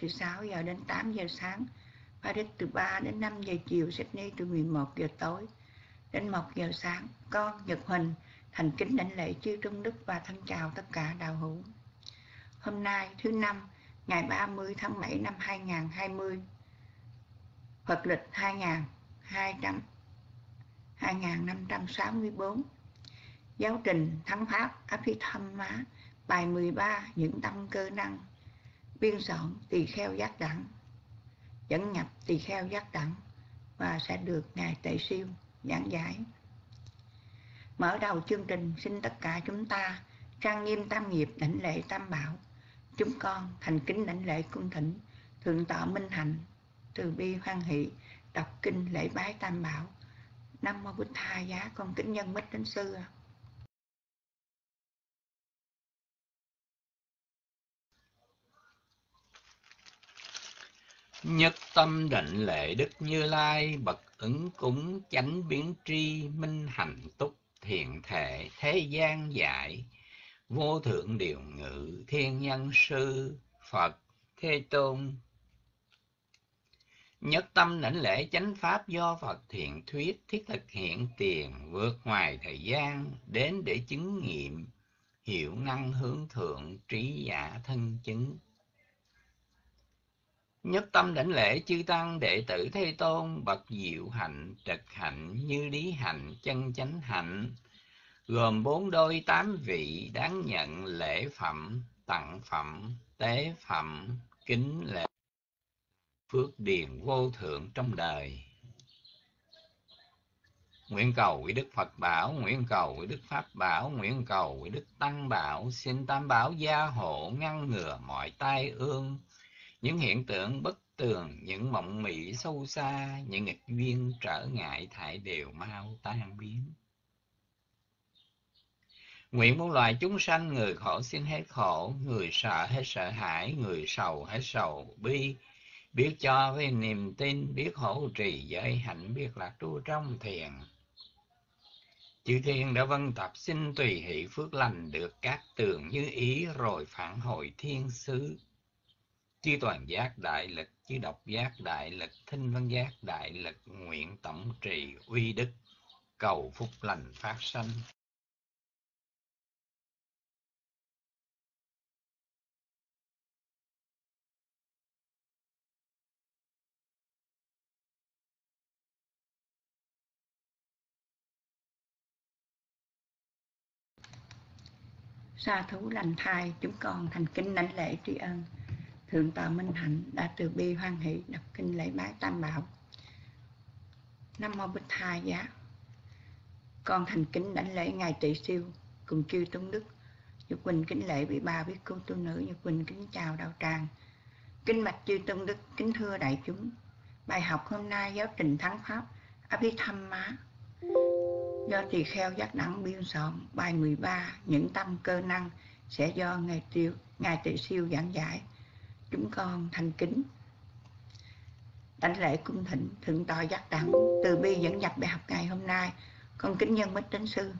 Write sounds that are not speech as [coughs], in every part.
từ 6 giờ đến 8 giờ sáng, Paris từ 3 đến 5 giờ chiều, Sydney từ 11 giờ tối đến 1 giờ sáng. Con Nhật Huỳnh thành kính đảnh lễ chư Trung Đức và thân chào tất cả đạo hữu. Hôm nay thứ năm, ngày 30 tháng 7 năm 2020, Phật lịch 2200 2564 Giáo trình Thắng Pháp Abhidhamma Bài 13 Những tâm cơ năng Biên soạn Tỳ kheo giác đẳng. Dẫn nhập Tỳ kheo giác đẳng Và sẽ được Ngài Tệ Siêu giảng giải. Mở đầu chương trình, xin tất cả chúng ta trang nghiêm tam nghiệp đảnh lễ tam bảo. Chúng con thành kính đảnh lễ cung thỉnh, Thượng tọa Minh Hạnh, Từ bi hoan hỷ, Đọc kinh lễ bái tam bảo. Năm Mô Bích Tha Giá, con kính nhân mít đến sư Nhất tâm định lệ Đức Như Lai, bậc ứng cúng chánh biến tri, minh hành túc, thiện thể, thế gian dạy, vô thượng điều ngự, thiên nhân sư, Phật, Thế Tôn. Nhất tâm định lễ chánh pháp do Phật thiện thuyết thiết thực hiện tiền vượt ngoài thời gian đến để chứng nghiệm hiểu năng hướng thượng trí giả thân chứng Nhất tâm đảnh lễ chư tăng đệ tử Thế Tôn, bậc diệu hạnh, trật hạnh, như lý hạnh, chân chánh hạnh, gồm bốn đôi tám vị đáng nhận lễ phẩm, tặng phẩm, tế phẩm, kính lễ, phước điền vô thượng trong đời. Nguyện cầu quý Đức Phật bảo, nguyện cầu quý Đức Pháp bảo, nguyện cầu quý Đức Tăng bảo, xin Tam bảo gia hộ ngăn ngừa mọi tai ương, những hiện tượng bất tường, những mộng mị sâu xa, những nghịch duyên trở ngại thải đều mau tan biến. Nguyện muôn loài chúng sanh, người khổ xin hết khổ, người sợ hết sợ hãi, người sầu hết sầu bi, biết cho với niềm tin, biết hỗ trì giới hạnh, biết lạc trú trong thiền. Chư thiên đã vân tập xin tùy hỷ phước lành được các tường như ý rồi phản hồi thiên sứ chư toàn giác đại lực chư độc giác đại lực, thinh văn giác đại lực, nguyện tổng trì uy đức, cầu phúc lành phát sanh. Sa thú lành thai, chúng con thành kính lãnh lễ tri ân thượng tọa minh hạnh đã từ bi hoan hỷ đọc kinh lễ bái tam bảo. Nam mô bích tha giá. Con thành kính đảnh lễ ngài trị siêu, cùng chư tôn đức. Nhật quỳnh kính lễ vị ba biết cô, tu nữ. Nhật quỳnh kính chào đạo tràng. Kính mạch chư tôn đức, kính thưa đại chúng. Bài học hôm nay giáo trình thắng pháp, Abhidhamma. Do tỳ kheo giác đẳng biên soạn, bài 13 những tâm cơ năng sẽ do ngài tiêu ngài tỳ siêu giảng giải chúng con thành kính. Đảnh lễ cung thịnh, thượng tọa giác đẳng, từ bi dẫn nhập bài học ngày hôm nay. Con kính nhân bích đến sư.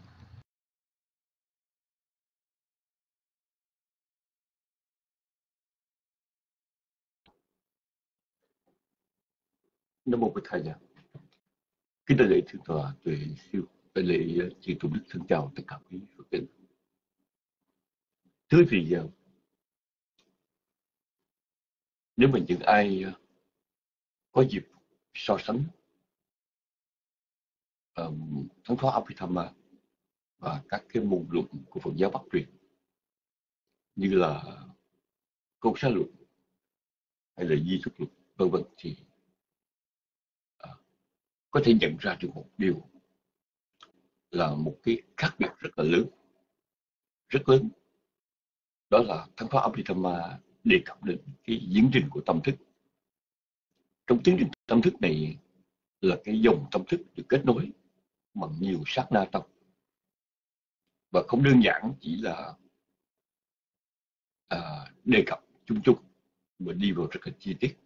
Nam mô Bích Thầy Nhà Kính đại lễ thượng tọa tuệ siêu, đại lễ chư tôn đức thân chào tất cả quý Phật tử. Thưa vị giờ nếu mà những ai ờ, có dịp so sánh um, thắng khóa Abhidhamma và các cái môn luận của Phật giáo Bắc truyền như là câu xá luận hay là di thức luận vân vân thì uh, có thể nhận ra được một điều là một cái khác biệt rất là lớn rất lớn. Đó là thắng thoát Abhidhamma đề cập đến cái diễn trình của tâm thức. Trong tiến trình tâm thức này là cái dòng tâm thức được kết nối bằng nhiều sát na tâm. Và không đơn giản chỉ là à, đề cập chung chung mà đi vào rất là chi tiết.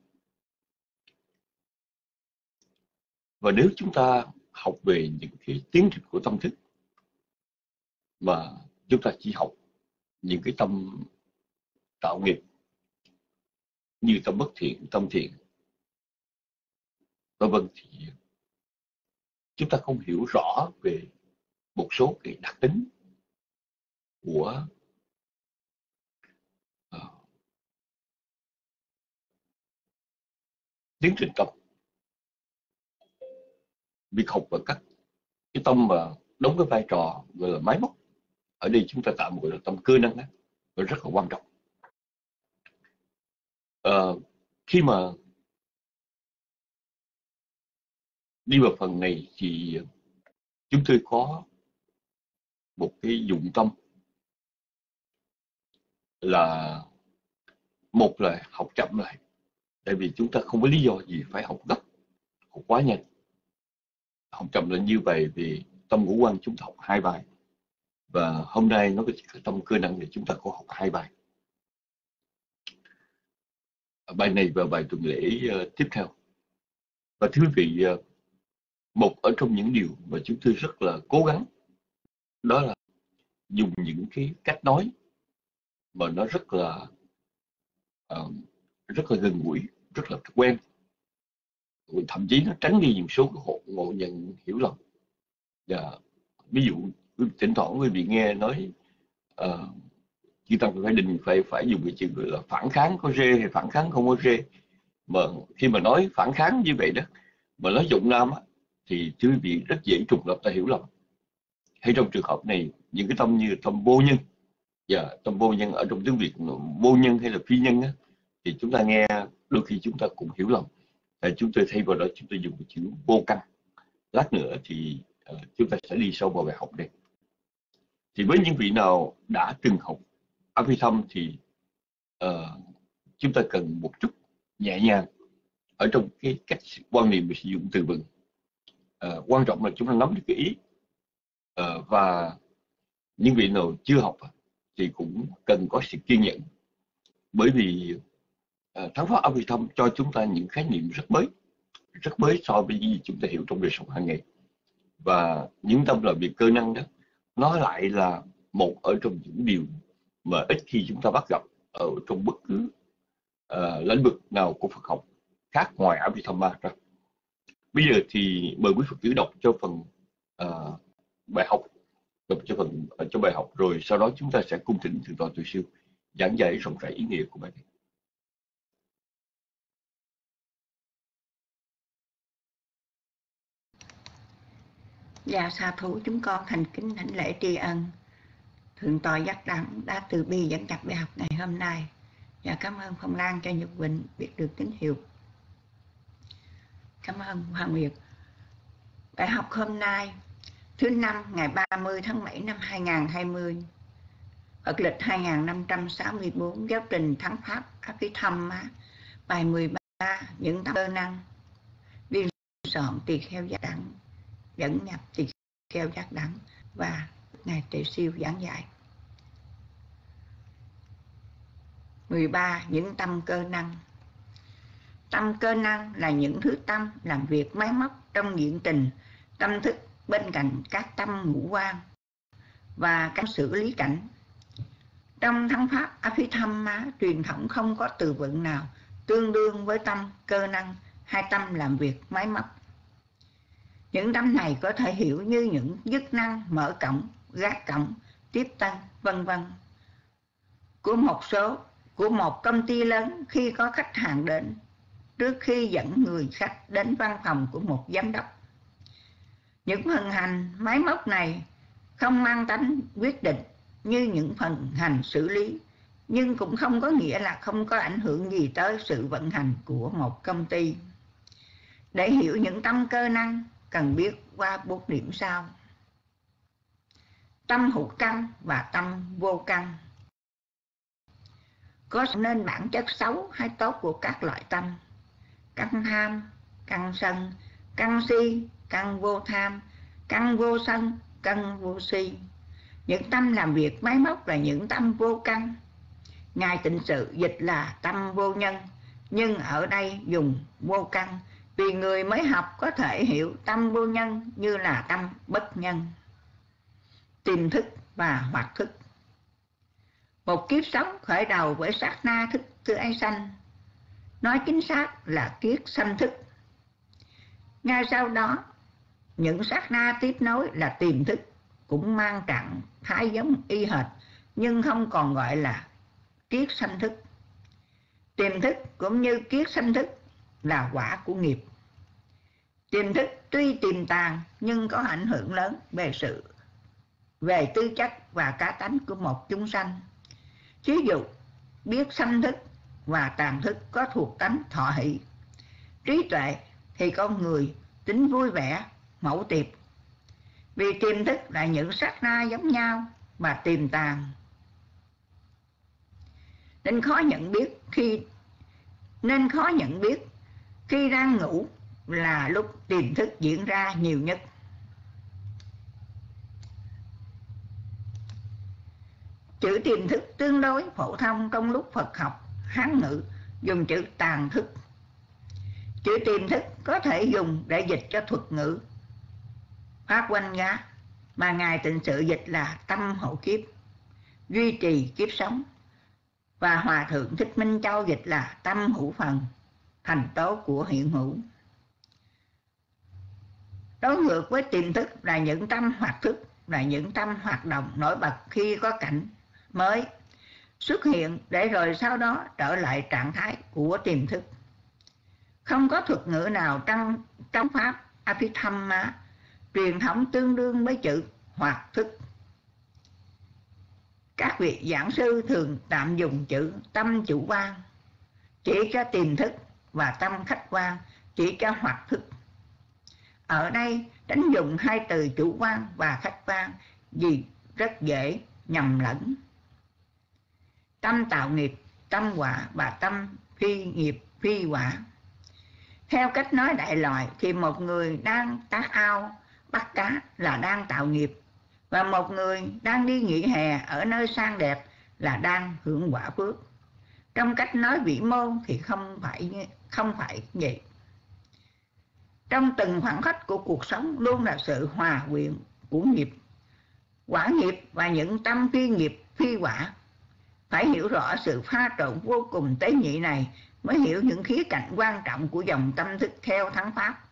Và nếu chúng ta học về những cái tiến trình của tâm thức mà chúng ta chỉ học những cái tâm tạo nghiệp như tâm bất thiện tâm thiện. Tâm vân thiện. chúng ta không hiểu rõ về một số cái đặc tính của uh, tiến trình tâm. Việc học và các cái tâm mà đóng cái vai trò gọi là máy móc. Ở đây chúng ta tạm gọi là tâm cơ năng đó nó rất là quan trọng uh, khi mà đi vào phần này thì chúng tôi có một cái dụng tâm là một là học chậm lại tại vì chúng ta không có lý do gì phải học gấp học quá nhanh. Học chậm lại như vậy vì tâm ngũ quan chúng ta học hai bài và hôm nay nó có tâm cơ năng thì chúng ta có học hai bài. Ờ, bài này và bài tuần lễ uh, tiếp theo. Và thưa quý vị uh, một ở trong những điều mà chúng tôi rất là cố gắng đó là dùng những cái cách nói mà nó rất là uh, rất là gần gũi rất là quen. Thậm chí nó tránh đi những số hộ ngộ nhận hiểu lầm. Và ví dụ thỉnh thoảng quý vị nghe nói uh, chúng ta phải định phải phải dùng cái chữ gọi là phản kháng có rê hay phản kháng không có rê. Mà khi mà nói phản kháng như vậy đó mà nói dụng nam á, thì quý vị rất dễ trùng lập ta hiểu lầm. Hay trong trường hợp này những cái tâm như tâm vô nhân và yeah, tâm vô nhân ở trong tiếng việt vô nhân hay là phi nhân á, thì chúng ta nghe đôi khi chúng ta cũng hiểu lầm. À, chúng tôi thay vào đó chúng tôi dùng cái chữ vô căn. Lát nữa thì uh, chúng ta sẽ đi sâu vào bài học đây. Thì với những vị nào đã từng học Abhidhamma thì uh, chúng ta cần một chút nhẹ nhàng ở trong cái cách quan niệm về sử dụng từ vựng. Uh, quan trọng là chúng ta nắm được cái ý. Uh, và những vị nào chưa học thì cũng cần có sự kiên nhẫn. Bởi vì uh, thắng pháp Abhidhamma cho chúng ta những khái niệm rất mới rất mới so với gì chúng ta hiểu trong đời sống hàng ngày. Và những tâm là việc cơ năng đó nó lại là một ở trong những điều mà ít khi chúng ta bắt gặp ở trong bất cứ uh, lĩnh vực nào của Phật học khác ngoài Abhidhamma ra. Bây giờ thì mời quý Phật tử đọc cho phần uh, bài học, đọc cho phần uh, cho bài học rồi sau đó chúng ta sẽ cung thỉnh thượng tọa từ siêu giảng giải rộng rãi ý nghĩa của bài này. Dạ sa thủ chúng con thành kính thỉnh lễ tri ân Thượng tọa giác đẳng đã từ bi dẫn dắt bài học ngày hôm nay và cảm ơn Phong Lan cho Nhật Quỳnh biết được tín hiệu. Cảm ơn Hoàng Nguyệt. Bài học hôm nay, thứ năm, ngày 30 tháng 7 năm 2020 Phật lịch 2564 giáo trình thắng pháp các cái thăm bài 13 những cơ năng biên soạn tỳ kheo giác đẳng, dẫn nhập tỳ kheo giác đẳng và ngài Trị Siêu giảng dạy 13. Những tâm cơ năng Tâm cơ năng là những thứ tâm làm việc máy móc trong diện tình, tâm thức bên cạnh các tâm ngũ quan và các xử lý cảnh. Trong thắng pháp Abhidhamma truyền thống không có từ vựng nào tương đương với tâm cơ năng hai tâm làm việc máy móc. Những tâm này có thể hiểu như những chức năng mở cổng, gác cổng, tiếp tân, vân vân của một số của một công ty lớn khi có khách hàng đến trước khi dẫn người khách đến văn phòng của một giám đốc. Những phần hành máy móc này không mang tính quyết định như những phần hành xử lý, nhưng cũng không có nghĩa là không có ảnh hưởng gì tới sự vận hành của một công ty. Để hiểu những tâm cơ năng, cần biết qua bốn điểm sau. Tâm hữu căn và tâm vô căn. Có nên bản chất xấu hay tốt của các loại tâm? Căn tham căn sân, căn si, căn vô tham, căn vô sân, căn vô si. Những tâm làm việc máy móc là những tâm vô căn. Ngài tịnh sự dịch là tâm vô nhân, nhưng ở đây dùng vô căn vì người mới học có thể hiểu tâm vô nhân như là tâm bất nhân tiềm thức và hoạt thức. Một kiếp sống khởi đầu với sát na thức thứ ái sanh. Nói chính xác là kiết sanh thức. Ngay sau đó, những sát na tiếp nối là tiềm thức cũng mang trạng thái giống y hệt, nhưng không còn gọi là kiết sanh thức. Tiềm thức cũng như kiết sanh thức là quả của nghiệp. Tiềm thức tuy tiềm tàng nhưng có ảnh hưởng lớn về sự về tư chất và cá tánh của một chúng sanh. Ví dụ, biết sanh thức và tàn thức có thuộc tánh thọ hỷ. Trí tuệ thì con người tính vui vẻ, mẫu tiệp. Vì tiềm thức là những sát na giống nhau mà tiềm tàng. Nên khó nhận biết khi, nên khó nhận biết khi đang ngủ là lúc tiềm thức diễn ra nhiều nhất. Chữ tiềm thức tương đối, phổ thông trong lúc Phật học, Hán ngữ, dùng chữ tàn thức. Chữ tiềm thức có thể dùng để dịch cho thuật ngữ phát quanh ngá mà ngài tịnh sự dịch là tâm hậu kiếp, duy trì kiếp sống. Và hòa thượng thích minh châu dịch là tâm hữu phần, thành tố của hiện hữu. Đối ngược với tiềm thức là những tâm hoạt thức, là những tâm hoạt động nổi bật khi có cảnh mới xuất hiện để rồi sau đó trở lại trạng thái của tiềm thức. Không có thuật ngữ nào trong trong pháp Abhidhamma truyền thống tương đương với chữ hoạt thức. Các vị giảng sư thường tạm dùng chữ tâm chủ quan, chỉ cho tiềm thức và tâm khách quan, chỉ cho hoạt thức. Ở đây tránh dùng hai từ chủ quan và khách quan vì rất dễ nhầm lẫn tâm tạo nghiệp, tâm quả và tâm phi nghiệp, phi quả theo cách nói đại loại thì một người đang tá ao, bắt cá là đang tạo nghiệp và một người đang đi nghỉ hè ở nơi sang đẹp là đang hưởng quả phước. Trong cách nói vĩ mô thì không phải không phải vậy. Trong từng khoảng khắc của cuộc sống luôn là sự hòa quyện của nghiệp, quả nghiệp và những tâm phi nghiệp, phi quả phải hiểu rõ sự pha trộn vô cùng tế nhị này, mới hiểu những khía cạnh quan trọng của dòng tâm thức theo thắng pháp.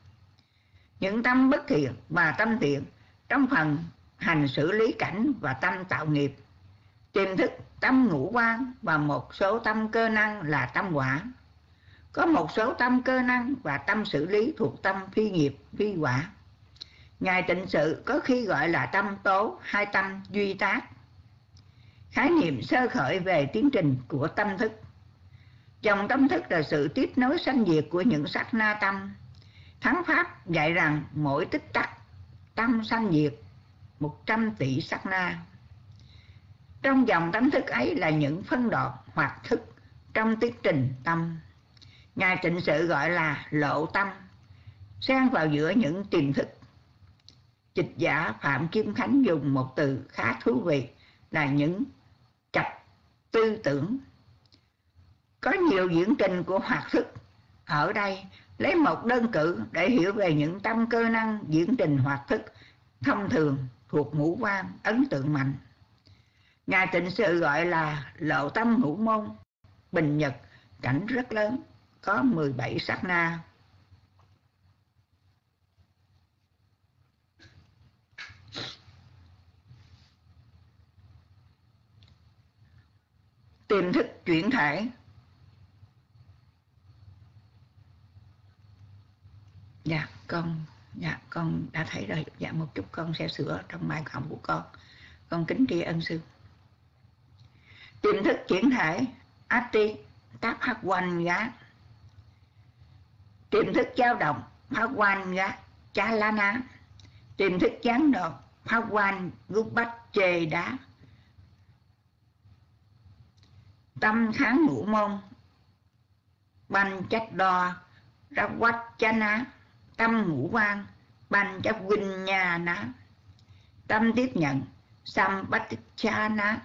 Những tâm bất thiện và tâm thiện trong phần hành xử lý cảnh và tâm tạo nghiệp. Tiềm thức, tâm ngũ quan và một số tâm cơ năng là tâm quả. Có một số tâm cơ năng và tâm xử lý thuộc tâm phi nghiệp, phi quả. Ngài tịnh sự có khi gọi là tâm tố, hai tâm duy tác khái niệm sơ khởi về tiến trình của tâm thức. Dòng tâm thức là sự tiếp nối sanh diệt của những sắc na tâm. Thắng pháp dạy rằng mỗi tích tắc, tâm sanh diệt, một trăm tỷ sắc na. Trong dòng tâm thức ấy là những phân đoạn hoặc thức trong tiến trình tâm. Ngài trịnh sự gọi là lộ tâm, xen vào giữa những tiềm thức. Dịch giả phạm kim khánh dùng một từ khá thú vị là những tư tưởng. Có nhiều diễn trình của hoạt thức ở đây lấy một đơn cử để hiểu về những tâm cơ năng diễn trình hoạt thức thông thường thuộc ngũ quan, ấn tượng mạnh. Ngài tịnh sự gọi là lộ tâm ngũ môn, bình nhật, cảnh rất lớn, có 17 sát na. Tiềm thức chuyển thể. Dạ con dạ con đã thấy rồi. Dạ một chút con sẽ sửa trong bài học của con. Con kính tri ân sư. Tiềm thức chuyển thể. Ati tác phát quanh gá tiềm thức dao động. Phát quanh gá cha la ná tiềm thức chán nộp phát quanh gút bách chê đá. Tâm kháng ngũ môn. Banh trách đo ra quách chana tâm ngũ quan banh chấp huynh nhà ná. Tâm tiếp nhận sam bát cha ná.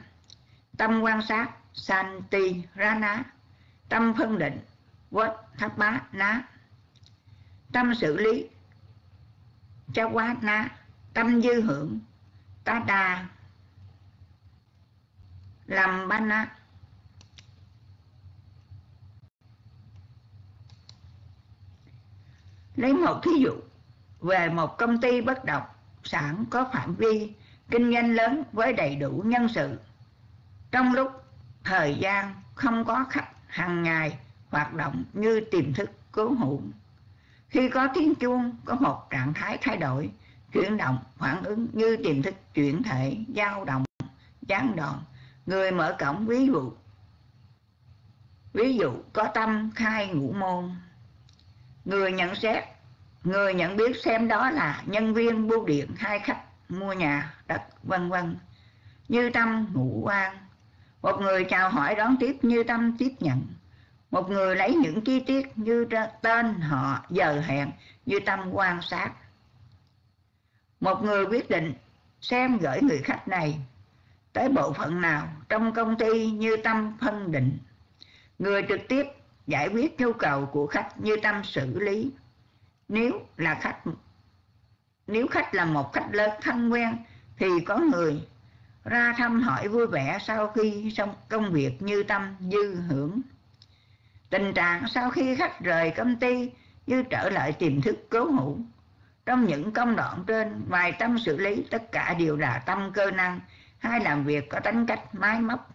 Tâm quan sát san ti ra ná. Tâm phân định quách tháp bá ná. Tâm xử lý, cha quá ná. Tâm dư hưởng ta đà. Làm ban ná. Lấy một thí dụ về một công ty bất động sản có phạm vi kinh doanh lớn với đầy đủ nhân sự. Trong lúc thời gian không có khách hàng ngày hoạt động như tiềm thức cố hữu khi có tiếng chuông, có một trạng thái thay đổi, chuyển động phản ứng như tiềm thức chuyển thể dao động, gián đoạn, người mở cổng ví dụ. Ví dụ có tâm khai ngũ môn người nhận xét, người nhận biết xem đó là nhân viên bưu điện hai khách mua nhà, đất, vân vân. Như tâm ngũ quan. Một người chào hỏi đón tiếp như tâm tiếp nhận. Một người lấy những chi tiết như tên họ, giờ hẹn như tâm quan sát. Một người quyết định xem gửi người khách này tới bộ phận nào trong công ty như tâm phân định. Người trực tiếp giải quyết nhu cầu của khách như tâm xử lý. Nếu là khách, nếu khách là một khách lớn thân quen, thì có người ra thăm hỏi vui vẻ sau khi xong công việc như tâm dư hưởng. Tình trạng sau khi khách rời công ty như trở lại tiềm thức cố hữu trong những công đoạn trên vài tâm xử lý, tất cả đều là tâm cơ năng. Hay làm việc có tính cách máy móc,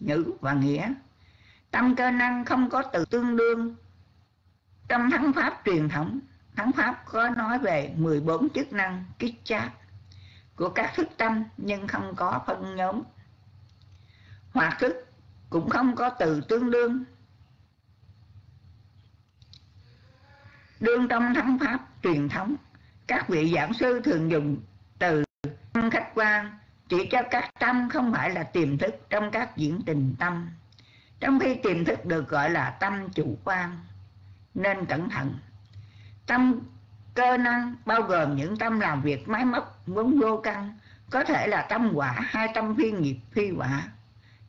ngữ và nghĩa tâm cơ năng không có từ tương đương. Trong thắng pháp truyền thống, thắng pháp có nói về 14 chức năng kích chát của các thức tâm nhưng không có phân nhóm. Hoặc thức cũng không có từ tương đương. Đương trong thắng pháp truyền thống, các vị giảng sư thường dùng từ khách quan chỉ cho các tâm không phải là tiềm thức trong các diễn tình tâm trong khi tiềm thức được gọi là tâm chủ quan, nên cẩn thận. Tâm cơ năng bao gồm những tâm làm việc máy móc, vốn vô căn, có thể là tâm quả hai tâm phi nghiệp, phi quả.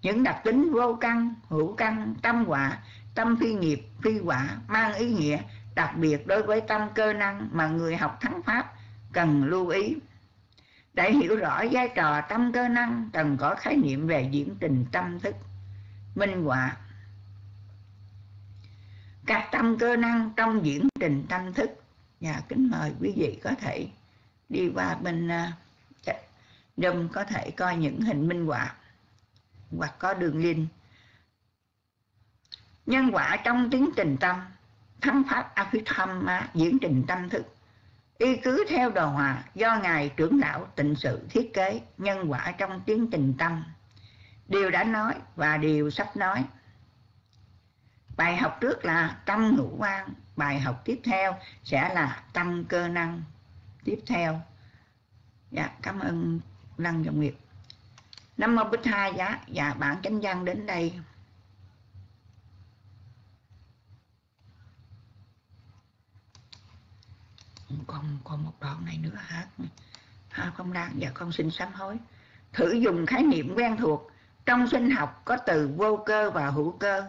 Những đặc tính vô căn, hữu căn, tâm quả, tâm phi nghiệp, phi quả mang ý nghĩa đặc biệt đối với tâm cơ năng mà người học thắng pháp cần lưu ý. Để hiểu rõ vai trò tâm cơ năng, cần có khái niệm về diễn trình tâm thức minh họa. Các tâm cơ năng trong diễn trình tâm thức. Nhà kính mời quý vị có thể đi qua bên uh, có thể coi những hình minh họa hoặc có đường link. Nhân quả trong tiến trình tâm. Thắng pháp Abhidhamma diễn trình tâm thức. Y cứ theo đồ hòa do ngài trưởng lão tịnh sự thiết kế nhân quả trong tiến trình tâm điều đã nói và điều sắp nói. Bài học trước là tâm ngũ quan. Bài học tiếp theo sẽ là tâm cơ năng. Tiếp theo. Dạ cảm ơn lăng dòng nghiệp năm mô bích hai giá. Dạ bản chánh văn đến đây. Còn còn một đoạn này nữa hả? Ha, không đang dạ con xin sám hối. Thử dùng khái niệm quen thuộc trong sinh học có từ vô cơ và hữu cơ.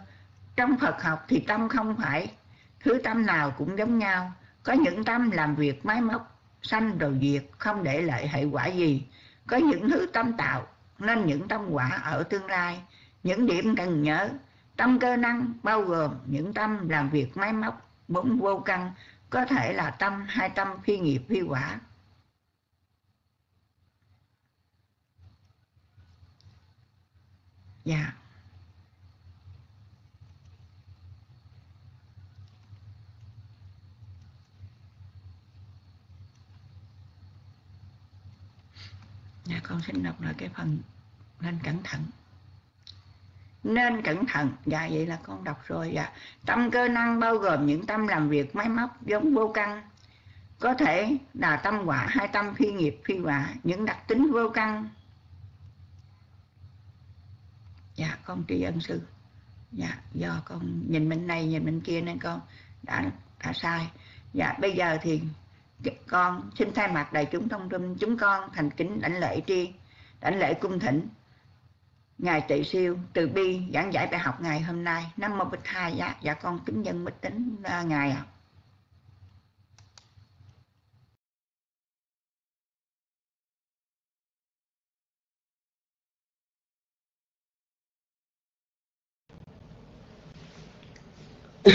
Trong phật học thì tâm không phải. Thứ tâm nào cũng giống nhau. Có những tâm làm việc máy móc, sanh rồi diệt, không để lại hệ quả gì. Có những thứ tâm tạo, nên những tâm quả ở tương lai. Những điểm cần nhớ, tâm cơ năng bao gồm những tâm làm việc máy móc, bốn vô căn. Có thể là tâm, hai tâm, phi nghiệp, phi quả. Dạ. Dạ con xin đọc lại cái phần nên cẩn thận. Nên cẩn thận. Dạ vậy là con đọc rồi. Dạ. Tâm cơ năng bao gồm những tâm làm việc máy móc giống vô căn. Có thể là tâm quả hai tâm phi nghiệp, phi quả những đặc tính vô căn dạ con tri ân sư. Dạ do con nhìn bên này nhìn bên kia nên con đã đã sai. Dạ bây giờ thì con xin thay mặt đại chúng thông tin chúng con thành kính đảnh lễ tri đảnh lễ cung thỉnh. Ngài trị siêu từ bi giảng giải bài học ngày hôm nay. Năm mô bích hai dạ dạ con kính dân bích tính uh, à, ngài ạ. à. [coughs]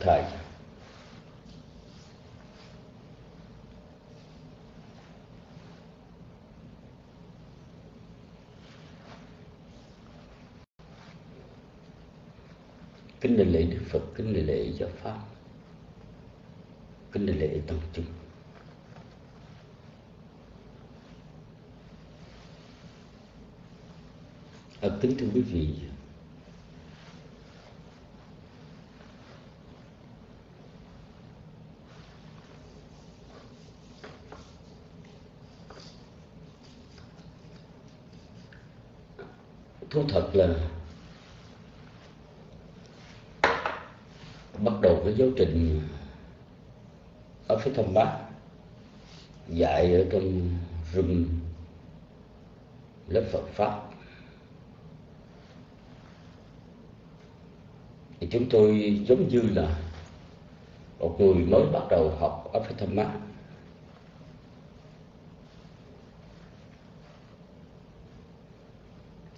thầy. Kính đảnh lễ đức phật, kính đảnh lễ giáo pháp, kính đảnh lễ tăng chúng Thật kính thưa quý vị. Thú thật là bắt đầu cái giáo trình ở phía thâm bắc dạy ở trong rừng lớp Phật pháp thì chúng tôi giống như là một người mới bắt đầu học ở thâm bắc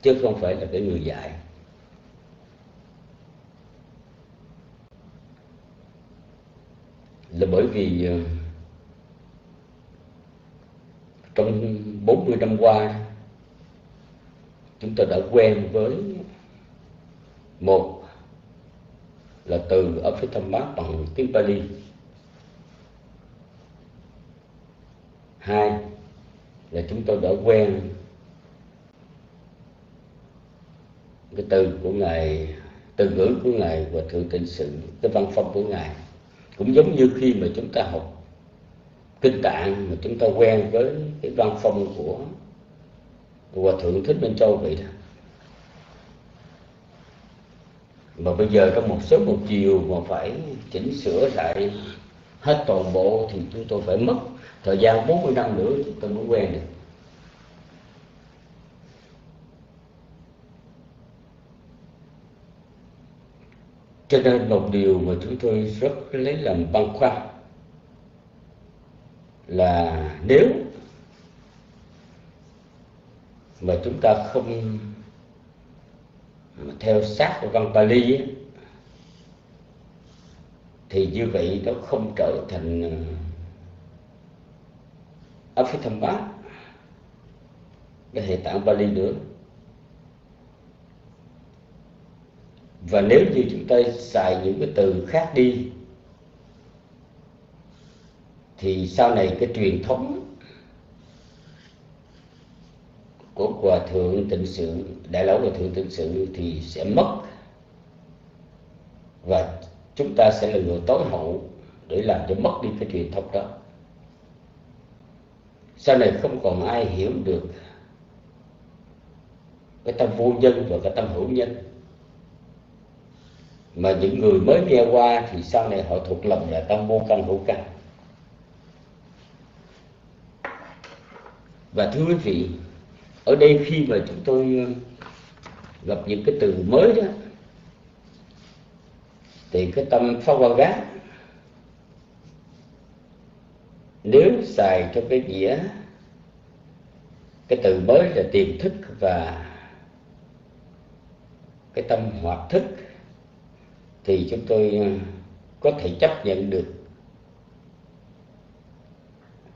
chứ không phải là cái người dạy. Là bởi vì ờ, trong 40 năm qua, chúng ta đã quen với một là từ ở phía Tham bát bằng tiếng Pali hai là chúng tôi đã quen cái từ của ngài, từ ngữ của ngài và thượng tịnh sự, cái văn phong của ngài. Cũng giống như khi mà chúng ta học kinh tạng mà chúng ta quen với cái văn phong của hòa thượng thích minh châu vậy đó. Mà bây giờ trong một sớm một chiều mà phải chỉnh sửa lại hết toàn bộ thì chúng tôi phải mất thời gian 40 năm nữa chúng tôi mới quen được. Cho nên một điều mà chúng tôi rất lấy làm băn khoăn là nếu mà chúng ta không theo sát của văn Pali ấy, thì như vậy nó không trở thành ờ, ở phía thâm bát cái hệ tạng Pali nữa. Và nếu như chúng ta xài những cái từ khác đi thì sau này cái truyền thống của hòa thượng tịnh sự, đại lão hòa thượng tịnh sự thì sẽ mất. Và chúng ta sẽ là người tối hậu để làm cho mất đi cái truyền thống đó. Sau này không còn ai hiểu được cái tâm vô nhân và cái tâm hữu nhân. Mà những người mới nghe qua thì sau này họ thuộc lòng là tâm vô căn hữu căn. Và thưa quý vị ở đây khi mà chúng tôi ờ, gặp những cái từ mới đó, thì cái tâm phá quan gác nếu xài cho cái nghĩa cái từ mới là tiềm thức và cái tâm hoạt thức, thì chúng tôi ờ, có thể chấp nhận được.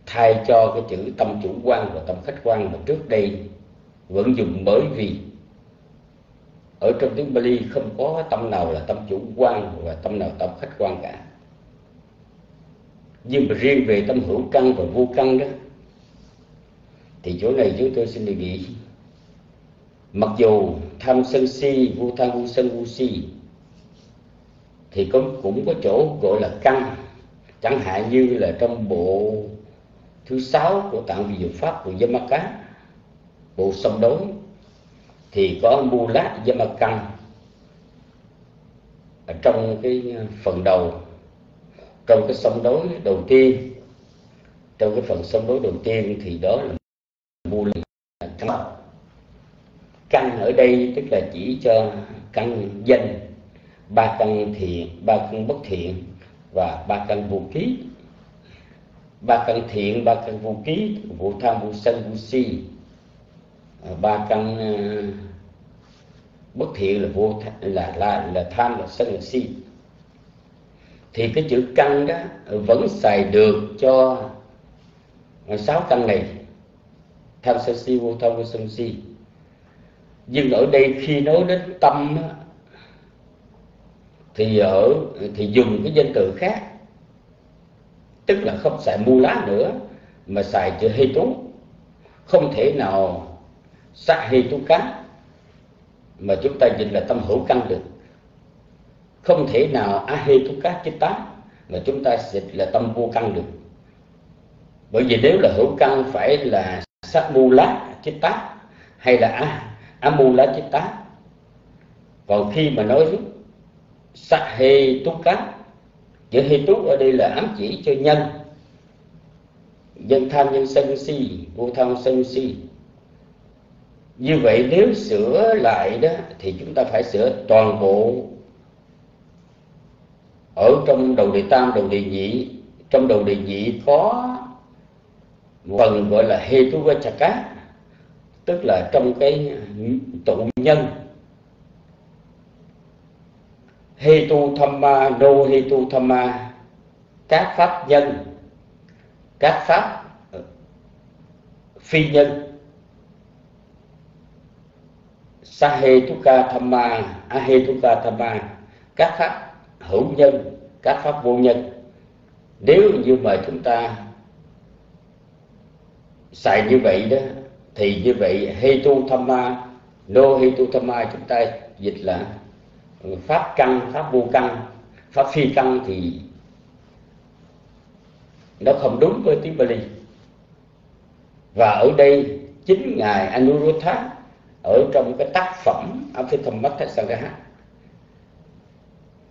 Thay cho cái chữ tâm chủ quan và tâm khách quan mà trước đây vẫn dùng bởi vì ở trong tiếng Bali không có tâm nào là tâm chủ quan và tâm nào tâm khách quan cả. Nhưng mà riêng về tâm hữu căn và vô căn đó, thì chỗ này chúng tôi xin đề nghị, mặc dù tham sân si, vô tham vô sân vô si, thì cũng cũng có chỗ gọi là căn, chẳng hạn như là trong bộ thứ sáu của tạng vị diệu pháp của Yamaka bộ sông đối thì có Mulat Yamakan ở trong cái phần đầu, trong cái sông đối đầu tiên, trong cái phần sông đối đầu tiên thì đó là Mulat căn căn ở đây tức là chỉ cho căn danh, ba căn thiện, ba căn bất thiện và ba căn vũ khí ba căn thiện, ba căn vũ khí vũ tham, vũ sân vũ si. À, ba căn à, bất thiện là vô là là là tham, là sân, là si. Thì cái chữ căn đó vẫn xài được cho à, sáu căn này. Tham, sân, si, vô thông vô sân, si. Nhưng ở đây khi nói đến tâm thì ở, thì dùng cái danh từ khác. Tức là không xài mu lá nữa, mà xài chữ hê tú. Không thể nào sa hi tu cá mà chúng ta dịch là tâm hữu căn được. Không thể nào a hi tu cá chích tá, mà chúng ta dịch là tâm vô căn được. Bởi vì nếu là hữu căn phải là sát mu lá chích tá hay là a a mu lá chích tá, còn khi mà nói sa hi tu cá chữ hi tu ở đây là ám chỉ cho nhân. Nhân tham, nhân sân si, vô tham sân si như vậy nếu sửa lại đó, thì chúng ta phải sửa toàn bộ ở trong đầu đề tam, đầu đề nhị. Trong đầu đề nhị có phần gọi là hê tu cá tức là trong cái tụ nhân. Hê tu tham ma nô hê tu tham ma các pháp nhân, các pháp ờ, phi nhân. Sahetuka thamma, ahetuka thamma. Các pháp hữu nhân, các pháp vô nhân. Nếu như mà chúng ta xài như vậy đó, thì như vậy hetu thamma no hetu thamma chúng ta dịch là pháp căn, pháp vô căn, pháp phi căn thì nó không đúng với tiếng Bali. Và ở đây chính ngài Anuruddha ở trong cái tác phẩm Abhidhammattha Sangraha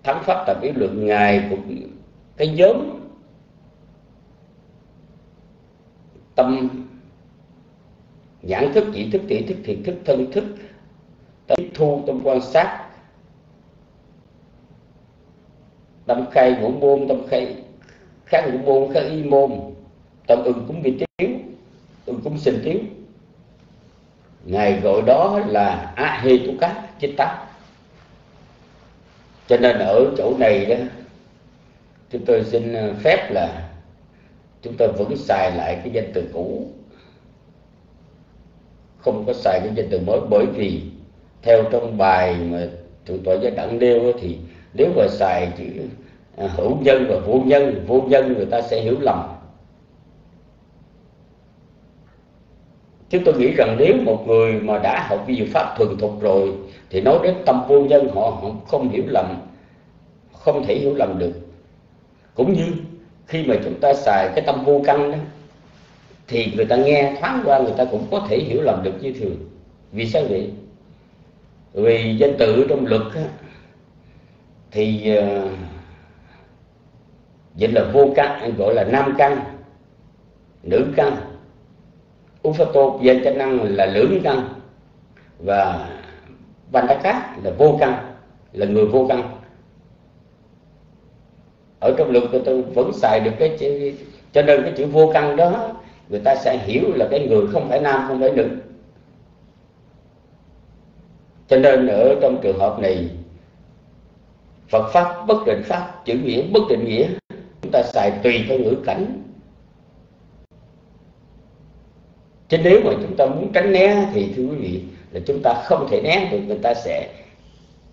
thắng pháp tập ý luận ngài cũng cái nhóm tâm nhãn thức chỉ thức, tỷ thức thiệt thức, thân thức, tâm thu, tâm quan sát, tâm khai ngũ môn, tâm khai khác ngũ môn, khác y môn, tâm ưng cũng bị tiếu ưng cũng sinh tiếu ngài gọi đó là a chích tắc cho nên ở chỗ này đó, chúng tôi xin ờ, phép là chúng tôi vẫn xài lại cái danh từ cũ. Không có xài cái danh từ mới, bởi vì theo trong bài mà thượng tọa giới đẳng nêu thì nếu mà xài chữ ờ, hữu nhân và vô nhân vô nhân người ta sẽ hiểu lầm. Chứ tôi nghĩ rằng nếu một người mà đã học vi pháp thuần thục rồi thì nói đến tâm vô nhân họ không hiểu lầm không thể hiểu lầm được. Cũng như khi mà chúng ta xài cái tâm vô căn đó thì người ta nghe thoáng qua người ta cũng có thể hiểu lầm được như thường. Vì sao vậy? Vì danh tự trong luật á, thì uh, vậy là vô căn gọi là nam căn nữ căn. Uphato danh năng là lưỡng căn và Vandaka là vô căn là người vô căn ở trong luật của tôi vẫn xài được cái chữ, cho nên cái chữ vô căn đó người ta sẽ hiểu là cái người không phải nam không phải nữ. Cho nên ở trong trường hợp này Phật pháp bất định pháp chữ nghĩa bất định nghĩa chúng ta xài tùy theo ngữ cảnh. Chứ nếu mà chúng ta muốn tránh né thì thưa quý vị là chúng ta không thể né được người ta sẽ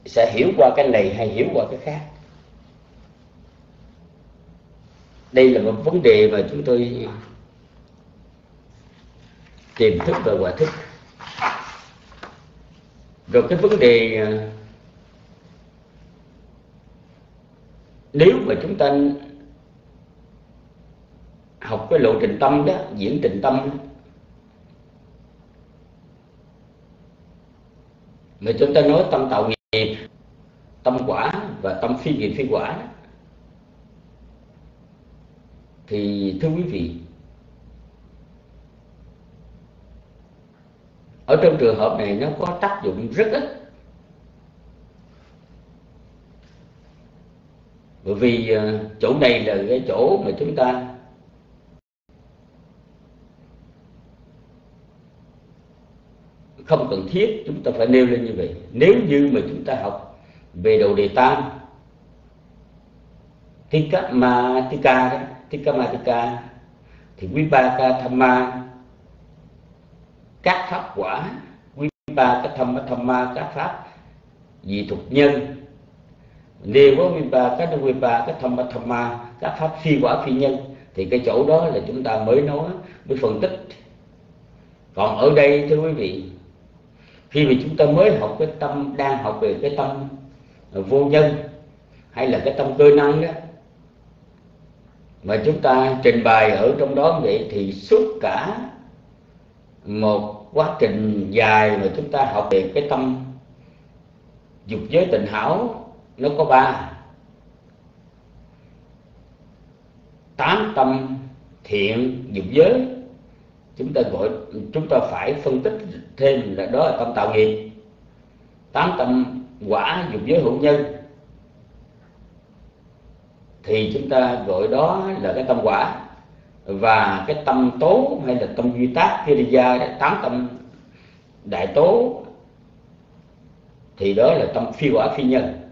sẽ hiểu qua cái này hay hiểu qua cái khác. Đây là một vấn đề mà chúng tôi tìm thức và quả thức. Rồi cái vấn đề à, nếu mà chúng ta học cái lộ trình tâm đó diễn trình tâm đó, mà chúng ta nói tâm tạo nghiệp, tâm quả và tâm phi nghiệp phi quả thì thưa quý vị, ở trong trường hợp này nó có tác dụng rất ít. Bởi vì à, chỗ này là cái chỗ mà chúng ta không cần thiết, chúng ta phải nêu lên như vậy. Nếu như mà chúng ta học về đầu đề tam Tika Matika đó Tika Matika thì tham ma các pháp quả quý bà các tham ma tham ma các pháp dị thuộc nhân. Nếu có Vipaka tham ma tham ma các pháp phi quả phi nhân, thì cái chỗ đó là chúng ta mới nói mới phân tích. Còn ở đây thưa quý vị khi mà chúng ta mới học cái tâm, đang học về cái tâm ờ, vô nhân, hay là cái tâm cơ năng đó, mà chúng ta trình bày ở trong đó vậy thì suốt cả một quá trình dài mà chúng ta học về cái tâm dục giới tình hảo, nó có ba. Tám tâm thiện dục giới, chúng ta gọi, chúng ta phải phân tích thêm là đó là tâm tạo nghiệp. Tám tâm quả dục giới hữu nhân. Thì chúng ta gọi đó là cái tâm quả. Và cái tâm tố hay là tâm duy tác kiriya tám tâm đại tố, thì đó là tâm phi quả phi nhân.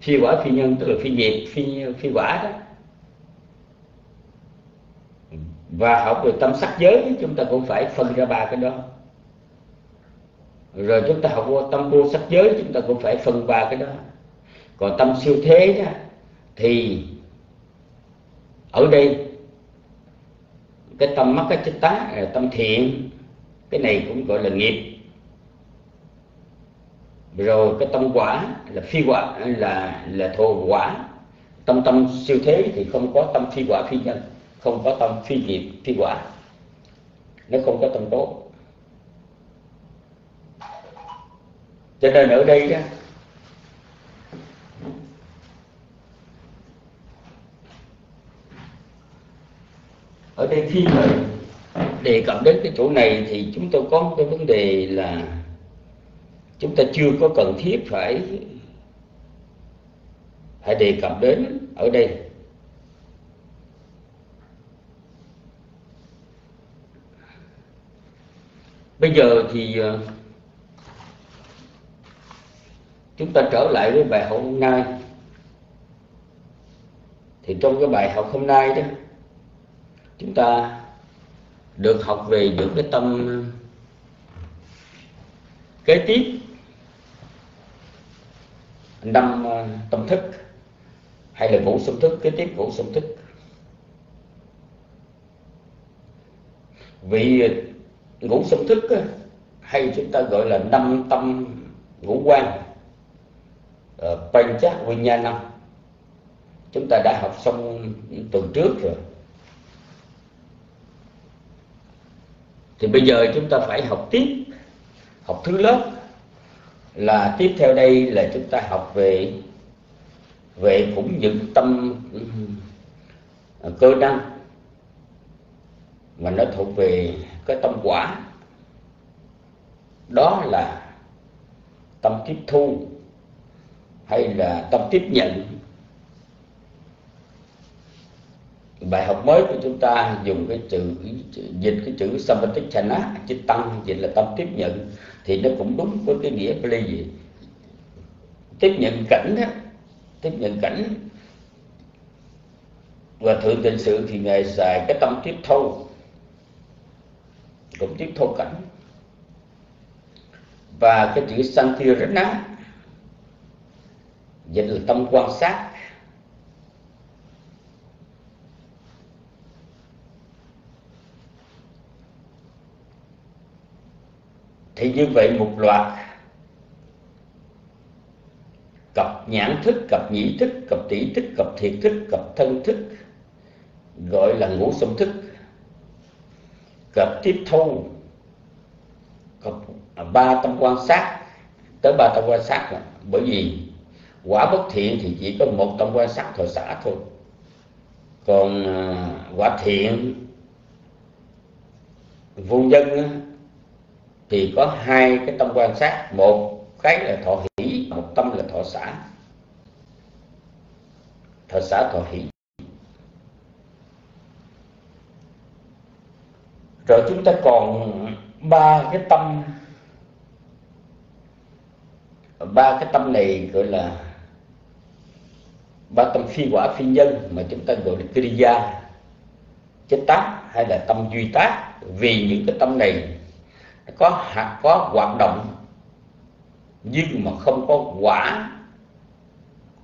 Phi quả phi nhân tức là phi nghiệp, phi phi quả đó và học về tâm sắc giới, chúng ta cũng phải phân ra ba cái đó. Rồi chúng ta học vô tâm vô sắc giới, chúng ta cũng phải phân ba cái đó. Còn tâm siêu thế đó thì ở đây, cái tâm mắt cái chích tá à, tâm thiện, cái này cũng gọi là nghiệp. Rồi cái tâm quả là phi quả, là là thô quả. Tâm tâm siêu thế thì không có tâm phi quả phi nhân không có tâm phi nghiệp, phi quả nó không có tâm tố cho nên ở đây đó ở đây khi mà đề cập đến cái chỗ này thì chúng tôi có một cái vấn đề là chúng ta chưa có cần thiết phải phải đề cập đến ở đây. Bây giờ thì ờ, chúng ta trở lại với bài học hôm nay. Thì trong cái bài học hôm nay đó, chúng ta được học về những cái tâm kế tiếp, năm ờ, tâm thức hay là ngũ xung thức, kế tiếp ngũ xung thức. Vì ngũ xung thức hay chúng ta gọi là năm tâm ngũ quan ờ, panchak Panchak năm chúng ta đã học xong tuần trước rồi. Thì bây giờ chúng ta phải học tiếp, học thứ lớp. Là tiếp theo đây là chúng ta học về về cũng những tâm ừ, cơ năng. Mà nó thuộc về cái tâm quả. Đó là tâm tiếp thu hay là tâm tiếp nhận. Bài học mới của chúng ta dùng cái chữ, dịch cái chữ sampatichana chữ tăng, dịch là tâm tiếp nhận, thì nó cũng đúng với cái nghĩa Pali gì tiếp nhận cảnh đó, tiếp nhận cảnh. Và thượng tịnh sự thì ngài xài cái tâm tiếp thu cũng tiếp thô cảnh. Và cái chữ Santirana dịch là tâm quan sát. Thì như vậy một loạt cặp nhãn thức, cặp nhĩ thức, cặp tỷ thức, cặp thiệt thức, cặp thân thức, gọi là ngũ xung thức cập tiếp thu. Cập ba tâm quan sát. Tới ba tâm quan sát rồi. bởi vì quả bất thiện thì chỉ có một tâm quan sát thôi, xả thôi. Còn à, quả thiện, vô nhân thì có hai cái tâm quan sát. Một cái là thọ hỷ, một tâm là thọ xả. Thọ xả, thọ hỷ. Rồi chúng ta còn ba cái tâm. Ba cái tâm này gọi là ba tâm phi quả phi nhân mà chúng ta gọi là kriya. Chất tác hay là tâm duy tác. Vì những cái tâm này có hạt, có hoạt động, nhưng mà không có quả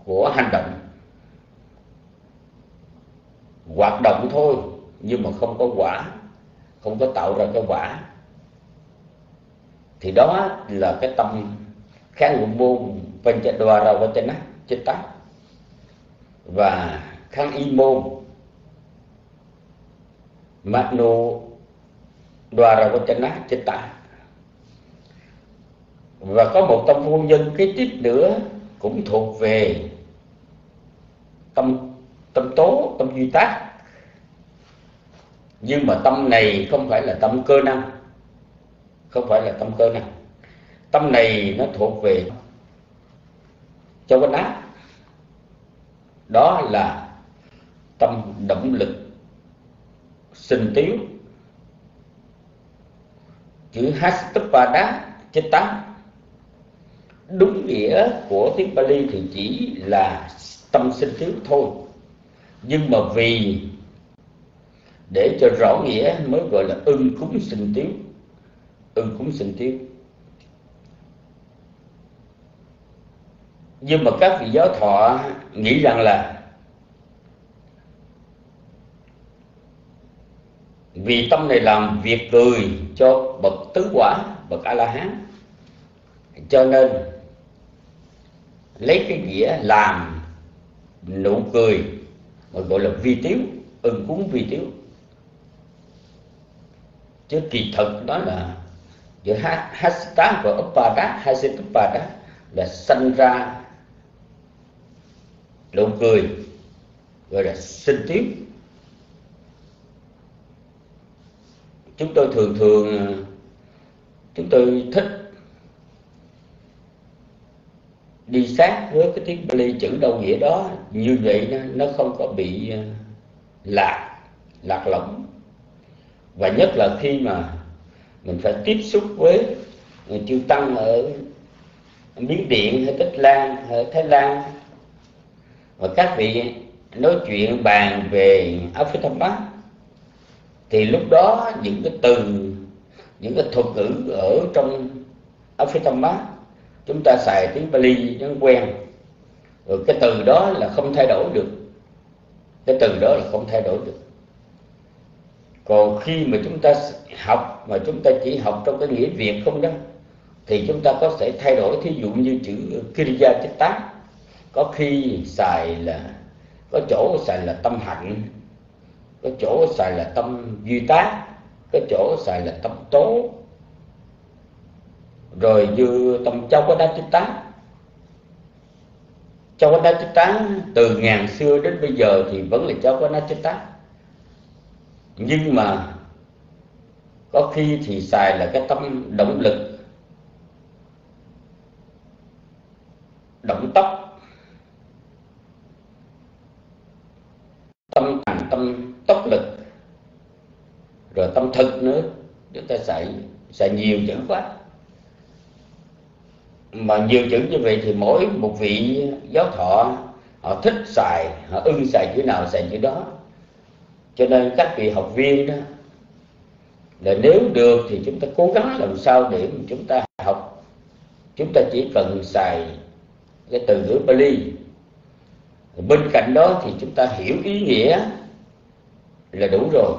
của hành động. Hoạt động thôi, nhưng mà không có quả không có tạo ra cái quả. Thì đó là cái tâm kháng ngũ môn Panchadwara Vachana Chitta và kháng y môn Mano Dwara Vachana Chitta và có một tâm vô nhân kế tiếp nữa cũng thuộc về tâm tâm tố, tâm duy tác nhưng mà tâm này không phải là tâm cơ năng. Không phải là tâm cơ năng. Tâm này nó thuộc về châu quanh áp đó là tâm động lực sinh tiếu. Chữ Hastapada Chitta đúng nghĩa của tiếng Bali thì chỉ là tâm sinh tiếu thôi. Nhưng mà vì để cho rõ nghĩa mới gọi là ưng cúng sinh tiếu. Ưng cúng sinh tiếu. Nhưng mà các vị giáo thọ nghĩ rằng là vì tâm này làm việc cười cho bậc tứ quả, bậc a la hán cho nên lấy cái nghĩa làm nụ cười mà gọi là vi tiếu, ưng cúng vi tiếu chứ kỳ thực đó là giữa hasta và upada hasitupada là sanh ra nụ cười gọi là sinh tiếng chúng tôi thường thường chúng tôi thích đi sát với cái tiếng Bali chữ đâu nghĩa đó. Như vậy nó, nó không có bị ờ, lạc lạc lõng và nhất là khi mà mình phải tiếp xúc với người chư tăng ở miến điện hay tích lan hay thái lan. Và các vị nói chuyện, bàn về Aphtapad thì lúc đó những cái từ, những cái thuật ngữ ở trong Aphtapad chúng ta xài tiếng Bali nó quen. Rồi cái từ đó là không thay đổi được. Cái từ đó là không thay đổi được còn khi mà chúng ta học mà chúng ta chỉ học trong cái nghĩa Việt không đó thì chúng ta có thể thay đổi. Thí dụ như chữ Kriya tác có khi xài là, có chỗ xài là tâm hạnh, có chỗ xài là tâm duy tác có chỗ xài là tâm tố. Rồi như tâm châu có đá chích tác châu có đá chích tác từ ngàn xưa đến bây giờ thì vẫn là châu có đá chích tác nhưng mà có khi thì xài là cái tâm động lực, động tốc tâm thành tâm tốc lực, rồi tâm thực nữa. Chúng ta xài xài nhiều chữ quá. Mà nhiều chữ như vậy thì mỗi một vị giáo thọ, họ thích xài, họ ưng xài chữ nào xài chữ đó cho nên các vị học viên đó, là nếu được thì chúng ta cố gắng làm sao để chúng ta học. Chúng ta chỉ cần xài cái từ ngữ Bali bên cạnh đó thì chúng ta hiểu ý nghĩa là đủ rồi.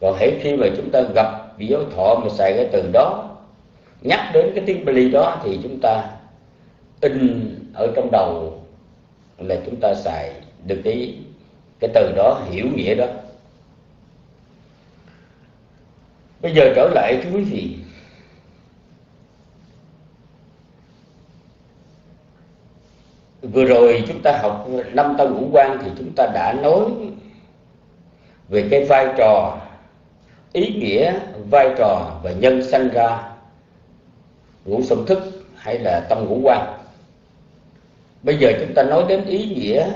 Còn hãy khi mà chúng ta gặp vị giáo thọ mà xài cái từ đó, nhắc đến cái tiếng Bali đó thì chúng ta in ở trong đầu là chúng ta xài được cái cái từ đó, hiểu nghĩa đó. Bây giờ trở lại thưa quý vị. Vừa rồi chúng ta học năm tân ngũ quan thì chúng ta đã nói về cái vai trò, ý nghĩa, vai trò và nhân sanh ra ngũ sông thức hay là tâm ngũ quan. Bây giờ chúng ta nói đến ý nghĩa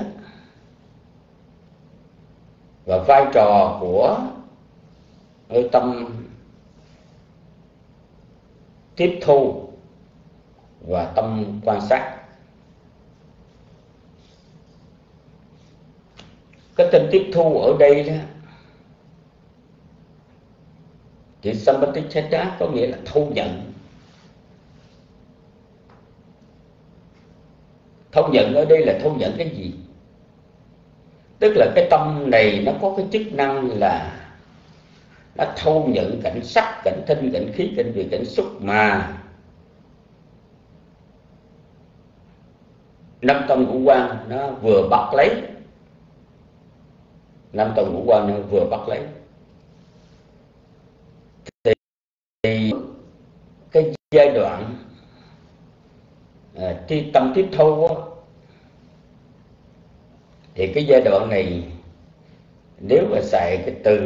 và vai trò của ờ, tâm tiếp thu và tâm quan sát. Cái tên tiếp thu ở đây đó chữ sampatichetta có nghĩa là thu nhận. Thu nhận ở đây là thu nhận cái gì? Tức là cái tâm này nó có cái chức năng là đã thâu nhận cảnh sắc cảnh thinh cảnh khí cảnh vị cảnh xúc mà. Năm tầng ngũ quan nó vừa bắt lấy. Năm tầng ngũ quan nó vừa bắt lấy. Thì, thì cái giai đoạn à, tâm tiếp thu thì cái giai đoạn này nếu mà xài cái từ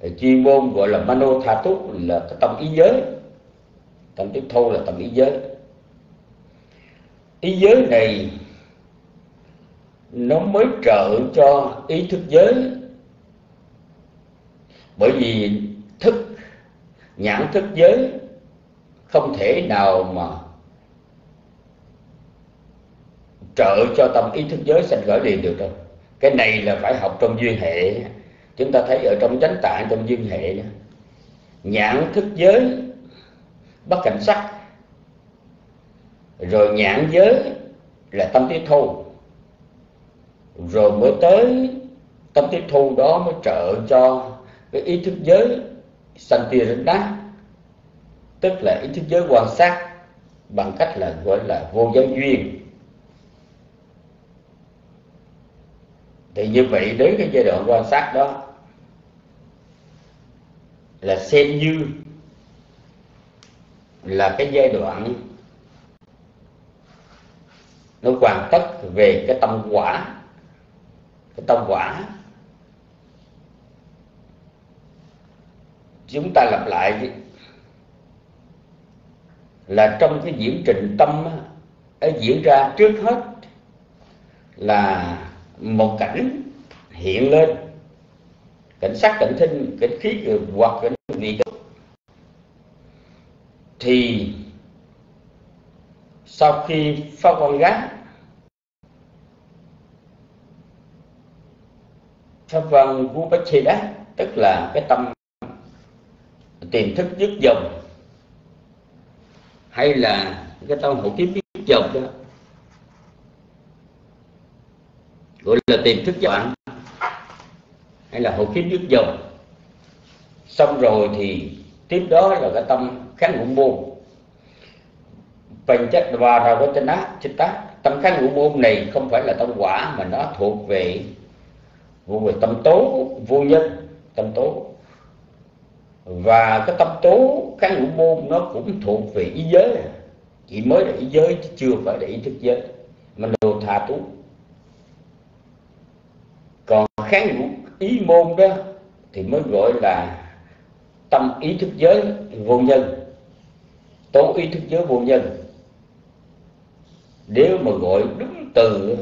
Ờ, chuyên môn gọi là mano tha túc là cái tâm ý giới. Tâm tiếp thu là tâm ý giới. Ý giới này nó mới trợ cho ý thức giới. Bởi vì thức, nhãn thức giới không thể nào mà trợ cho tâm ý thức giới sanh khởi liền được đâu. Cái này là phải học trong duyên hệ chúng ta thấy ở trong chánh tạng trong duyên hệ nhãn thức giới, bất cảnh sắc. Rồi nhãn giới là tâm tiếp thu. Rồi mới tới tâm tiếp thu đó mới trợ cho cái ý thức giới sanh tia rinh đá. Tức là ý thức giới quan sát bằng cách là gọi là vô giáo duyên. Thì như vậy đến cái giai đoạn quan sát đó là xem như là cái giai đoạn nó hoàn tất về cái tâm quả, cái tâm quả. Chúng ta lặp lại là trong cái diễn trình tâm ấy diễn ra trước hết là một cảnh hiện lên cảnh sắc cảnh thinh, cảnh khí, hoặc cảnh vị thì sau khi phát con gác pháp văn vũ bách chi đá, tức là cái tâm tiềm thức dứt dòng, hay là cái tâm hộ kiếp dứt dòng đó, gọi là tiềm thức dòng hay là hộ kiếp dứt dòng. Xong rồi thì tiếp đó là cái tâm kháng ngũ môn. Phần chất và ra với tên á tác. Tâm kháng ngũ môn này không phải là tâm quả, mà nó thuộc về thuộc về tâm tố vô nhân, tâm tố. Và cái tâm tố kháng ngũ môn nó cũng thuộc về ý giới. Chỉ mới là ý giới chứ chưa phải là ý thức giới. Mà đồ thà tú. Còn kháng ngũ ý môn đó thì mới gọi là tâm ý thức giới vô nhân. Tố ý thức giới vô nhân. Nếu mà gọi đúng từ,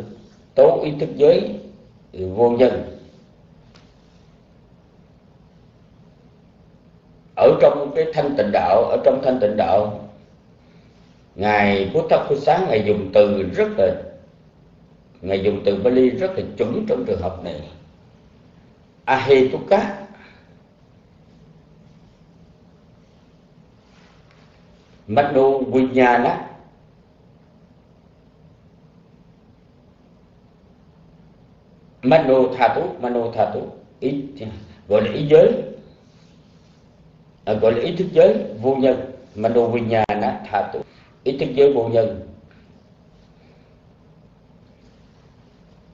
tố ý thức giới vô nhân. Ở trong cái thanh tịnh đạo, ở trong thanh tịnh đạo, ngài Bố Tát Phú Sáng, ngài dùng từ rất là, ngài dùng từ Bali rất là chuẩn trong trường hợp này ahetuka. Mano vinyana mano thatu mano thatu. Ý gọi là ý giới. À, gọi là ý thức giới vô nhân. Mano vinyana thatu. Ý thức giới vô nhân.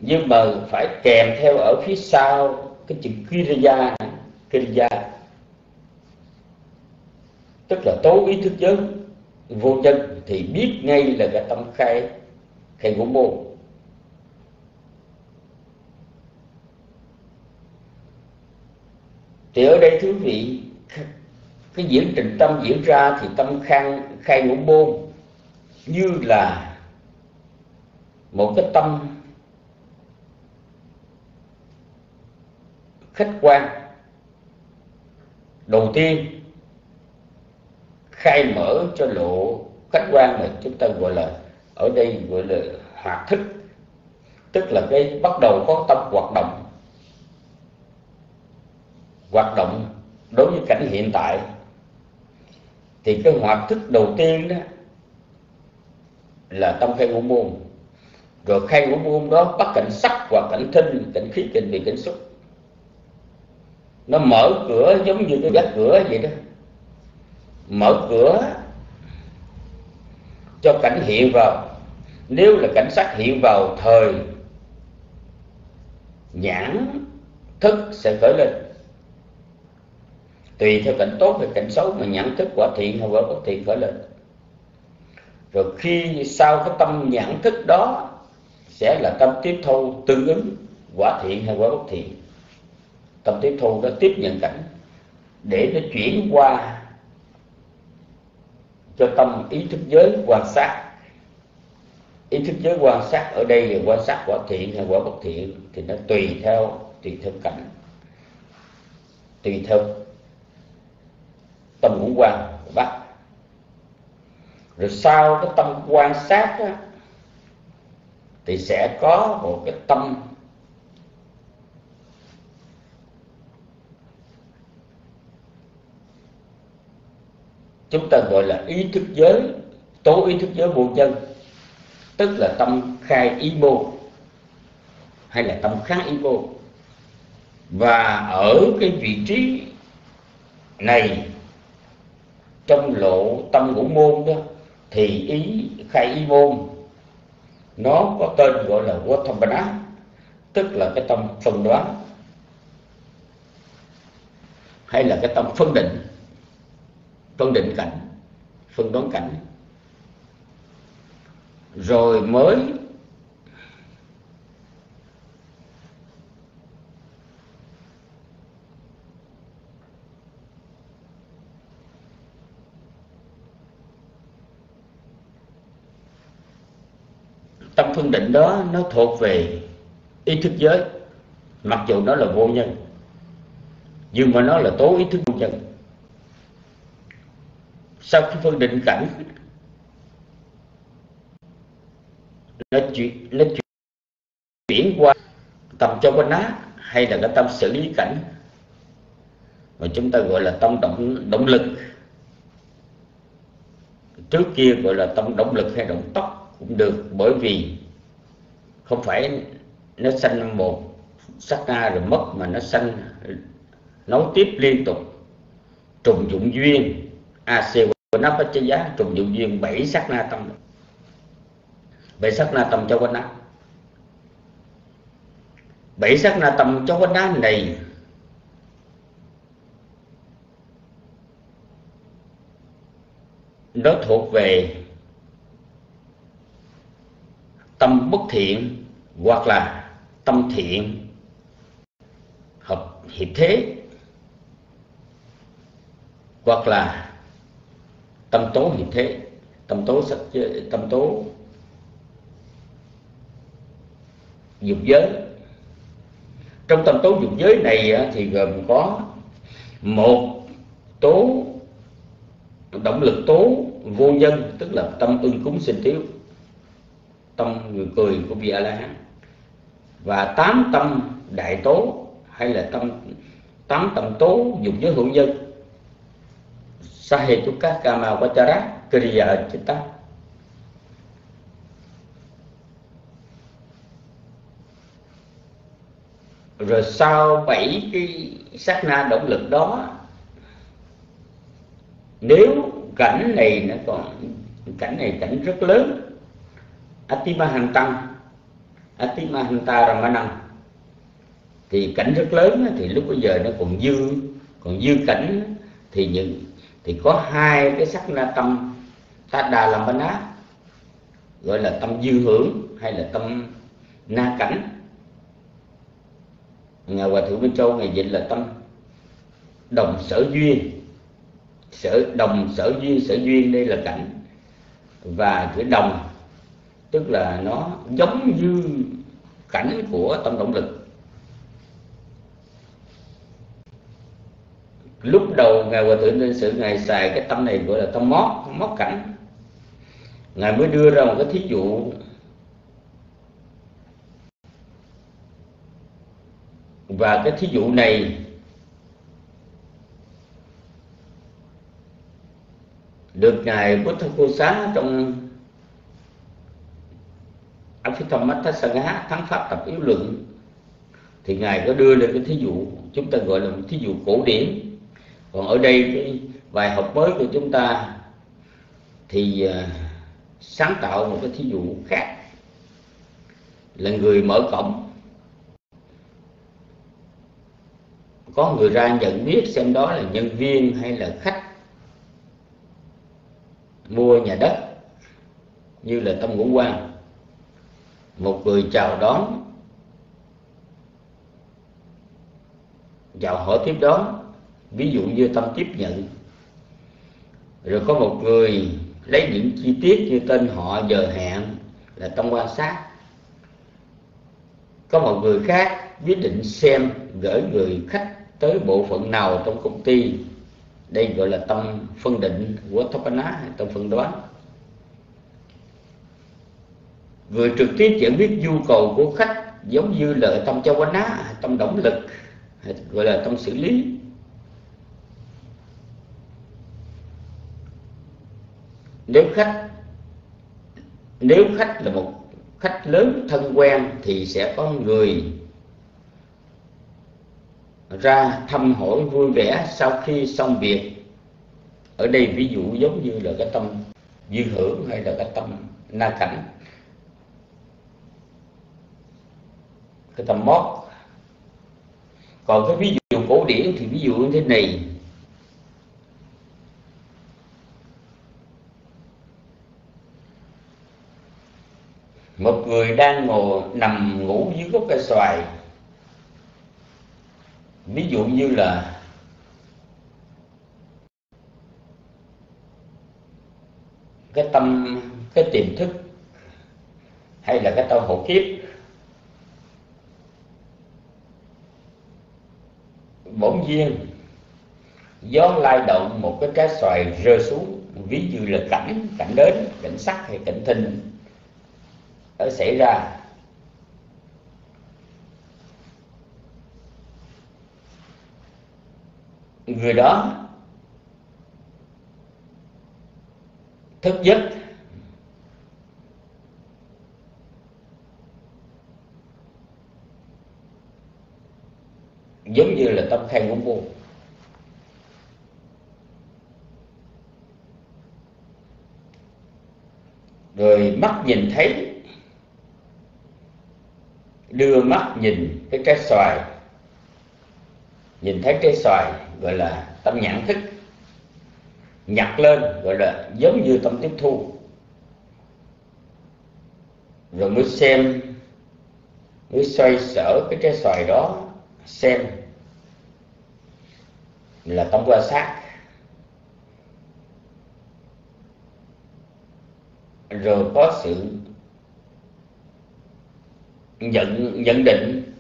Nhưng mà phải kèm theo ở phía sau cái chữ kiriya này kiriya tức là tố ý thức giới, vô nhân thì biết ngay là cái tâm khai khai ngũ môn. Thì ở đây thứ vị, cái diễn trình tâm diễn ra thì tâm khang, khai ngũ môn như là một cái tâm khách quan. Đầu tiên, khai mở cho lộ khách quan mà chúng ta gọi là, ở đây gọi là hoạt thức tức là cái bắt đầu có tâm hoạt động. Hoạt động đối với cảnh hiện tại. Thì cái hoạt thức đầu tiên đó là tâm khai ngũ môn. Rồi khai ngũ môn đó bắt cảnh sắc hoặc cảnh thinh cảnh khí, cảnh vị cảnh xúc nó mở cửa giống như cái gác cửa vậy đó. Mở cửa cho cảnh hiện vào. Nếu là cảnh sắc hiện vào thời nhãn, thức sẽ khởi lên. Tùy theo cảnh tốt hay cảnh xấu mà nhãn thức quả thiện hay quả bất thiện khởi lên. Rồi khi sau cái tâm nhãn thức đó sẽ là tâm tiếp thu tương ứng quả thiện hay quả bất thiện tâm tiếp thu nó tiếp nhận cảnh để nó chuyển qua cho tâm ý thức giới quan sát. Ý thức giới quan sát ở đây là quan sát quả thiện hay quả bất thiện thì nó tùy theo tùy theo cảnh tùy theo tâm ngũ quan của bác. Rồi sau cái tâm quan sát á, thì sẽ có một cái tâm chúng ta gọi là ý thức giới, tố ý thức giới vô chân tức là tâm khai ý mô hay là tâm kháng ý mô và ở cái vị trí này, trong lộ tâm ngũ môn đó, thì ý khai ý môn nó có tên gọi là Vatabana tức là cái tâm phân đoán, hay là cái tâm phân định phân định cảnh, phân đoán cảnh. Rồi mới tâm phân định đó, nó thuộc về ý thức giới. Mặc dù nó là vô nhân, nhưng mà nó là tố ý thức vô nhân sau khi phân định cảnh nó chuyển nó chuyển qua tâm cho quanh á hay là cái tâm xử lý cảnh. Mà chúng ta gọi là tâm động động lực. Trước kia gọi là tâm động lực hay động tốc cũng được, bởi vì không phải nó sanh một sát na rồi mất mà nó sanh nối tiếp liên tục. Trùng dụng duyên AC quanh áp có giá trùng dụng duyên bảy sát na tâm. Bảy sát na tâm cho quanh á bảy sát na tâm cho quanh á này. Nó thuộc về tâm bất thiện hoặc là tâm thiện hợp, hiệp thế, hoặc là tâm tố hiện thế. Tâm tố sắc, tâm tố dục giới. Trong tâm tố dục giới này thì gồm có một tố, động lực tố vô nhân, tức là tâm ưng cúng sinh tiếu tâm người cười của vị a la hán và tám tâm đại tố, hay là tâm, tám tâm tố dục giới hữu nhân sahetuka kama vachara kriya chitta rồi sau bảy cái sát na động lực đó, nếu cảnh này nó còn, cảnh này cảnh rất lớn atima hành tăng atima Atimahantang Atimahanta Ramanam, thì cảnh rất lớn thì lúc bây giờ nó còn dư còn dư cảnh thì những thì có hai cái sắc na tâm, ta đà làm bên á, gọi là tâm dư hưởng hay là tâm na cảnh. Ngài hòa thượng minh châu ngày dịch là tâm đồng sở duyên. Sở, đồng sở duyên sở duyên đây là cảnh. Và chữ đồng tức là nó giống như cảnh của tâm động lực. Lúc đầu ngài hòa thượng nên sự, ngài xài cái tâm này gọi là tâm mót mót cảnh. Ngài mới đưa ra một cái thí dụ. Và cái thí dụ này được ngài Buddha Cô Xá trong Abhidhammathasangha thắng pháp tập yếu luận, thì ngài có đưa lên cái thí dụ, chúng ta gọi là một thí dụ cổ điển còn ở đây cái bài học mới của chúng ta thì uh, sáng tạo một cái thí dụ khác. Là người mở cổng. Có người ra nhận biết xem đó là nhân viên hay là khách mua nhà đất như là tâm ngũ quan. Một người chào đón chào hỏi tiếp đón ví dụ như tâm tiếp nhận. Rồi có một người lấy những chi tiết như tên họ, giờ hạn là tâm quan sát. Có một người khác quyết định xem gửi người khách tới bộ phận nào trong công ty. Đây gọi là tâm phân định của Thopana tâm phân đoán. Người trực tiếp giải quyết nhu cầu của khách giống như lợi tâm cho quán á, tâm động lực gọi là tâm xử lý. Nếu khách nếu khách là một khách lớn thân quen thì sẽ có người ra thăm hỏi vui vẻ sau khi xong việc. Ở đây ví dụ giống như là cái tâm dư hưởng hay là cái tâm na cảnh. Cái tâm mót. Còn cái ví dụ cổ điển thì ví dụ như thế này. Một người đang ngồi, nằm ngủ dưới gốc cây xoài. Ví dụ như là cái tâm, cái tiềm thức, hay là cái tâm hộ kiếp. Bỗng nhiên, gió lai động, một cái trái xoài rơi xuống, ví dụ là cảnh cảnh đến, cảnh sắc hay cảnh thinh ở xảy ra. Người đó thức giấc. Giống như là tâm khen của vua. Rồi mắt nhìn thấy đưa mắt nhìn cái trái xoài. Nhìn thấy trái xoài gọi là tâm nhãn thức. Nhặt lên gọi là giống như tâm tiếp thu. Rồi mới xem, mới xoay sở cái trái xoài đó, xem là tâm quan sát. Rồi có sự nhận nhận định.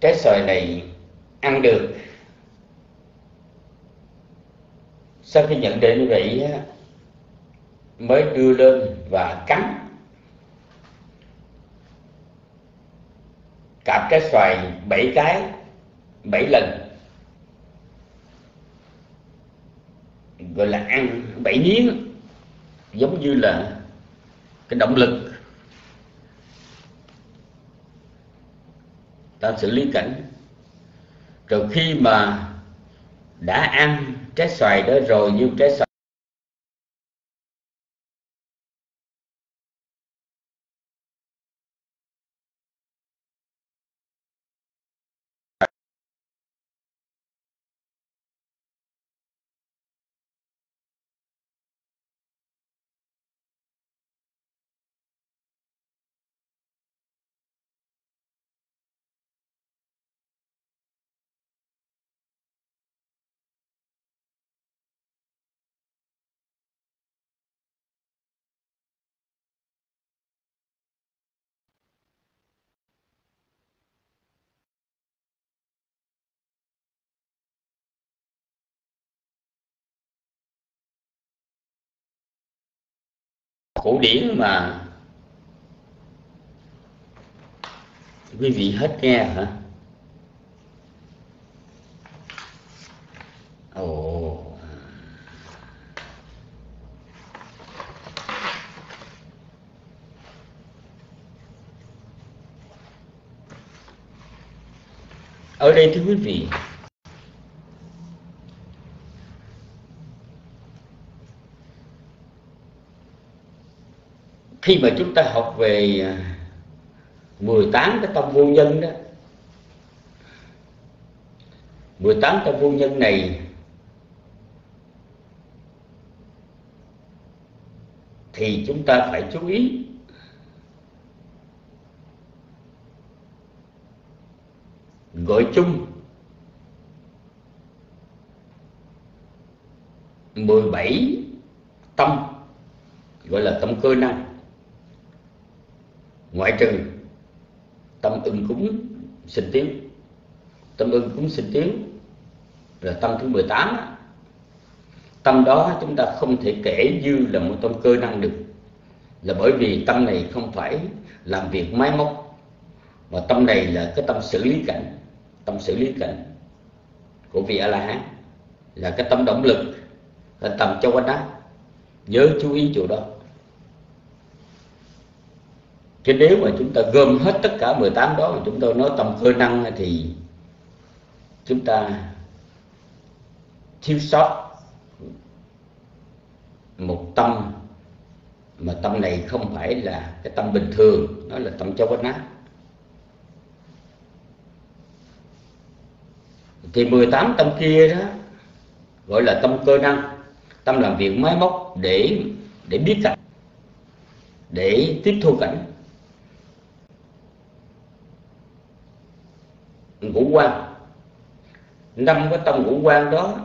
Trái xoài này ăn được. Sau khi nhận định như vậy mới đưa lên và cắn cạp trái xoài bảy cái, bảy lần. Gọi là ăn bảy miếng. Giống như là cái động lực. Ta xử lý cảnh. Rồi khi mà đã ăn trái xoài đó rồi như trái xoài cổ điển mà. Quý vị hết nghe hả? Ồ. Ở đây thưa quý vị khi mà chúng ta học về à, 18 cái tâm vô nhân đó 18 tâm vô nhân này thì chúng ta phải chú ý. Gọi chung 17 tâm gọi là tâm cơ năng ngoại trừ, tâm ưng cúng sinh tiếng. Tâm ưng cúng sinh tiếng. Là tâm thứ 18 tâm đó chúng ta không thể kể như là một tâm cơ năng được. Là bởi vì tâm này không phải làm việc máy móc, mà tâm này là cái tâm xử lý cảnh. Tâm xử lý cảnh của vị a la hán là cái tâm động lực, là tâm cho quanh đó nhớ chú ý chỗ đó chứ nếu mà chúng ta gom hết tất cả 18 đó mà chúng tôi nói tâm cơ năng thì chúng ta thiếu sót một tâm. Mà tâm này không phải là cái tâm bình thường, nó là tâm cho bát nát thì 18 tâm kia đó gọi là tâm cơ năng, tâm làm việc máy móc để để biết cảnh, để tiếp thu cảnh. Ngũ quan. Năm cái tâm ngũ quan đó,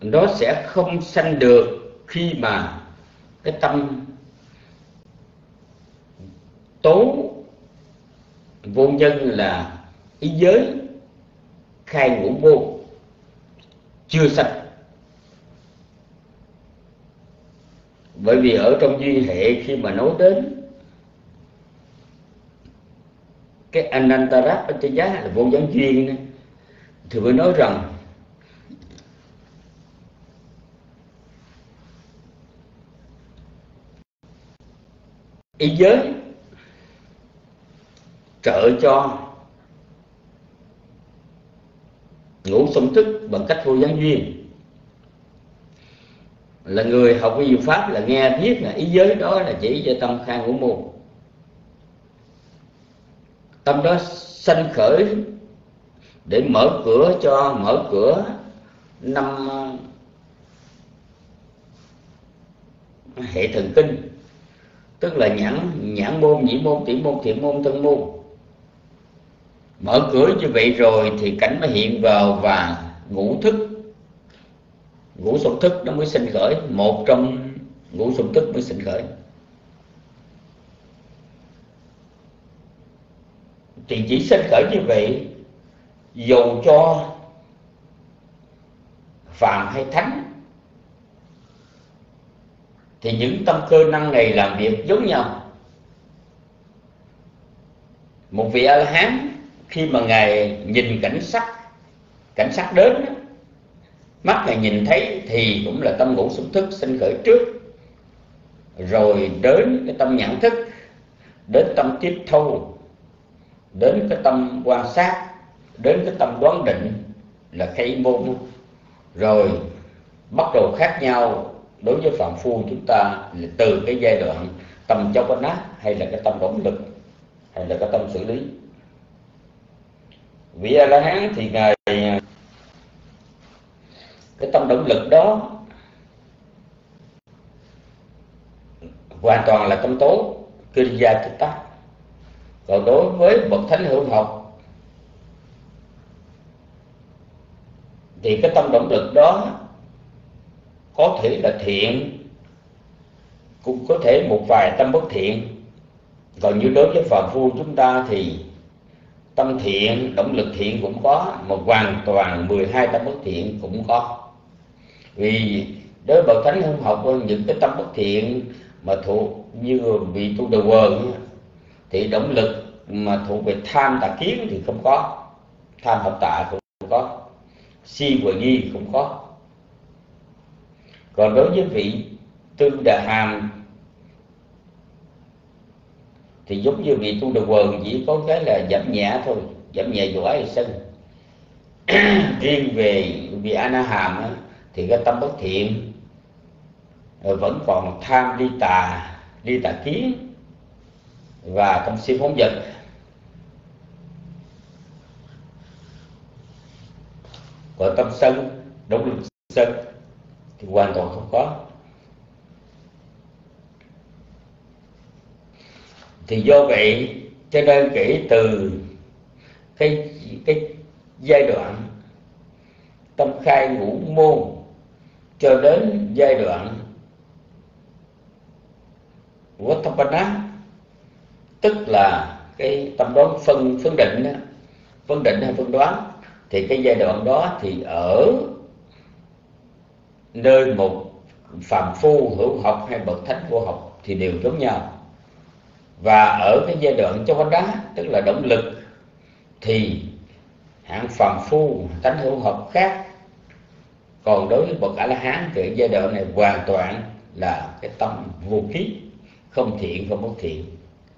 nó sẽ không sanh được khi mà cái tâm tố vô nhân là ý giới khai ngũ vô, chưa sạch bởi vì ở trong duy hệ khi mà nói đến cái anantarat ở trên giá là vô gián duyên thì mới nói rằng ý giới trợ cho ngũ sung thức bằng cách vô gián duyên. Là người học cái diệu pháp là nghe biết là ý giới đó là chỉ cho tâm khai ngũ môn tâm đó sanh khởi để mở cửa cho, mở cửa năm uh, hệ thần kinh. Tức là nhãn nhãn môn, nhĩ môn tỷ môn, thiện môn, thân môn. Mở cửa như vậy rồi thì cảnh mới hiện vào và ngũ thức. Ngũ sụp thức nó mới sinh khởi. Một trong ngũ sụp thức mới sinh khởi. Thì chỉ sinh khởi như vậy dầu cho phàm hay thánh, thì những tâm cơ năng này làm việc giống nhau. Một vị a la hán khi mà ngài nhìn cảnh sắc cảnh sắc đến mắt ngài nhìn thấy thì cũng là tâm ngũ xúc thức sinh khởi trước. Rồi đến cái tâm nhận thức, đến tâm tiếp thu đến cái tâm quan sát, đến cái tâm đoán định là cây môn. Rồi, bắt đầu khác nhau đối với phạm phu chúng ta là từ cái giai đoạn tâm chốc nát hay là cái tâm động lực hay là cái tâm xử lý. Vị a la hán thì ngài, cái tâm động lực đó hoàn toàn là tâm tố kriya tắc còn đối với bậc thánh hữu học, thì cái tâm động lực đó có thể là thiện, cũng có thể một vài tâm bất thiện. Còn như đối với phàm phu chúng ta thì tâm thiện, động lực thiện cũng có, mà hoàn toàn 12 tâm bất thiện cũng có. Vì đối với bậc thánh hữu học, những cái tâm bất thiện mà thuộc như vị tu đầu quần thì động lực mà thuộc về tham tà kiến thì không có. Tham hợp tạ không có. Si và nghi không có. Còn đối với vị tư đà hàm, thì giống như vị tu đà quần, chỉ có cái là giảm nhẹ thôi, giảm nhẹ vỏ ái sân. [clears throat] Riêng về vị ana hàm thì cái tâm bất thiện ờ, vẫn còn tham đi tà đi tà kiến và trong si phóng dịch của tâm sân, động lực sân thì hoàn toàn không có. Thì do vậy, cho nên kể từ cái cái giai đoạn tâm khai ngũ môn cho đến giai đoạn của Vatapana tức là cái tâm đoán phân phân định đó, phân định hay phân đoán thì cái giai đoạn đó thì ở nơi một phàm phu hữu học hay bậc thánh vô học thì đều giống nhau. Và ở cái giai đoạn cho đá tức là động lực thì hạng phàm phu tánh hữu học khác. Còn đối với bậc a la hán thì giai đoạn này hoàn toàn là cái tâm vô ký không thiện không bất thiện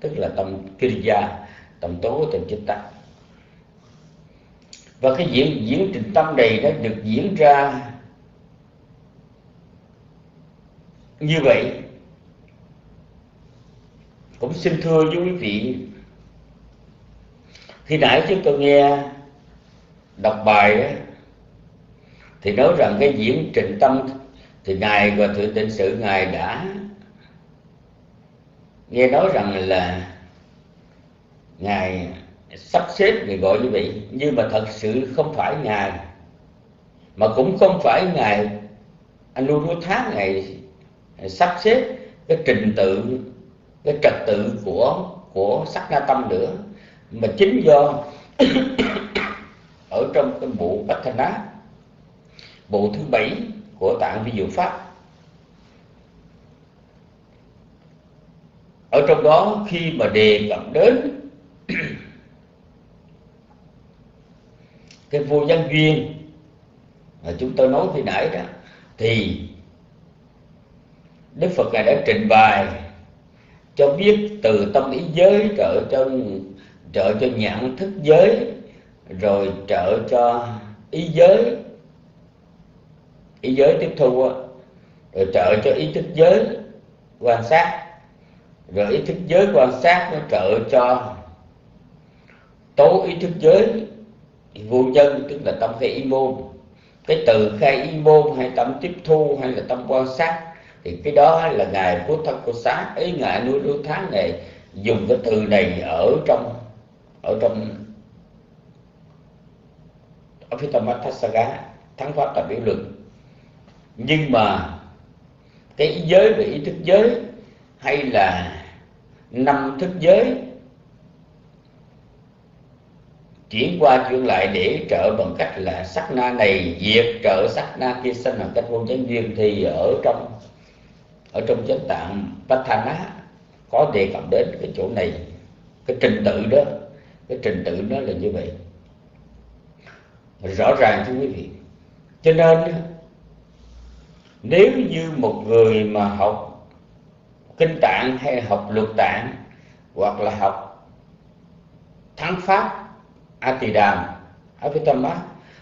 tức là tâm kriya tâm tố, tâm chích tắc. Và cái diễn diễn trình tâm này nó được diễn ra như vậy. Cũng xin thưa với quý vị, khi nãy chúng tôi nghe đọc bài đó thì nói rằng cái diễn trình tâm thì ngài và thượng tịnh sự ngài đã nghe nói rằng là ngài sắp xếp người gọi như vậy, nhưng mà thật sự không phải ngài, mà cũng không phải ngài Anuruddha ngài sắp xếp cái trình tự, cái trật tự của của sắc na tâm nữa, mà chính do [coughs] ở trong cái bộ bách thanh á, bộ thứ bảy của tạng vi diệu pháp. Ở trong đó khi mà đề cập đến cái vô nhân duyên, mà chúng tôi nói khi nãy đó, thì Đức Phật ngài đã trình bày cho biết từ tâm ý giới trợ cho trợ cho nhãn thức giới, rồi trợ cho ý giới ý giới tiếp thu rồi trợ cho ý thức giới quan sát rồi ý thức giới quan sát nó trợ cho tố ý thức giới, vô nhân, tức là tâm khai y môn. Cái từ khai y môn hay tâm tiếp thu hay là tâm quan sát, thì cái đó là ngài phúc thân cô sát ấy ngài nuôi nuôi tháng này, dùng cái từ này ở trong ở trong ở phía tâm Mathasaga thắng pháp là biểu luận. Nhưng mà cái ý giới và ý thức giới hay là năm thức giới. Chuyển qua chuyển lại để trợ bằng cách là sắc na này diệt trợ sắc na kia sinh bằng cách vô chánh duyên thì ở trong ở trong chánh tạng Patthana có đề cập đến cái chỗ này, cái trình tự đó. Cái trình tự đó là như vậy. Rõ ràng chứ quý vị. Cho nên, nếu như một người mà học kinh tạng hay học luật tạng, hoặc là học thắng pháp a tỳ đàm Abhidhamma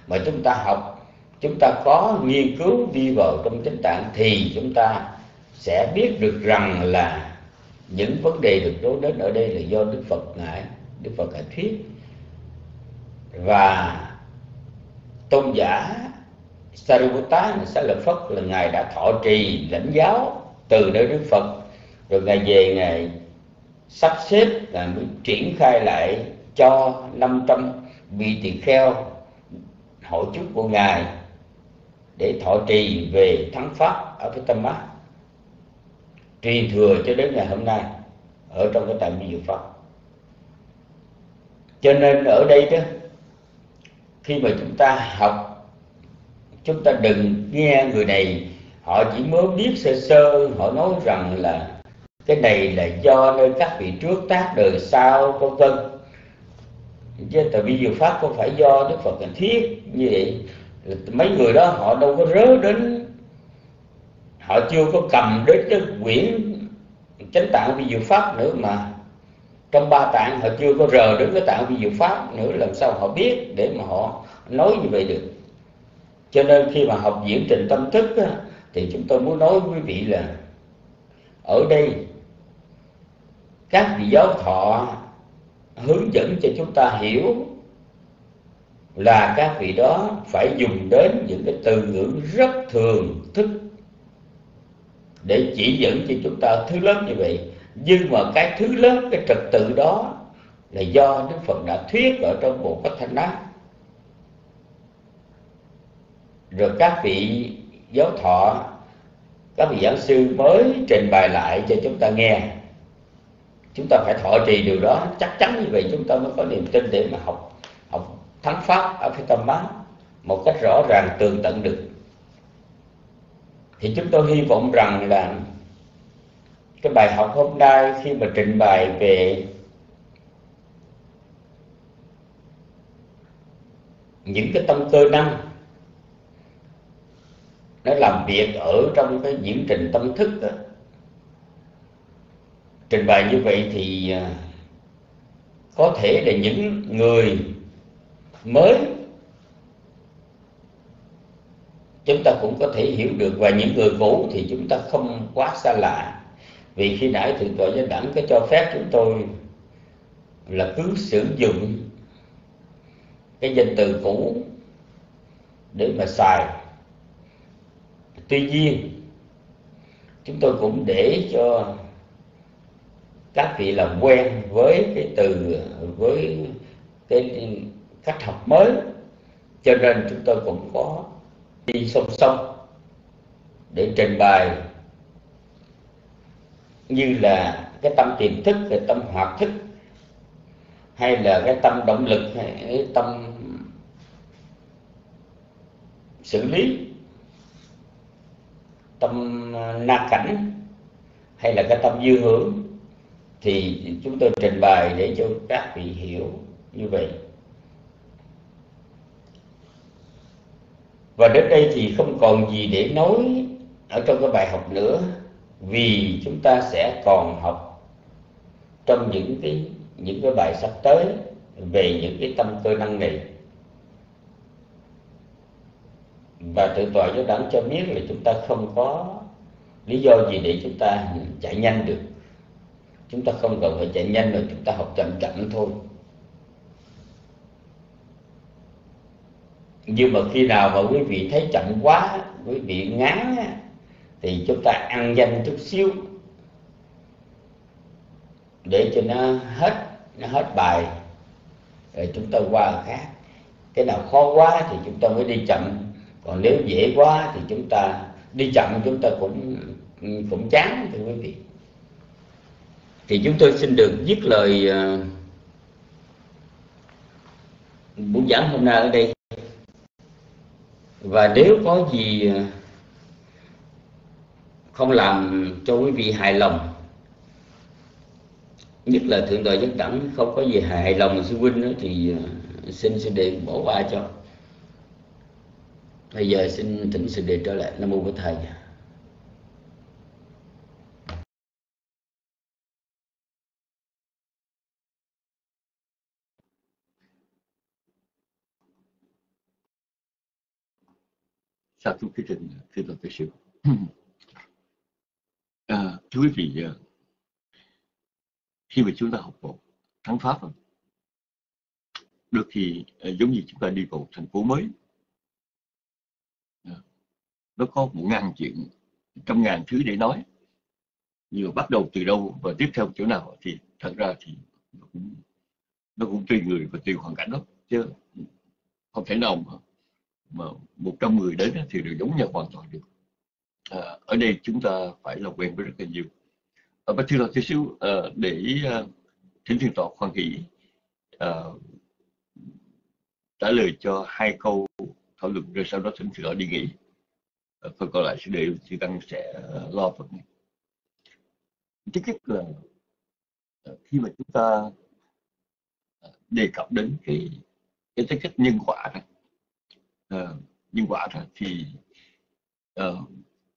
mà chúng ta học, chúng ta có nghiên cứu đi vào trong kinh tạng thì chúng ta sẽ biết được rằng là những vấn đề được nói đến ở đây là do Đức Phật ngài, Đức Phật ngài thuyết. Và tôn giả Sariputta Sa Lợi Phất là ngài đã thọ trì lãnh giáo từ nơi Đức Phật rồi ngày về ngày sắp xếp là mới triển khai lại cho 500 vị tỳ kheo hội chúc của ngài để thọ trì về thắng pháp ở cái tâm mắt truyền thừa cho đến ngày hôm nay ở trong cái tạng vi diệu pháp. Cho nên ở đây đó, khi mà chúng ta học, chúng ta đừng nghe người này, họ chỉ mới biết sơ sơ, họ nói rằng là cái này là do nơi các vị trước tác đời sau vân vân chứ tại vì diệu pháp không phải do đức phật cần thiết như vậy. Mấy người đó họ đâu có rớ đến họ chưa có cầm đến cái quyển chánh tạng vi diệu pháp nữa mà. Trong ba tạng họ chưa có rờ đến cái tạng vi diệu pháp nữa làm sao họ biết để mà họ nói như vậy được? Cho nên khi mà học diễn trình tâm thức á, thì chúng tôi muốn nói với quý vị là ở đây các vị giáo thọ hướng dẫn cho chúng ta hiểu là các vị đó phải dùng đến những cái từ ngữ rất thường thức để chỉ dẫn cho chúng ta thứ lớp như vậy. Nhưng mà cái thứ lớp, cái trật tự đó là do Đức Phật đã thuyết ở trong bộ Bát Thanh Đá rồi các vị giáo thọ, các vị giảng sư mới trình bày lại cho chúng ta nghe chúng ta phải thọ trì điều đó chắc chắn như vậy chúng ta mới có niềm tin để mà học học thánh pháp ở cái tâm bán một cách rõ ràng tường tận được thì chúng tôi hy vọng rằng là cái bài học hôm nay khi mà trình bày về những cái tâm cơ năng, nó làm việc ở trong cái diễn trình tâm thức đó trình bày như vậy thì à, có thể là những người mới chúng ta cũng có thể hiểu được và những người cũ thì chúng ta không quá xa lạ. Vì khi nãy thượng tọa giáo đẳng có cho phép chúng tôi là cứ sử dụng cái danh từ cũ để mà xài. Tuy nhiên, chúng tôi cũng để cho các vị làm quen với cái từ, với cái cách học mới, cho nên chúng tôi cũng có đi song song để trình bày như là cái tâm tiềm thức, cái tâm hoạt thức, hay là cái tâm động lực, hay cái tâm xử lý, tâm à, na cảnh, hay là cái tâm dư hưởng thì chúng tôi trình bày để cho các vị hiểu như vậy. Và đến đây thì không còn gì để nói ở trong cái bài học nữa, vì chúng ta sẽ còn học trong những cái những cái bài sắp tới về những cái tâm cơ năng này. Và tự tọa giáo đẳng cho biết là chúng ta không có lý do gì để chúng ta chạy nhanh được chúng ta không cần phải chạy nhanh rồi chúng ta học chậm chậm thôi. Nhưng mà khi nào mà quý vị thấy chậm quá, quý vị ngán thì chúng ta ăn nhanh chút xíu. Để cho nó hết nó hết bài. Rồi chúng ta qua khác. Cái nào khó quá thì chúng ta mới đi chậm. Còn nếu dễ quá thì chúng ta đi chậm, chúng ta cũng cũng chán, thưa quý vị thì chúng tôi xin được dứt lời uh, buổi giảng hôm nay ở đây. Và nếu có gì ờ, không làm cho quý vị hài lòng nhất là thượng tọa nhất đẳng không có gì hài lòng sư huynh đó, thì ờ, xin sư đệ bỏ qua cho. Bây giờ xin thỉnh sư đệ trở lại. Nam mô bổn thầy. Sa thú cái trình thưa tôi cái sự à, thưa quý vị à, khi mà chúng ta học bộ thắng pháp rồi, được thì à, giống như chúng ta đi vào thành phố mới à, nó có một ngàn chuyện trăm ngàn thứ để nói nhưng mà bắt đầu từ đâu và tiếp theo chỗ nào thì thật ra thì nó cũng, nó cũng tùy người và tùy hoàn cảnh đó chứ không thể nào mà mà một trăm người đến thì đều giống nhau hoàn toàn được. À, ở đây chúng ta phải làm quen với rất là nhiều. À, và thưa là tí xíu à, để à, thỉnh thiên tọa khoan hỷ à, trả lời cho hai câu thảo luận rồi sau đó thỉnh thượng đi nghỉ. À, phần còn lại sẽ để thì tăng sẽ à, lo phần này. Thứ nhất là à, khi mà chúng ta à, đề cập đến cái cái tính chất nhân quả này. Ờ, uh, nhân quả rồi thì uh,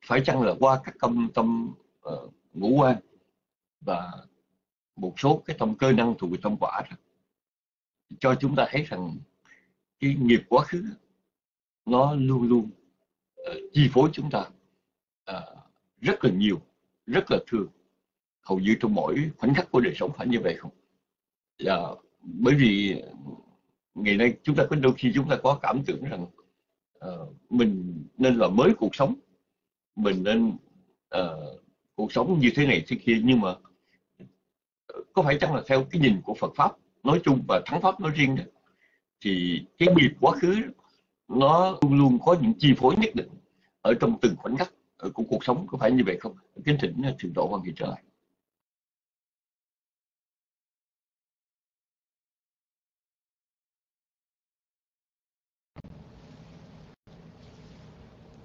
phải chăng là qua các tâm tâm uh, ngũ quan và một số cái tâm cơ năng thuộc về tâm quả rồi cho chúng ta thấy rằng cái nghiệp quá khứ nó luôn luôn uh, chi phối chúng ta uh, rất là nhiều rất là thường. Hầu như trong mỗi khoảnh khắc của đời sống phải như vậy không? Là bởi vì ngày nay chúng ta có đôi khi chúng ta có cảm tưởng rằng uh, mình nên là mới cuộc sống. Mình nên uh, cuộc sống như thế này thế kia nhưng mà ờ, có phải chăng là theo cái nhìn của Phật pháp nói chung và thắng pháp nói riêng đó thì cái nghiệp quá khứ nó luôn luôn có những chi phối nhất định ở trong từng khoảnh khắc của cuộc sống có phải như vậy không? Kính thỉnh thượng độ quan hệ trở lại.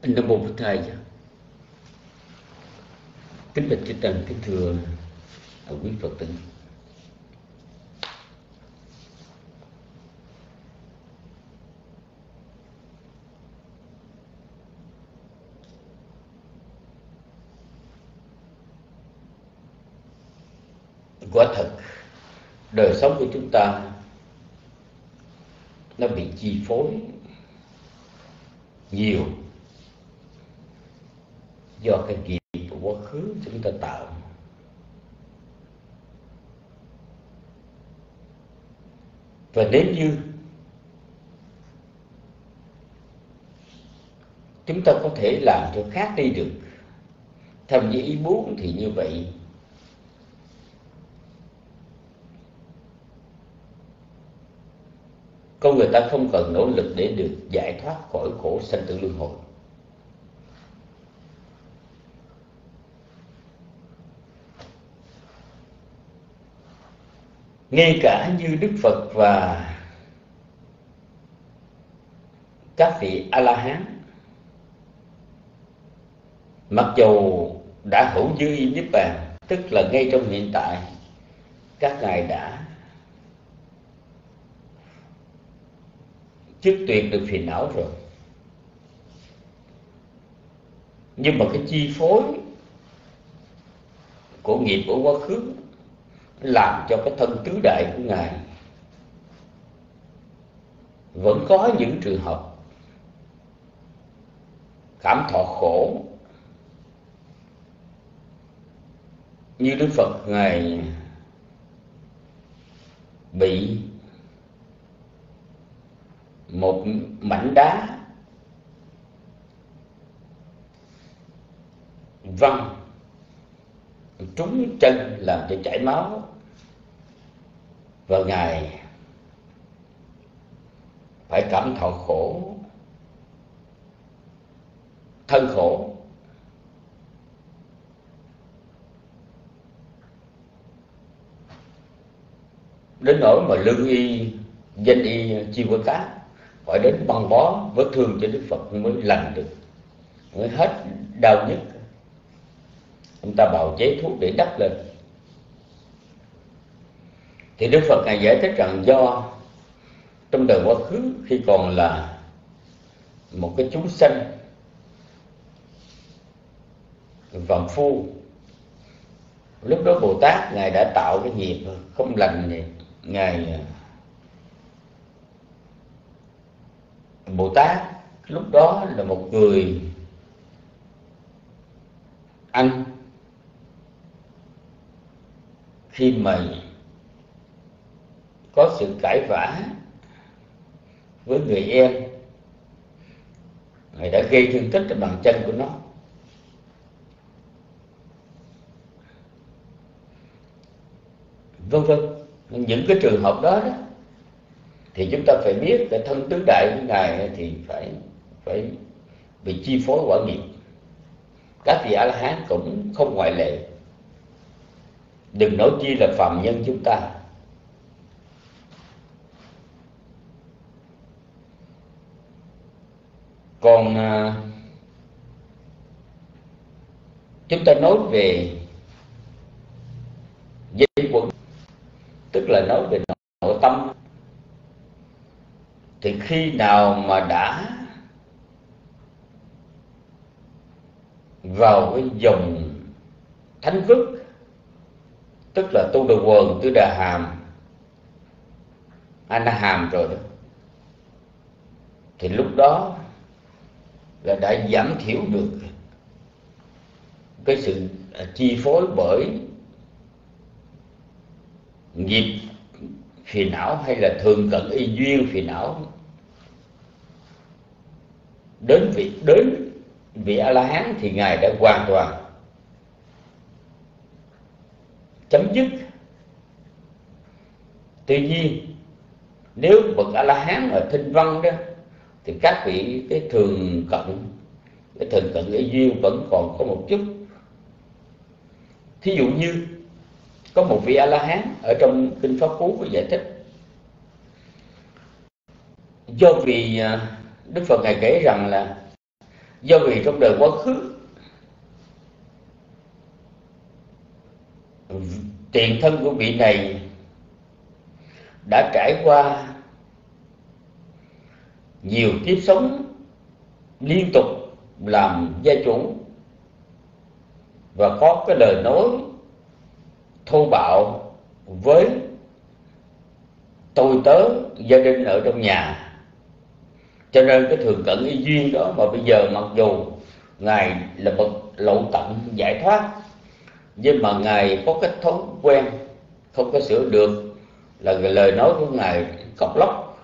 Nam mô Bụt Thầy. Kính bạch chư Tăng, kính thưa quý phật tử. Quả thật đời sống của chúng ta nó bị chi phối nhiều do cái nghiệp của quá khứ chúng ta tạo. Và nếu như chúng ta có thể làm cho khác đi được theo như ý muốn thì như vậy, con người ta không cần nỗ lực để được giải thoát khỏi khổ sanh tử luân hồi. Ngay cả như đức phật và các vị a la hán mặc dù đã hữu dư y niết bàn, tức là ngay trong hiện tại, các ngài đã chức tuyệt được phiền não rồi. Nhưng mà cái chi phối của nghiệp của quá khứ làm cho cái thân tứ đại của ngài vẫn có những trường hợp cảm thọ khổ như đức phật ngài bị một mảnh đá văng trúng chân làm cho chảy máu. Và ngài phải cảm thọ khổ, thân khổ. Đến nỗi mà lương y, danh y, chi quân cá phải đến băng bó vết thương cho đức phật mới lành được, mới hết đau nhất chúng ta bào chế thuốc để đắp lên. Thì đức phật ngài giải thích rằng do trong đời quá khứ khi còn là một cái chúng sanh vàm phu, lúc đó bồ tát ngài đã tạo cái nghiệp không lành này. Ngài, bồ tát lúc đó là một người ăn khi mà có sự cãi vã với người em. Người đã gây thương tích trên bàn chân của nó. Vân vân những cái trường hợp đó, đó thì chúng ta phải biết cái thân tứ đại của ngài thì phải phải bị chi phối quả nghiệp. Các vị a la hán cũng không ngoại lệ đừng nói chi là phàm nhân chúng ta còn à, chúng ta nói về là nói về nội tâm thì khi nào mà đã vào cái dòng thánh vức tức là tu được quần tu đà hàm. Anh hàm rồi đó. Thì lúc đó là đã giảm thiểu được cái sự à, chi phối bởi nghiệp phiền não hay là thường cận y duyên phiền não. Đến vị đến vị a la hán thì ngài đã hoàn toàn chấm dứt. Tuy nhiên, nếu bậc a la hán ở thinh văn đó, thì các vị, cái thường cận, cái thường cận cái duyên vẫn còn có một chút. Thí dụ như, có một vị a la hán ở trong kinh pháp cú có giải thích. Do vì à, đức phật ngài kể rằng là do vì trong đời quá khứ tiền thân của vị này đã trải qua nhiều kiếp sống liên tục làm gia chủ và có cái lời nói thô bạo với tôi tớ, gia đình ở trong nhà. Cho nên cái thường cận y duyên đó mà bây giờ mặc dù ngài là bậc lộ tận giải thoát nhưng mà ngài có cái thói quen, không có sửa được, là lời nói của ngài cọc lóc.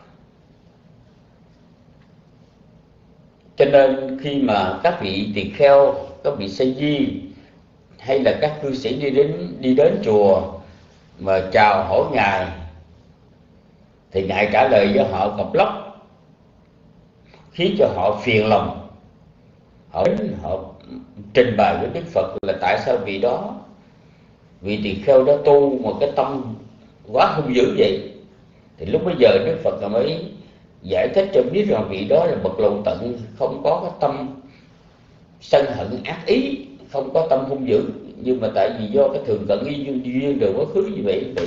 Cho nên khi mà các vị tỳ kheo, các vị sa di, hay là các cư sĩ đi đến đi đến chùa mà chào hỏi ngài, thì ngài trả lời với họ cọc lóc, khiến cho họ phiền lòng. Họ họ trình bày với đức phật là tại sao vị đó vị tỳ kheo đó tu một cái tâm quá hung dữ vậy. Thì lúc bây giờ đức phật mới giải thích cho biết rằng vị đó là bậc lộn tận, không có cái tâm sân hận, ác ý, không có tâm hung dữ. Nhưng mà tại vì do cái thường cận y duyên duyên đều quá khứ như vậy vậy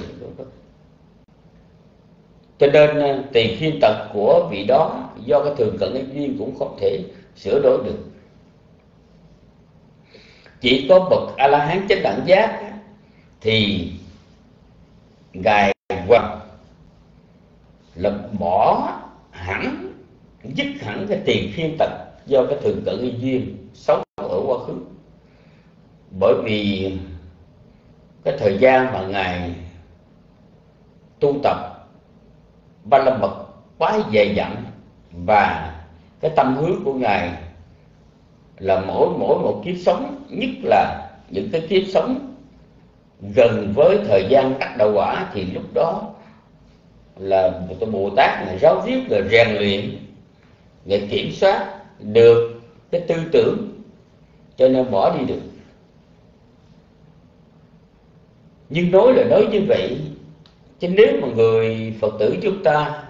cho nên à, tiền khiên tật của vị đó, do cái thường cận y duyên cũng không thể sửa đổi được. Chỉ có bậc a la hán chánh đẳng giác thì ngài hoặc là bỏ hẳn, dứt hẳn cái tiền khiên tật do cái thường cận y duyên sống ở quá khứ. Bởi vì cái thời gian mà ngài tu tập ba la mật quá dày dặn và cái tâm hướng của ngài là mỗi mỗi một kiếp sống, nhất là những cái kiếp sống gần với thời gian đắc đạo quả thì lúc đó là một cái bồ tát này giáo riết là rèn luyện để kiểm soát được cái tư tưởng cho nên bỏ đi được. Nhưng nói là nói như vậy chứ nếu mà người phật tử chúng ta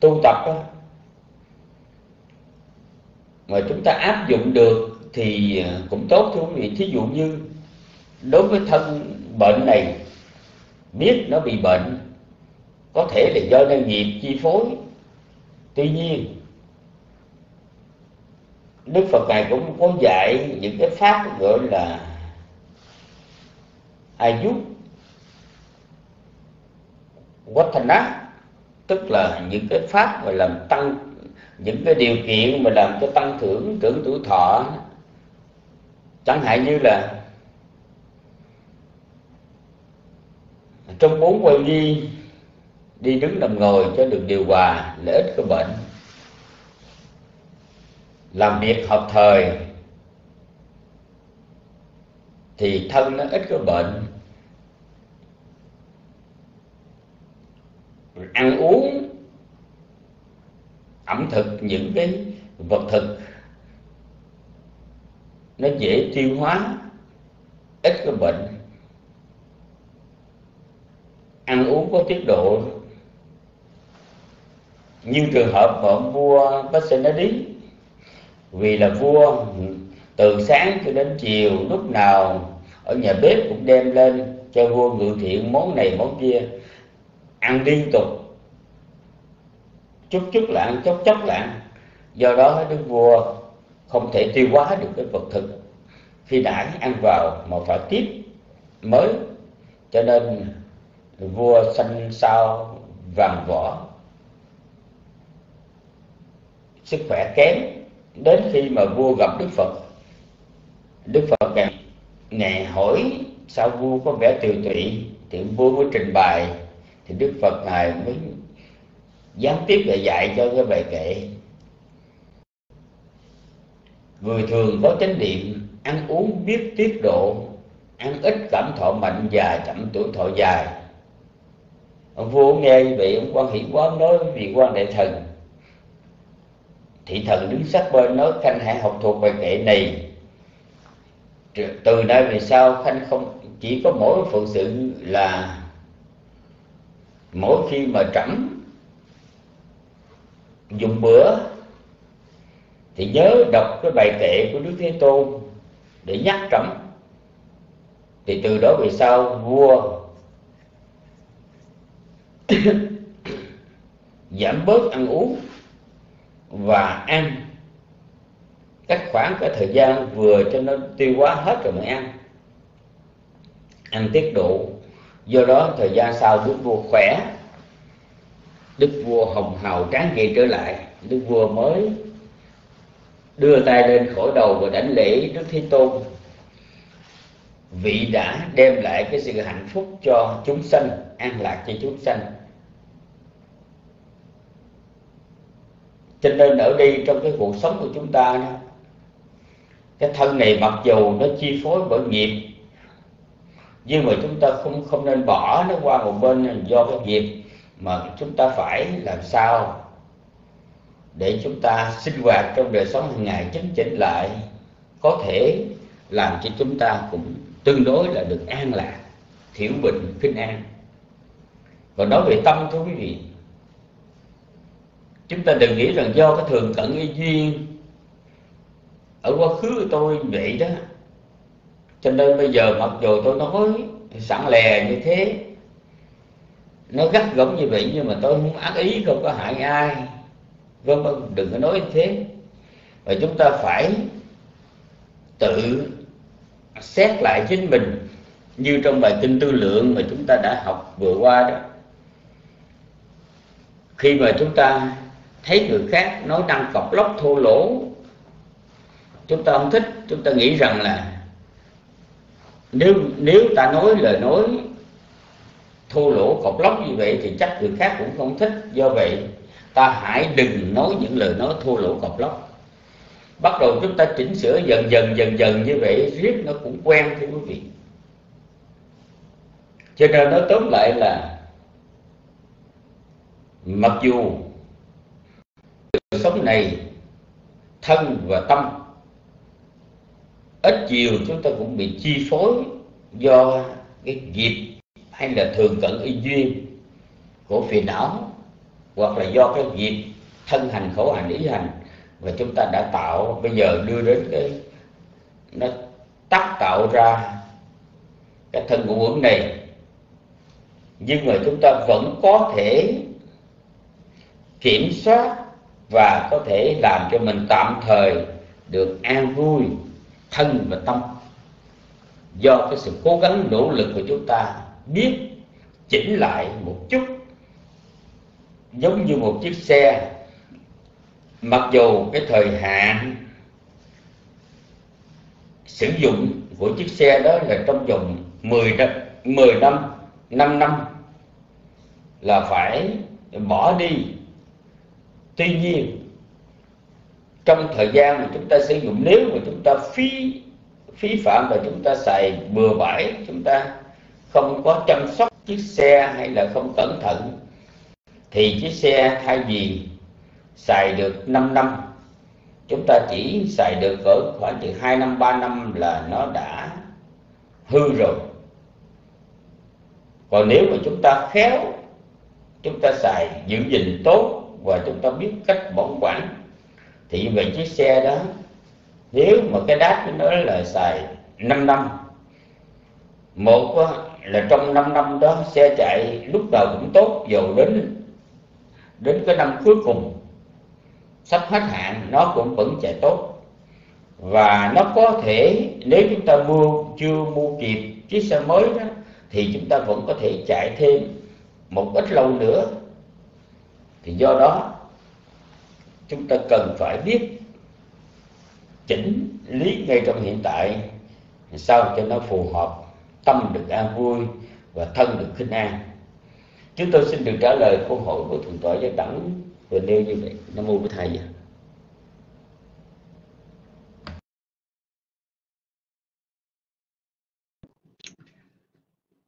tu tập đó, mà chúng ta áp dụng được thì cũng tốt thôi quý vị. Thí dụ như đối với thân bệnh này. Biết nó bị bệnh, có thể là do năng nghiệp chi phối. Tuy nhiên, đức phật ngài cũng có dạy những cái pháp gọi là ai giúp Vatana tức là những cái pháp mà làm tăng, những cái điều kiện mà làm cho tăng thưởng trưởng tuổi thọ. Chẳng hạn như là trong bốn quan nghi, đi đứng nằm ngồi cho được điều hòa lợi ích của bệnh. Làm việc hợp thời, thì thân nó ít có bệnh. Ăn uống ẩm thực, những cái vật thực, nó dễ tiêu hóa, ít có bệnh ăn uống có tiết độ. Như trường hợp của vua Pasenadi vì là vua từ sáng cho đến chiều, lúc nào ở nhà bếp cũng đem lên cho vua ngự thiện món này món kia, ăn liên tục. Chút chút là ăn, chốc chốc là ăn. Do đó đức vua không thể tiêu hóa được cái vật thực. Khi đã ăn vào mà phải tiếp mới, cho nên vua sanh sao vàng võ sức khỏe kém đến khi mà vua gặp đức phật. Đức phật ngài, ngài hỏi sao vua có vẻ tiều tụy. Thì vua mới trình bày. Thì đức phật ngài mới gián tiếp để dạy cho cái bài kệ. Người thường có chánh niệm ăn uống biết tiết độ ăn ít cảm thọ mạnh già chậm tuổi thọ dài ông vua nghe vậy, ông quan hỷ quá nói vì quan đại thần. Thị thần đứng sát bên nói, khanh hãy học thuộc bài kệ này. Từ nay về sau, khanh không, chỉ có mỗi phận sự là mỗi khi mà trẫm dùng bữa, thì nhớ đọc cái bài kệ của đức thế tôn để nhắc trẫm. Thì từ đó về sau, vua [coughs] giảm bớt ăn uống và ăn. Cách khoảng cái thời gian vừa cho nó tiêu hóa hết rồi mới ăn. Ăn tiết độ. Do đó thời gian sau đức vua khỏe đức vua hồng hào tráng kiện trở lại. Đức vua mới đưa tay lên khỏi đầu và đảnh lễ đức thế tôn vị đã đem lại cái sự hạnh phúc cho chúng sanh an lạc cho chúng sanh. Cho nên ở đây trong cái cuộc sống của chúng ta đó, cái thân này mặc dù nó chi phối bởi nghiệp nhưng mà chúng ta không không nên bỏ nó qua một bên do cái nghiệp mà chúng ta phải làm sao để chúng ta sinh hoạt trong đời sống hàng ngày chấn chỉnh lại có thể làm cho chúng ta cũng tương đối là được an lạc, thiểu bệnh khinh an. Còn nói về tâm thưa quý vị, chúng ta đừng nghĩ rằng do cái thường cận y duyên ở quá khứ của tôi vậy đó. Cho nên bây giờ mặc dù tôi nói sẵn lè như thế, nó gắt gỏng như vậy nhưng mà tôi không ác ý, không có hại ai. Vâng vâng đừng có nói như thế. Và chúng ta phải tự xét lại chính mình, như trong bài kinh tư lượng mà chúng ta đã học vừa qua đó. Khi mà chúng ta thấy người khác nói năng cọc lóc thô lỗ, chúng ta không thích, chúng ta nghĩ rằng là nếu nếu ta nói lời nói thô lỗ cọc lóc như vậy thì chắc người khác cũng không thích. Do vậy, ta hãy đừng nói những lời nói thô lỗ cọc lóc bắt đầu chúng ta chỉnh sửa dần dần dần dần như vậy, riết nó cũng quen, thưa quý vị. Cho nên nói tóm lại là, mặc dù cuộc sống này thân và tâm, ít chiều chúng ta cũng bị chi phối do cái nghiệp hay là thường cận y duyên của phiền não, hoặc là do cái nghiệp thân hành, khẩu hành, ý hành và chúng ta đã tạo. Bây giờ đưa đến cái, nó tác tạo ra cái thân ngũ uẩn này. Nhưng mà chúng ta vẫn có thể kiểm soát và có thể làm cho mình tạm thời được an vui, thân và tâm. Do cái sự cố gắng nỗ lực của chúng ta biết chỉnh lại một chút, giống như một chiếc xe mặc dù cái thời hạn sử dụng của chiếc xe đó là trong vòng 10 năm, 10 năm, 5 năm là phải bỏ đi. Tuy nhiên trong thời gian mà chúng ta sử dụng nếu mà chúng ta phí phí phạm và chúng ta xài bừa bãi chúng ta không có chăm sóc chiếc xe hay là không cẩn thận thì chiếc xe thay vì xài được 5 năm. Chúng ta chỉ xài được cỡ khoảng từ 2 năm 3 năm là nó đã hư rồi. Còn nếu mà chúng ta khéo, chúng ta xài giữ gìn tốt và chúng ta biết cách bảo quản, thì như vậy chiếc xe đó, nếu mà cái đáp của nó là xài 5 năm, một là trong 5 năm đó xe chạy lúc nào cũng tốt, dầu đến đến cái năm cuối cùng sắp hết hạn, nó cũng vẫn chạy tốt. Và nó có thể, nếu chúng ta mua, chưa mua kịp chiếc xe mới đó, thì chúng ta vẫn có thể chạy thêm một ít lâu nữa. Thì do đó, chúng ta cần phải biết chỉnh lý ngay trong hiện tại, sao cho nó phù hợp, tâm được an vui và thân được khinh an. Chúng tôi xin được trả lời câu hỏi của thượng tọa giáo đẳng rồi nêu như vậy nam mô với thầy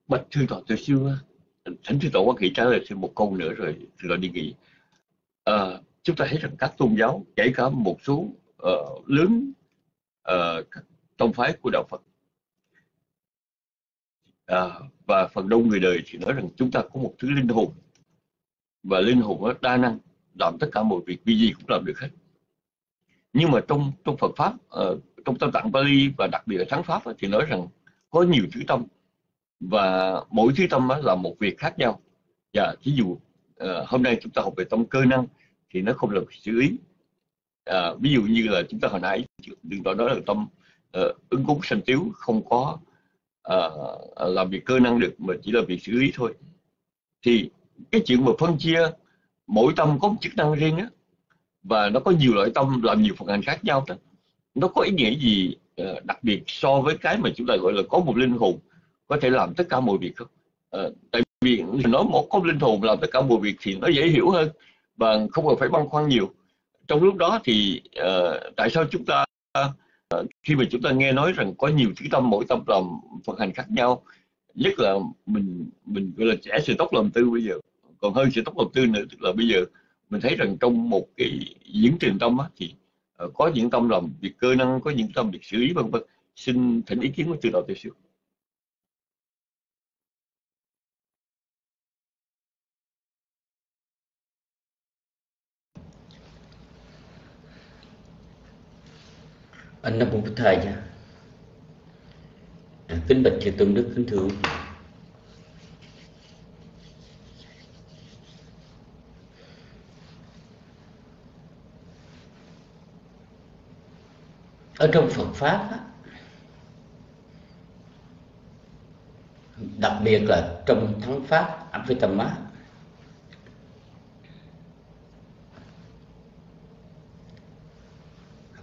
bạch thư tổ từ xưa thánh thư tổ có nghĩ trả lời thêm một câu nữa rồi rồi tọa đi nghỉ. À, chúng ta thấy rằng các tôn giáo kể cả một số uh, lớn uh, tông phái của đạo Phật à, và phần đông người đời thì nói rằng chúng ta có một thứ linh hồn. Và linh hồn nó đa năng làm tất cả mọi việc vì gì cũng làm được hết. Nhưng mà trong trong Phật pháp uh, trong tâm tạng Bali và đặc biệt là thắng pháp thì nói rằng có nhiều thứ tâm. Và mỗi thứ tâm là một việc khác nhau. Và ví dụ uh, hôm nay chúng ta học về tâm cơ năng thì nó không là xử ý. À, ví dụ như là chúng ta hồi nãy đừng nói là tâm uh, ứng cúng sanh tiếu không có uh, làm việc cơ năng được mà chỉ là việc xử lý thôi. Thì cái chuyện mà phân chia mỗi tâm có một chức năng riêng á và nó có nhiều loại tâm làm nhiều phần hành khác nhau đó. Nó có ý nghĩa gì ờ, đặc biệt so với cái mà chúng ta gọi là có một linh hồn có thể làm tất cả mọi việc không? À, tại vì nói một có linh hồn làm tất cả mọi việc thì nó dễ hiểu hơn và không cần phải băn khoăn nhiều. Trong lúc đó thì uh, tại sao chúng ta uh, khi mà chúng ta nghe nói rằng có nhiều thứ tâm mỗi tâm làm phần hành khác nhau nhất là mình mình gọi là trẻ sự tốc làm tư bây giờ còn hơn sự tốc đầu tư nữa. Tức là bây giờ mình thấy rằng trong một cái diễn trình tâm á, thì uh, có những tâm làm việc cơ năng có những tâm việc xử lý vân vân. Xin thỉnh ý kiến của từ đầu từ sư anh đã một thời nha. À, kính bạch chư tôn đức kính thưa ở trong Phật pháp á, đặc biệt là trong thắng pháp Abhidhamma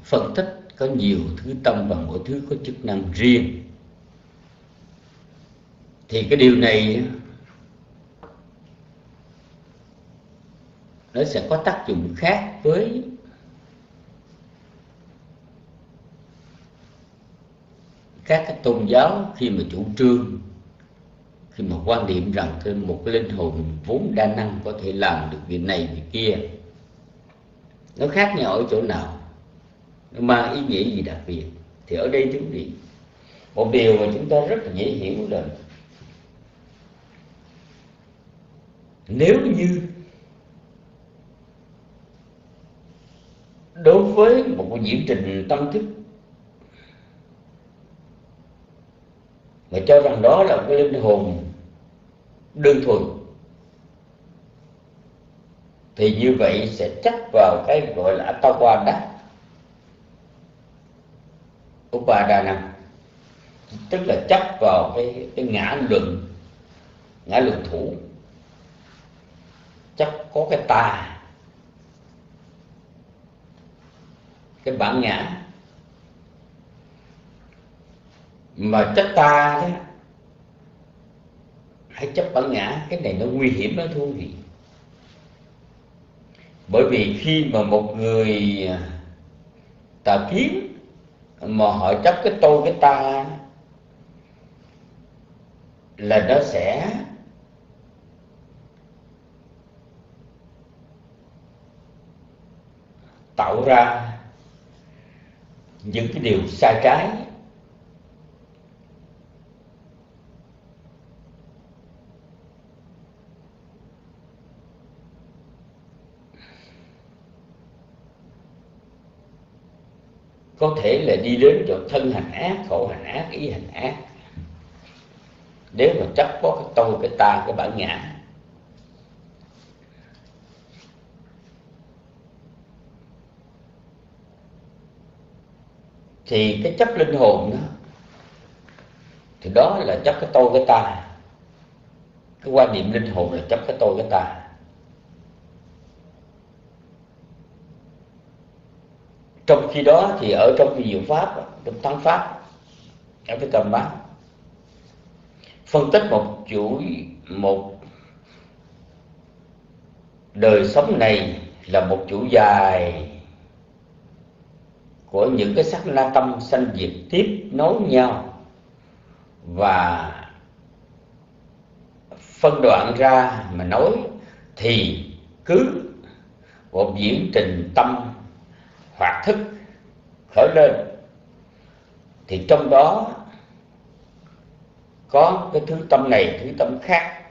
phân tích có nhiều thứ tâm và mỗi thứ có chức năng riêng. Thì cái điều này nó sẽ có tác dụng khác với các cái tôn giáo khi mà chủ trương, khi mà quan điểm rằng thêm một cái linh hồn vốn đa năng có thể làm được việc này việc kia, nó khác nhau ở chỗ nào? Nó mang ý nghĩa gì đặc biệt? Thì ở đây chúng vị, một điều mà chúng ta rất là dễ hiểu là nếu như đối với một diễn trình tâm thức và cho rằng đó là một cái linh hồn đơn thuần. Thì như vậy sẽ chắc vào cái gọi là tao qua Upadana. Tức là chấp vào cái, cái ngã luận ngã luận thủ. Chấp có cái tà cái bản ngã. Mà chấp ta đó hãy chấp bản ngã, cái này nó nguy hiểm lắm thú vị. Bởi vì khi mà một người à, tà kiến mà họ chấp cái tôi, cái ta là nó sẽ tạo ra những cái điều sai trái. Có thể là đi đến chỗ thân hành ác, khổ hành ác, ý hành ác. Nếu mà chấp có cái tôi cái ta, cái bản ngã. Thì cái chấp linh hồn đó, thì đó là chấp cái tôi, cái ta. Cái quan niệm linh hồn là chấp cái tôi, cái ta. Trong khi đó thì ở trong cái diệu pháp, trong thắng pháp, ở cái tầm bát, phân tích một chuỗi, một đời sống này là một chuỗi dài của những cái sắc na tâm sanh diệt tiếp nối nhau và phân đoạn ra mà nói thì cứ một diễn trình tâm hoạt thức khởi lên, thì trong đó có cái thứ tâm này, thứ tâm khác.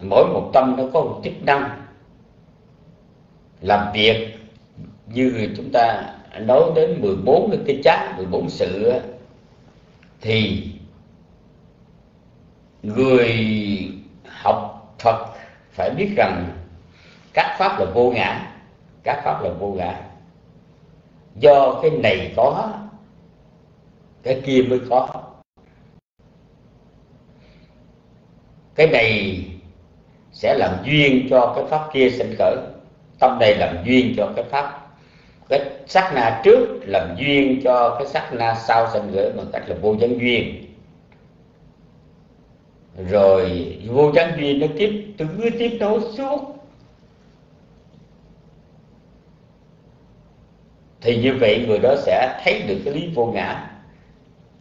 Mỗi một tâm nó có một chức năng làm việc, như chúng ta nói đến 14 cái cái chát 14 sự, thì người học Phật phải biết rằng các pháp là vô ngã. Các pháp là vô ngã. Do cái này có, cái kia mới có. Cái này sẽ làm duyên cho cái pháp kia sinh khởi. Tâm này làm duyên cho cái pháp. Cái sắc na trước làm duyên cho cái sắc na sau sinh khởi bằng cách là vô gián duyên. Rồi vô gián duyên nó tiếp cứ tiếp nối suốt. Thì như vậy người đó sẽ thấy được cái lý vô ngã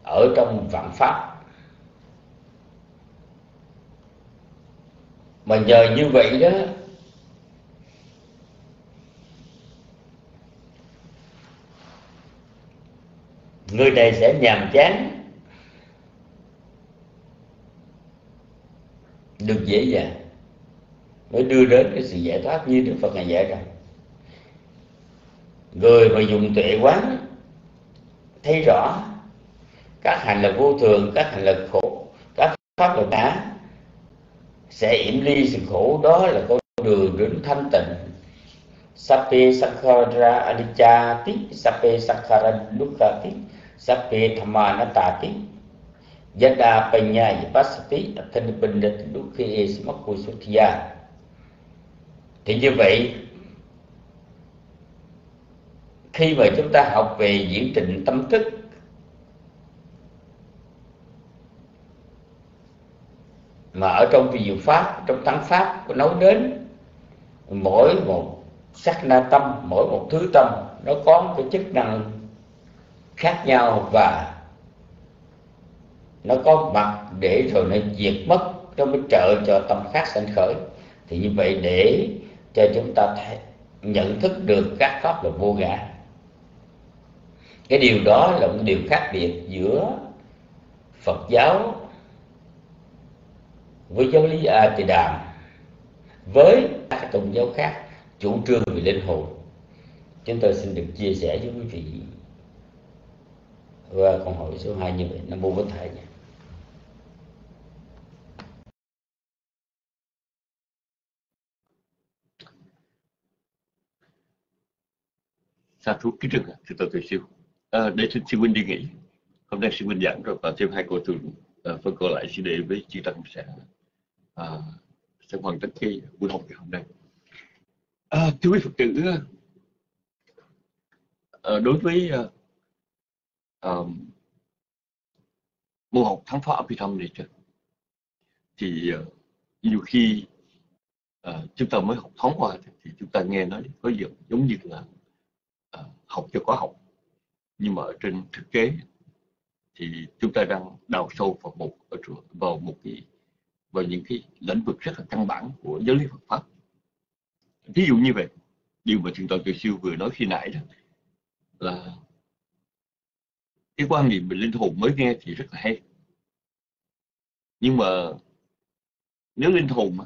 ở trong vạn pháp. Mà nhờ như vậy đó, người này sẽ nhàm chán, được dễ dàng, mới đưa đến cái sự giải thoát như Đức Phật ngài dạy rằng người mà dùng tuệ quán, thấy rõ các hành là vô thường, các hành là khổ, các pháp là ngã sẽ yểm ly sự khổ. Đó là con đường đến thanh tịnh. Sape sakkara anicca ti sape sakkara dukkha ti sape thamma natati yada panya vipassati athanipindati dukkhe samakku sutthiya thì như vậy khi mà chúng ta học về diễn trình tâm thức mà ở trong vi diệu pháp trong tăng pháp có nói đến mỗi một sắc na tâm mỗi một thứ tâm nó có một cái chức năng khác nhau và nó có mặt để rồi nó diệt mất nó mới trợ cho tâm khác sanh khởi. Thì như vậy để cho chúng ta thấy, nhận thức được các pháp là vô ngã cái điều đó là một điều khác biệt giữa Phật giáo với giáo lý A Tỳ Đàm với các tôn giáo khác, chủ trương về linh hồn. Chúng tôi xin được chia sẻ với quý vị và câu hỏi số 2 như vậy. Nam mô bổn thầy nhé. sa thú kính trước thưa tôi tuệ siêu. Ờ, à, để xin sư huynh đi nghỉ. Hôm nay sư huynh giảng rồi và thêm hai cô tu à, ờ, phân cô lại sẽ để với chị tăng sẽ à, sẽ hoàn tất cái buổi học ngày hôm nay. À, thưa quý phật tử à, đối với à, à, môn học thắng phá Abhidhamma này chứ thì à, nhiều khi à, chúng ta mới học thoáng qua thì chúng ta nghe nói có giống, giống như là à, học cho có học nhưng mà ở trên thực tế thì chúng ta đang đào sâu vào một vào một cái, vào những cái lĩnh vực rất là căn bản của giáo lý Phật pháp. Ví dụ như vậy, điều mà thượng tọa Từ siêu vừa nói khi nãy đó là cái quan niệm về linh hồn mới nghe thì rất là hay. Nhưng mà nếu linh hồn mà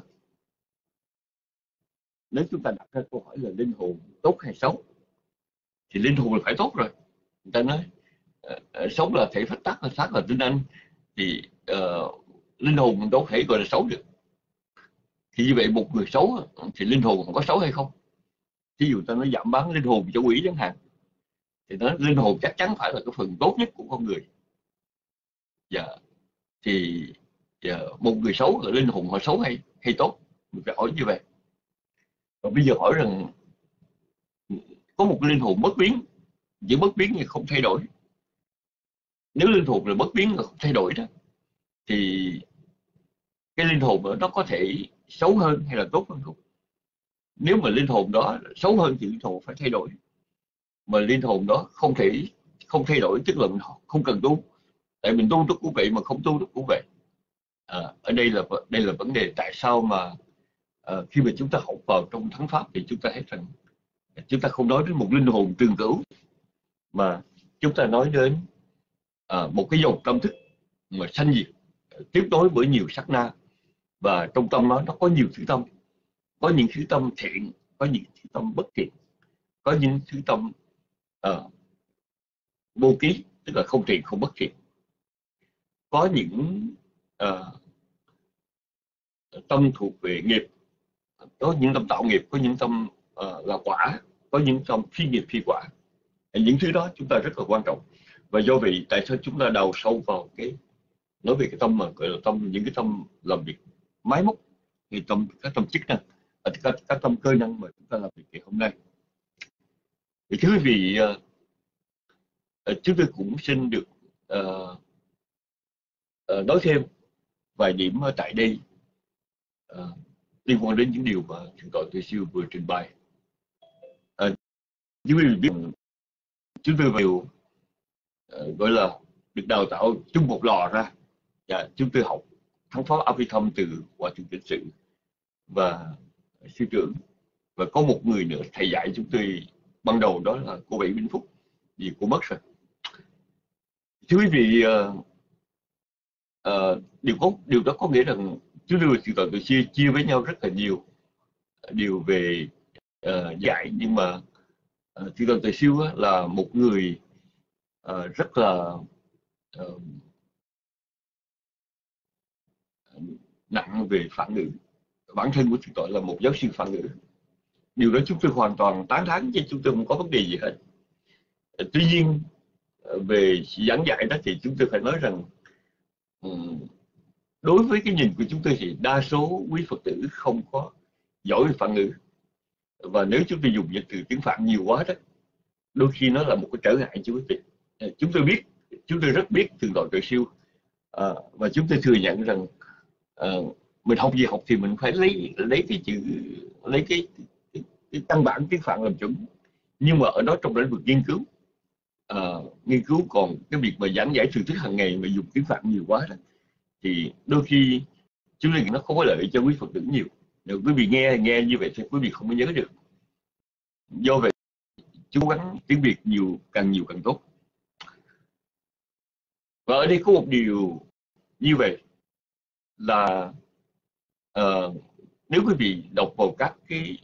nếu chúng ta đặt ra câu hỏi là linh hồn tốt hay xấu, thì linh hồn là phải tốt rồi người ta nói uh, sống là thể phát tắc xác là tinh anh thì uh, linh hồn mình đâu thể gọi là xấu được. Thì như vậy một người xấu thì linh hồn có xấu hay không? Ví dụ ta nói giảm bán linh hồn cho quỷ chẳng hạn thì nó linh hồn chắc chắn phải là cái phần tốt nhất của con người. Dạ. Thì dạ, một người xấu là linh hồn họ xấu hay hay tốt? Mình phải hỏi như vậy. Và bây giờ hỏi rằng có một linh hồn bất biến chỉ bất biến thì không thay đổi. Nếu linh hồn là bất biến là không thay đổi đó thì cái linh hồn đó nó có thể xấu hơn hay là tốt hơn không? Nếu mà linh hồn đó xấu hơn thì linh hồn phải thay đổi. Mà linh hồn đó không thể không thay đổi tức là mình không cần tu. Tại mình tu tức cũng vậy mà không tu tức cũng vậy. À, ở đây là đây là vấn đề tại sao mà à, khi mà chúng ta học vào trong thắng pháp thì chúng ta thấy rằng chúng ta không nói đến một linh hồn trường cửu mà chúng ta nói đến à, một cái dòng tâm thức mà sanh diệt à, tiếp nối bởi nhiều sắc na. Và trong tâm nó nó có nhiều thứ tâm. Có những thứ tâm thiện có những thứ tâm bất thiện. Có những thứ tâm à, vô ký tức là không thiện không bất thiện. Có những à, tâm thuộc về nghiệp. Có những tâm tạo nghiệp có những tâm à, là quả. Có những tâm phi nghiệp phi quả những thứ đó chúng ta rất là quan trọng và do vậy tại sao chúng ta đào sâu vào cái nói về cái tâm mà gọi là tâm những cái tâm làm việc máy móc thì tâm các tâm chức năng à, các, các tâm cơ năng mà chúng ta làm việc ngày hôm nay thì thưa quý vị à, à, chúng tôi cũng xin được uh, uh, nói thêm vài điểm ở tại đây uh, liên quan đến những điều mà thượng tọa Tuệ Siêu vừa trình bày. Uh, như quý vị biết, chúng tôi đều uh, gọi là được đào tạo chung một lò ra và chúng tôi học thắng pháp Abhidhamma từ hòa thượng tịnh sự và sư trưởng. Và có một người nữa thầy dạy chúng tôi ban đầu đó là cô Bảy Minh Phúc vì cô mất rồi. Thưa quý vị uh, uh, điều có điều đó có nghĩa rằng chúng tôi sự tôi chia chia với nhau rất là nhiều ờ, điều về uh, dạy nhưng mà Chư sự tội siêu là một người uh, rất là uh, nặng về phản ngữ. Bản thân của chúng tôi là một giáo sư phản ngữ. Điều đó chúng tôi hoàn toàn tán thán chứ chúng tôi không có vấn đề gì hết. Ờ, tuy nhiên về giảng dạy đó thì chúng tôi phải nói rằng ừ, đối với cái nhìn của chúng tôi thì đa số quý phật tử không có giỏi về phản ngữ và nếu chúng tôi dùng những từ tiếng phạm nhiều quá đó đôi khi nó là một cái trở ngại cho quý vị. À, chúng tôi biết chúng tôi rất biết thường gọi trời siêu. À, và chúng tôi thừa nhận rằng à, mình học gì học thì mình phải lấy lấy cái chữ lấy cái, cái, cái căn bản tiếng phạn làm chuẩn. Nhưng mà ở đó trong lĩnh vực nghiên cứu à, nghiên cứu còn cái việc mà giảng giải thường thức hàng ngày mà dùng tiếng phạn nhiều quá đó thì đôi khi chúng tôi nó không có lợi cho quý phật tử nhiều nếu quý vị nghe nghe như vậy thì quý vị không có nhớ được. Do vậy chú gắng tiếng việt nhiều càng nhiều càng tốt. Và ở đây có một điều như vậy là uh, nếu quý vị đọc vào các cái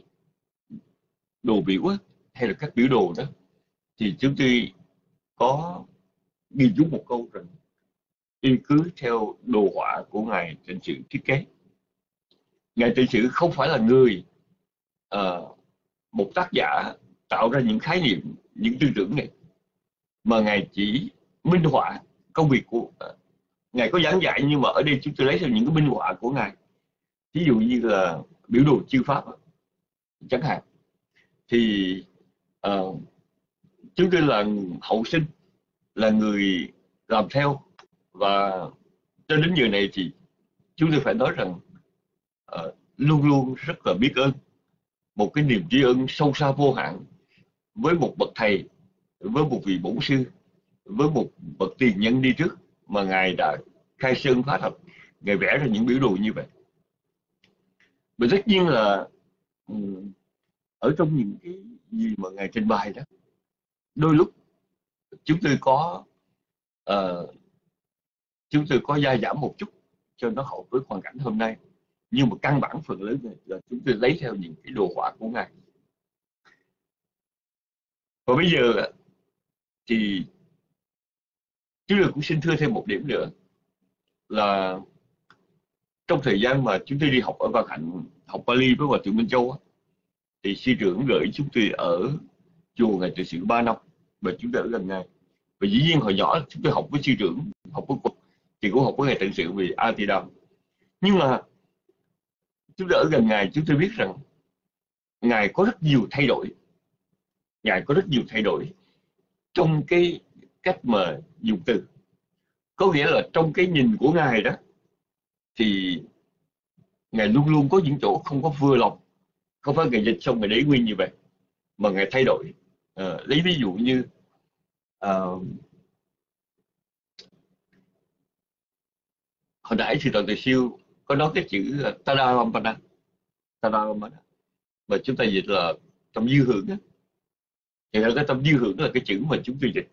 đồ biểu á, hay là các biểu đồ đó thì chúng tôi có ghi chú một câu rằng y cứ theo đồ họa của ngài trên sự thiết kế ngài tự sự không phải là người uh, một tác giả tạo ra những khái niệm những tư tưởng này mà ngài chỉ minh họa công việc của uh, ngài có giảng dạy nhưng mà ở đây chúng tôi lấy ra những cái minh họa của ngài. Ví dụ như là biểu đồ chư pháp chẳng hạn. Thì uh, chúng tôi là hậu sinh là người làm theo và cho đến giờ này thì chúng tôi phải nói rằng uh, luôn luôn rất là biết ơn. Một cái niềm tri ân sâu xa vô hạn với một bậc thầy với một vị bổn sư với một bậc tiền nhân đi trước mà ngài đã khai sơn phá thật ngài vẽ ra những biểu đồ như vậy. Và tất nhiên là ừ, ở trong những cái gì mà ngài trình bày đó đôi lúc chúng tôi có uh, chúng tôi có gia giảm một chút cho nó hợp với hoàn cảnh hôm nay nhưng mà căn bản phần lớn là chúng tôi lấy theo những cái đồ họa của ngài. Và bây giờ thì chúng tôi cũng xin thưa thêm một điểm nữa, là trong thời gian mà chúng tôi đi học ở Văn Hạnh học Bali với Hòa thượng Minh Châu thì sư trưởng gửi chúng tôi ở chùa ngày tự sự 3 năm, và chúng tôi ở gần ngài. Và dĩ nhiên hồi nhỏ chúng tôi học với sư trưởng, học với thì cũng học với ngày tự sự vì Atidam nhưng mà chúng tôi ở gần ngài chúng tôi biết rằng ngài có rất nhiều thay đổi. Ngài có rất nhiều thay đổi trong cái cách mà dùng từ. Có nghĩa là trong cái nhìn của ngài đó thì ngài luôn luôn có những chỗ không có vừa lòng. Không phải ngài dịch xong ngài để nguyên như vậy mà ngài thay đổi. À, lấy ví dụ như à, hồi nãy thì toàn từ siêu có nói cái chữ tada lampana tada lampana mà chúng ta dịch là tâm dư hưởng đó. thì cái tâm dư hưởng là cái chữ mà chúng tôi dịch.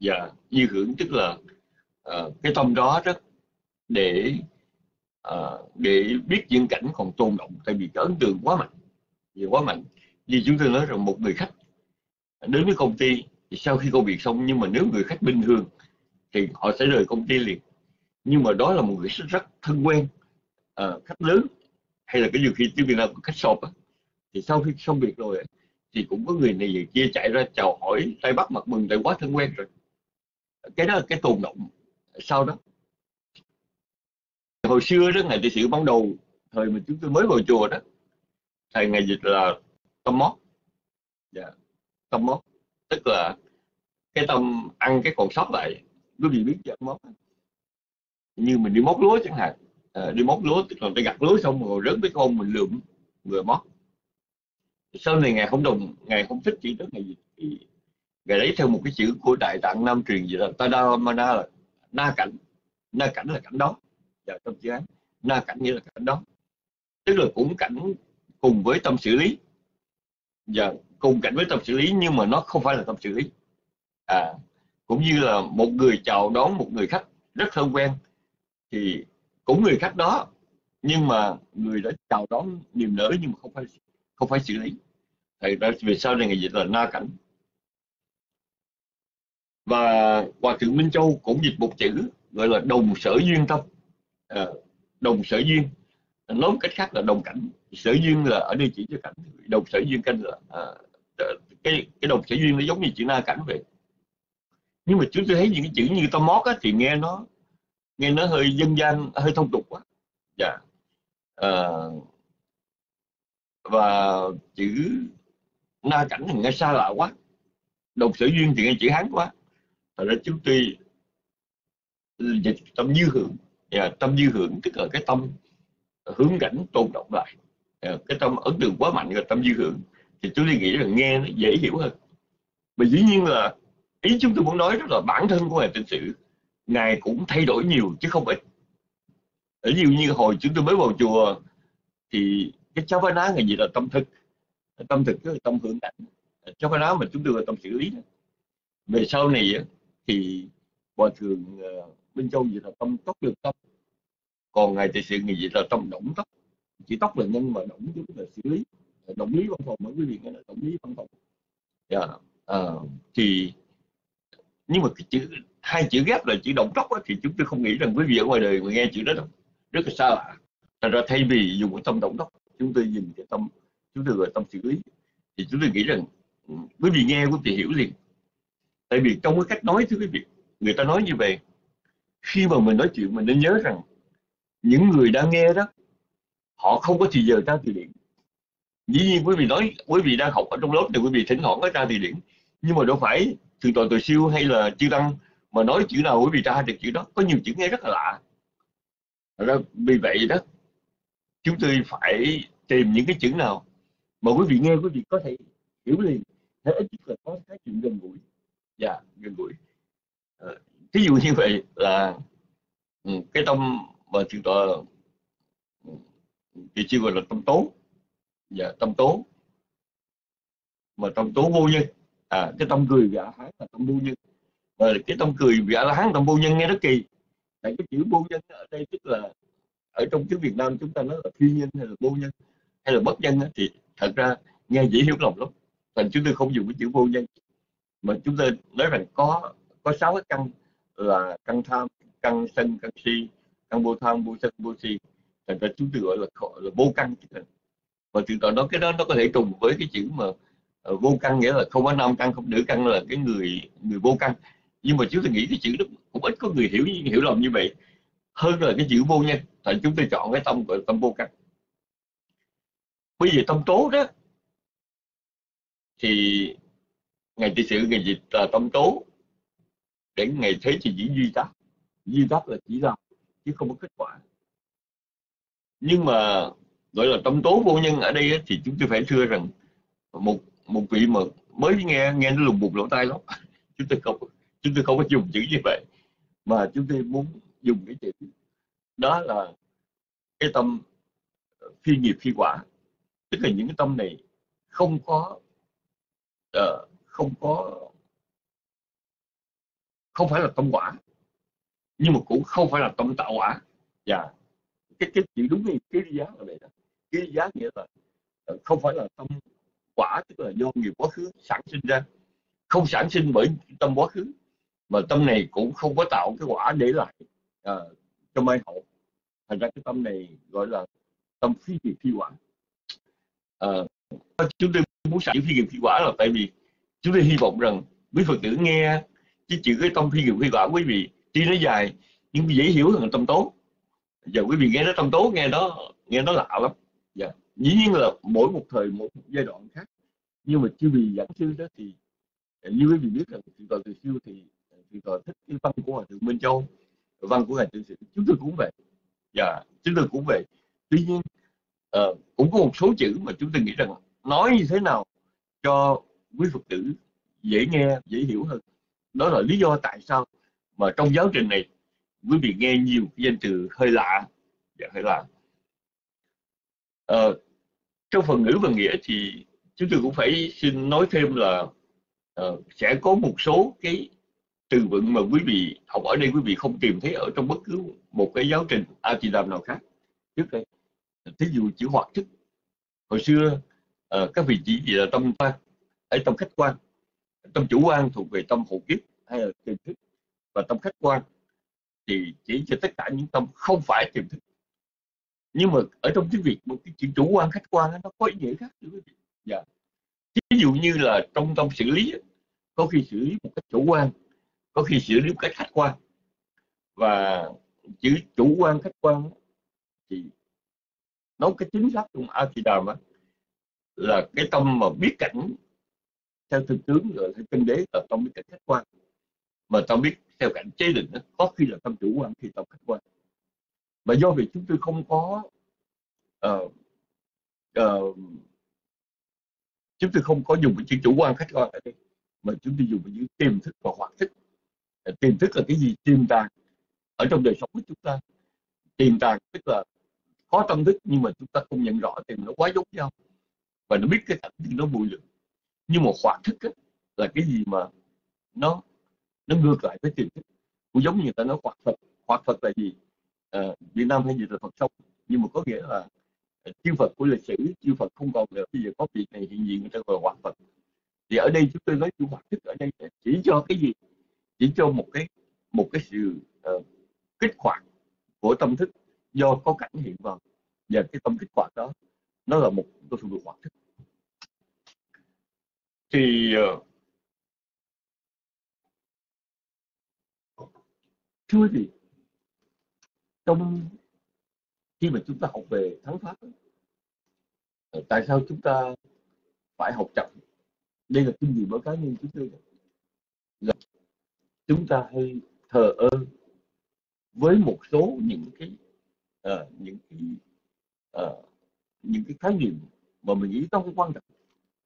Và dư hưởng tức là uh, cái tâm đó rất để uh, để biết những cảnh còn tồn động. Tại vì cái ấn tượng quá mạnh. Vì quá mạnh. Như chúng tôi nói rằng một người khách đến với công ty thì sau khi công việc xong nhưng mà nếu người khách bình thường thì họ sẽ rời công ty liền. Nhưng mà đó là một người rất thân quen uh, khách lớn hay là cái điều khi tiếng Việt Nam khách sộp á thì sau khi xong việc rồi thì cũng có người này người kia chạy ra chào hỏi tay bắt mặt mừng tại quá thân quen rồi. Cái đó là cái tồn động sau đó. Hồi xưa đó ngày tỷ sử ban đầu thời mà chúng tôi mới vào chùa đó thầy ngày dịch là tâm mót. Dạ. tâm mót. Tức là cái tâm ăn cái còn sót lại quý vị biết chưa mót như mình đi mót lúa chẳng hạn à, đi móc lúa tức là ta gặt lúa xong rồi rớt cái con mình lượm người móc. Sau này ngài không đồng ngài không thích chỉ đó ngày gì ngài lấy theo một cái chữ của đại tạng nam truyền gì là ma mana là na cảnh. Na cảnh là cảnh đó và trong chữ án. Na cảnh nghĩa là cảnh đó. Tức là cũng cảnh cùng với tâm xử lý. Và cùng cảnh với tâm xử lý nhưng mà nó không phải là tâm xử lý. À cũng như là một người chào đón một người khách rất thân quen thì cũng người khách đó nhưng mà người đã chào đón niềm nở nhưng mà không phải không phải xử lý. Thì ra về sau này người dịch là na cảnh. Và hòa thượng minh châu cũng dịch một chữ gọi là đồng sở duyên tâm. À, đồng sở duyên. Nói một cách khác là đồng cảnh. Sở duyên là ở đây chỉ cho cảnh đồng sở duyên canh là à, cái cái đồng sở duyên nó giống như chữ na cảnh vậy. Nhưng mà chúng tôi thấy những cái chữ như tâm mót á, thì nghe nó nghe nó hơi dân gian hơi thông tục quá. Dạ. À, và chữ na cảnh thì nghe xa lạ quá. Đồng sở duyên thì nghe chữ hán quá. Thật ra chúng tôi dịch tâm dư hưởng yeah, dạ, tâm dư hưởng tức là cái tâm hướng cảnh tôn động lại. Yeah, cái tâm ấn tượng quá mạnh là tâm dư hưởng. Thì chúng tôi nghĩ là nghe nó dễ hiểu hơn. Mà dĩ nhiên là ý chúng tôi muốn nói rất là bản thân của ngài tinh sự ngài cũng thay đổi nhiều chứ không ít. Ví dụ như hồi chúng tôi mới vào chùa thì cái cháu phải nói ngày gì là tâm thực. Tâm thực tức là tâm hưởng cảnh cháu phải nói mà chúng tôi là tâm xử lý đó. về sau này thì hòa thượng ờ, bên châu gì là tâm tốc được tâm còn ngài tài sự ngày gì là tâm động tốc chỉ tóc là nhân mà động tức là xử lý. Động lý văn phòng mà quý vị nghe là động lý văn phòng. Yeah. À, thì nhưng mà cái chữ hai chữ ghép là chữ động tốc thì chúng tôi không nghĩ rằng quý vị ở ngoài đời mà nghe chữ đó đâu. Rất là xa lạ. Thành ra thay vì dùng cái tâm động tóc chúng tôi dùng cái tâm, chúng tôi gọi tâm xử lý thì chúng tôi nghĩ rằng ừ, quý vị nghe quý vị hiểu liền. Tại vì trong cái cách nói, thưa quý vị, người ta nói như vậy, khi mà mình nói chuyện, mình nên nhớ rằng những người đang nghe đó, họ không có thì giờ ra từ điển. Dĩ nhiên quý vị nói, quý vị đang học ở trong lớp thì quý vị thỉnh thoảng có ra từ điển. Nhưng mà đâu phải thường toàn từ siêu hay là chư tăng mà nói chữ nào quý vị tra được chữ đó có nhiều chữ nghe rất là lạ. Ra vì vậy đó chúng tôi phải tìm những cái chữ nào mà quý vị nghe quý vị có thể hiểu liền thế ít nhất là có cái chuyện gần gũi. Dạ gần gũi. Ờ, à, ví dụ như vậy là ừ, cái tâm mà chúng ta ừ, thì chưa gọi là tâm tố. Dạ tâm tố. Mà tâm tố vô nhân. À cái tâm cười giả hái là tâm vô nhân và cái tâm cười vị a hán tâm vô nhân nghe rất kỳ. Tại cái chữ vô nhân ở đây tức là ở trong tiếng Việt Nam chúng ta nói là phi nhân hay là vô nhân hay là bất nhân thì thật ra nghe dễ hiểu lòng lắm. Thành chúng tôi không dùng cái chữ vô nhân. Mà chúng tôi nói rằng có có sáu cái căn là căn tham, căn sân, căn si, căn vô tham, vô sân, vô si. Thành ra chúng tôi gọi là là vô căn và từ đó nó cái đó nó có thể trùng với cái chữ mà ờ, vô căn nghĩa là không có nam căn, không nữ căn, là cái người người vô căn nhưng mà chúng tôi nghĩ cái chữ đó cũng ít có người hiểu hiểu lầm như vậy. Hơn là cái chữ vô nhân tại chúng tôi chọn cái tâm gọi tâm vô căn. Bây giờ tâm tố đó, thì ngày trị sự ngày dịch là tâm tố để ngày thế thì chỉ duy tác duy tác là chỉ làm chứ không có kết quả. Nhưng mà gọi là tâm tố vô nhân ở đây thì chúng tôi phải thưa rằng một một vị mà mới nghe nghe nó lùng bục lỗ tai lắm. [laughs] Chúng tôi không chúng tôi không có dùng chữ như vậy. Mà chúng tôi muốn dùng cái chữ đó là cái tâm phi nghiệp phi quả. Tức là những cái tâm này không có uh, không có không phải là tâm quả nhưng mà cũng không phải là tâm tạo quả. Và yeah. cái cái chữ đúng như cái giá là vậy đó. Cái giá nghĩa là ờ, không phải là tâm quả tức là do nghiệp quá khứ sản sinh ra. Không sản sinh bởi tâm quá khứ mà tâm này cũng không có tạo cái quả để lại uh, cho mai hậu. Thành ra cái tâm này gọi là tâm phi nghiệp phi quả. Uh, chúng tôi muốn giải phi nghiệp phi quả là tại vì chúng tôi hy vọng rằng quý phật tử nghe cái chữ cái tâm phi nghiệp phi quả quý vị tuy nó dài nhưng dễ hiểu hơn tâm tốt giờ quý vị nghe nó tâm tốt nghe đó nghe nó lạ lắm. Dạ dĩ nhiên là mỗi một thời một giai đoạn khác. Nhưng mà chưa vì giảng sư đó thì như quý vị biết là từ từ siêu thì chúng tôi thích cái văn của hòa thượng minh châu. Văn của hòa thượng sự chúng tôi cũng vậy. Dạ chúng tôi cũng vậy. Tuy nhiên uh, cũng có một số chữ mà chúng tôi nghĩ rằng nói như thế nào cho quý phật tử dễ nghe dễ hiểu hơn. Đó là lý do tại sao mà trong giáo trình này quý vị nghe nhiều danh từ hơi lạ. Dạ hơi lạ. Uh, trong phần ngữ và nghĩa thì chúng tôi cũng phải xin nói thêm là uh, sẽ có một số cái từ vựng mà quý vị học ở đây quý vị không tìm thấy ở trong bất cứ một cái giáo trình Atidam nào khác. Trước đây thí dụ chữ hoạt thức hồi xưa à, các vị chỉ gì là tâm quan ở tâm khách quan. Tâm chủ quan thuộc về tâm hộ kiếp hay là tiềm thức. Và tâm khách quan thì chỉ cho tất cả những tâm không phải tiềm thức. Nhưng mà ở trong tiếng việt một cái chữ chủ quan khách quan nó có ý nghĩa khác thưa quý vị. Dạ. Ví dụ như là trong tâm xử lý có khi xử lý một cách chủ quan có khi xử lý một cách khách quan. Và chữ chủ quan khách quan thì nói cái chính xác trong á là cái tâm mà biết cảnh theo thực tướng rồi theo kinh đế là tâm biết cảnh khách quan. Mà tâm biết theo cảnh chế định có khi là tâm chủ quan khi tâm khách quan. Mà do vì chúng tôi không có uh, uh, chúng tôi không có dùng cái chữ chủ quan khách quan ở đây mà chúng tôi dùng cái chữ tiềm thức và hoạt thức tiềm thức là cái gì? Tiềm tàng. Ở trong đời sống của chúng ta tiềm tàng tức là có tâm thức nhưng mà chúng ta không nhận rõ thì nó quá giống nhau. Và nó biết cái cảnh thì nó bụi lượng nhưng mà hoạt thức ấy, là cái gì mà nó nó ngược lại với tiềm thức. Cũng giống như người ta nói hoạt phật. Hoạt phật là gì? À, việt nam hay gì là phật sống. Nhưng mà có nghĩa là à, chư phật của lịch sử chư phật không còn nữa. Bây giờ có việc này hiện diện người ta gọi hoạt phật. Thì ở đây chúng tôi nói chữ hoạt thức ở đây chỉ cho cái gì? Chỉ cho một cái một cái sự uh, kích hoạt của tâm thức do có cảnh hiện vào. Và cái tâm kích hoạt đó nó là một cái sự hoạt thức. Thì uh, thưa gì trong khi mà chúng ta học về thắng pháp ờ, tại sao chúng ta phải học chậm đây là kinh nghiệm của cá nhân chúng tôi. Là chúng ta hay thờ ơ với một số những cái uh, những cái uh, những cái khái niệm mà mình nghĩ nó không quan trọng.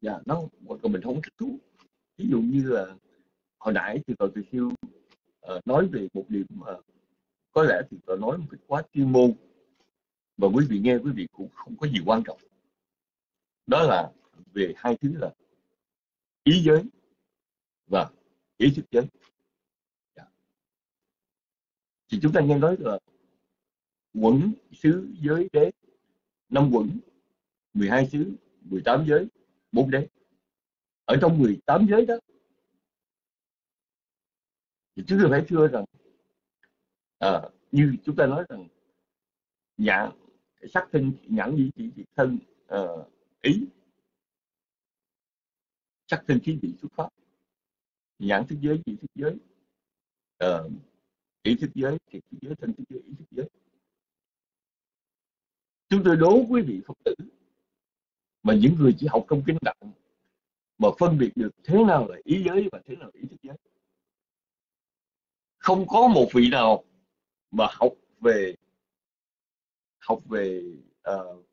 Và yeah, nó còn mình không thích thú. Ví dụ như là hồi nãy thì tôi từ siêu uh, nói về một điểm mà có lẽ thì tôi nói một cái quá chuyên môn và quý vị nghe quý vị cũng không có gì quan trọng. Đó là về hai thứ là ý giới và ý thức giới thì chúng ta nghe nói là quẩn xứ giới đế năm quẩn 12 xứ 18 giới bốn đế. Ở trong 18 giới đó thì chúng ta phải thưa rằng à, như chúng ta nói rằng nhãn sắc thân nhãn gì chỉ, chỉ thân à, ý. Sắc thân khí vị xuất phát nhãn thức giới chỉ thức giới à, ý thức giới thì thức giới thân thức giới ý thức giới. Chúng tôi đố quý vị phật tử mà những người chỉ học trong kinh đạo mà phân biệt được thế nào là ý giới và thế nào là ý thức giới. Không có một vị nào mà học về học về uh,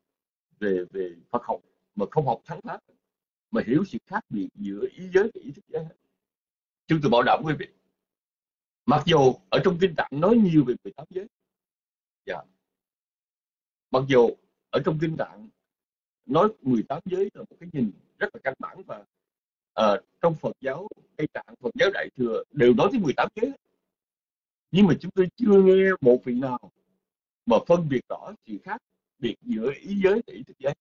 về về Phật học mà không học thắng pháp mà hiểu sự khác biệt giữa ý giới và ý thức giới. Chúng tôi bảo đảm quý vị mặc dù ở trong kinh tạng nói nhiều về 18 giới. Dạ. mặc dù ở trong kinh tạng nói 18 giới là một cái nhìn rất là căn bản và uh, trong Phật giáo Tây Tạng Phật giáo Đại thừa đều nói tới 18 giới. Nhưng mà chúng tôi chưa nghe một vị nào mà phân biệt rõ sự khác biệt giữa ý giới và ý thức giới.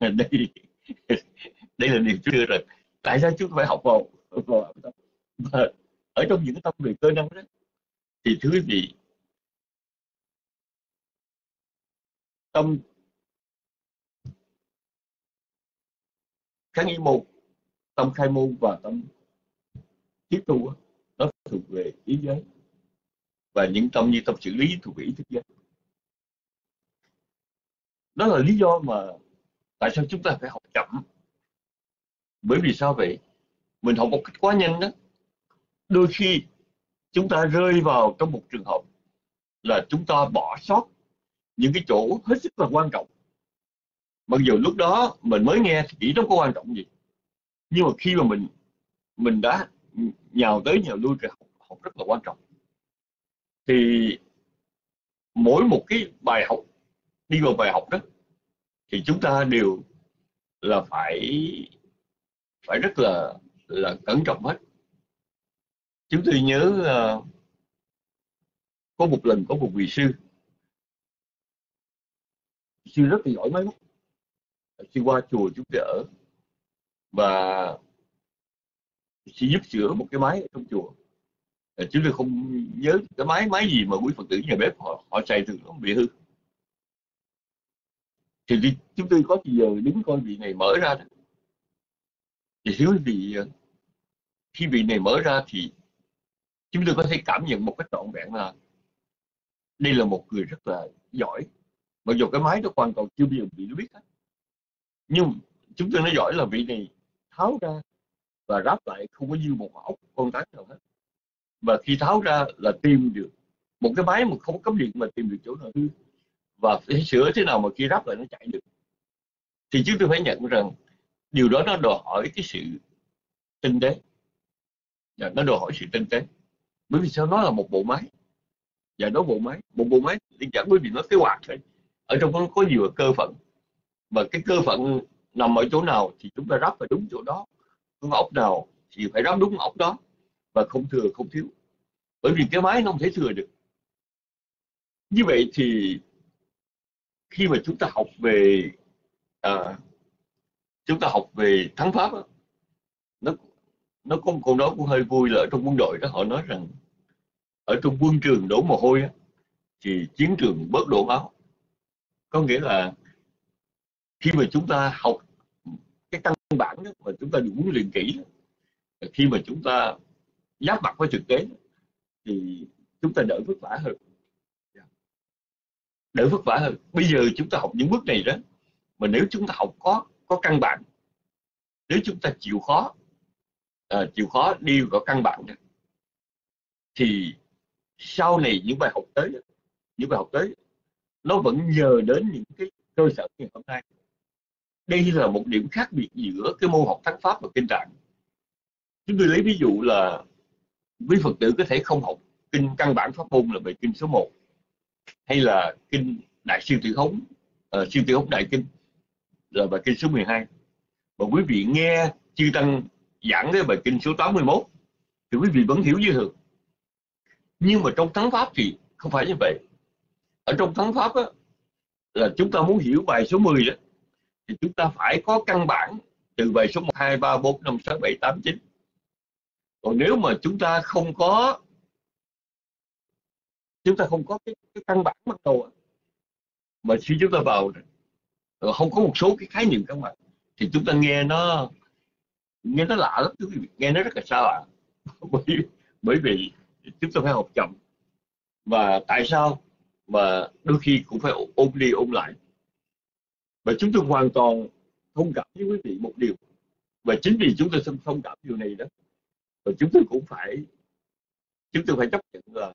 Đây [laughs] đây là điều chưa rồi tại sao chúng tôi phải học vào, vào ở trong những tâm về cơ năng đó, thì thưa quý vị, tâm kháng ý một, tâm khai môn và tâm tiếp tu nó thuộc về ý giới. Và những tâm như tâm xử lý thuộc về ý thức giới đó là lý do mà tại sao chúng ta phải học chậm. Bởi vì sao vậy? Mình học một cách quá nhanh đó đôi khi chúng ta rơi vào trong một trường hợp là chúng ta bỏ sót những cái chỗ hết sức là quan trọng. Mặc dù lúc đó mình mới nghe thì nghĩ nó có quan trọng gì. Nhưng mà khi mà mình mình đã nhào tới nhào lui thì học, học rất là quan trọng. Thì mỗi một cái bài học đi vào bài học đó thì chúng ta đều là phải phải rất là là cẩn trọng hết chúng tôi nhớ uh, có một lần có một vị sư. Sư rất là giỏi máy móc. Sư qua chùa chúng tôi ở. Và sư giúp sửa một cái máy ở trong chùa. Ờ, chúng tôi không nhớ cái máy máy gì mà quý phật tử nhà bếp họ họ xài thường nó bị hư. Thì chúng tôi có gì giờ đứng coi vị này mở ra thì thiếu vị ờ, khi vị này mở ra thì chúng tôi có thể cảm nhận một cách trọn vẹn là đây là một người rất là giỏi. Mặc dù cái máy đó hoàn toàn chưa bao giờ bị nó biết hết. Nhưng chúng tôi nói giỏi là vị này tháo ra và ráp lại, không có dư một ốc con tán nào hết. Và khi tháo ra là tìm được một cái máy mà không có cấm điện mà tìm được chỗ nào hư. Và phải sửa thế nào mà khi ráp lại nó chạy được. Thì chúng tôi phải nhận rằng điều đó nó đòi hỏi cái sự tinh tế. Dạ, nó đòi hỏi sự tinh tế bởi vì sao? Nó là một bộ máy. Và nó bộ máy. Một bộ máy đơn giản bởi vì nó kế hoạch thôi ở trong nó có nhiều cơ phận. Mà cái cơ phận nằm ở chỗ nào thì chúng ta ráp vào đúng chỗ đó. Cái ốc nào thì phải ráp đúng ốc đó. Và không thừa không thiếu. Bởi vì cái máy nó không thể thừa được. Như vậy thì khi mà chúng ta học về à, chúng ta học về thắng pháp đó, nó có một câu nói cũng hơi vui là ở trong quân đội đó họ nói rằng ở trong quân trường đổ mồ hôi á, thì chiến trường bớt đổ máu. Có nghĩa là khi mà chúng ta học cái căn bản đó, mà chúng ta được huấn luyện kỹ khi mà chúng ta giáp mặt với thực tế thì chúng ta đỡ vất vả hơn. Đỡ vất vả hơn. Bây giờ chúng ta học những bước này đó mà nếu chúng ta học có có căn bản nếu chúng ta chịu khó à, chịu khó đi vào căn bản đó, thì sau này những bài học tới những bài học tới nó vẫn nhờ đến những cái cơ sở ngày hôm nay. Đây là một điểm khác biệt giữa cái môn học thắng pháp và kinh tạng. Chúng tôi lấy ví dụ là quý phật tử có thể không học kinh căn bản pháp môn là bài kinh số 1 hay là kinh đại siêu tiểu hống ờ, uh, siêu tiểu hống đại kinh là bài kinh số 12 mà quý vị nghe chư tăng giảng cái bài kinh số 81 thì quý vị vẫn hiểu như thường. Nhưng mà trong thắng pháp thì không phải như vậy. Ở trong thắng pháp á, là chúng ta muốn hiểu bài số 10 đó thì chúng ta phải có căn bản từ bài số 1, 2, 3, 4, 5, 6, 7, 8, 9 còn nếu mà chúng ta không có chúng ta không có cái, cái căn bản bắt đầu mà khi chúng ta vào không có một số cái khái niệm căn bản thì chúng ta nghe nó nghe nó lạ lắm quý vị. Nghe nó rất là xa lạ. [laughs] Bởi bởi vì chúng ta phải học chậm. Và tại sao mà đôi khi cũng phải ôm đi ôm lại? Và chúng tôi hoàn toàn thông cảm với quý vị một điều. Và chính vì chúng tôi thông cảm điều này đó và chúng tôi cũng phải chúng tôi phải chấp nhận là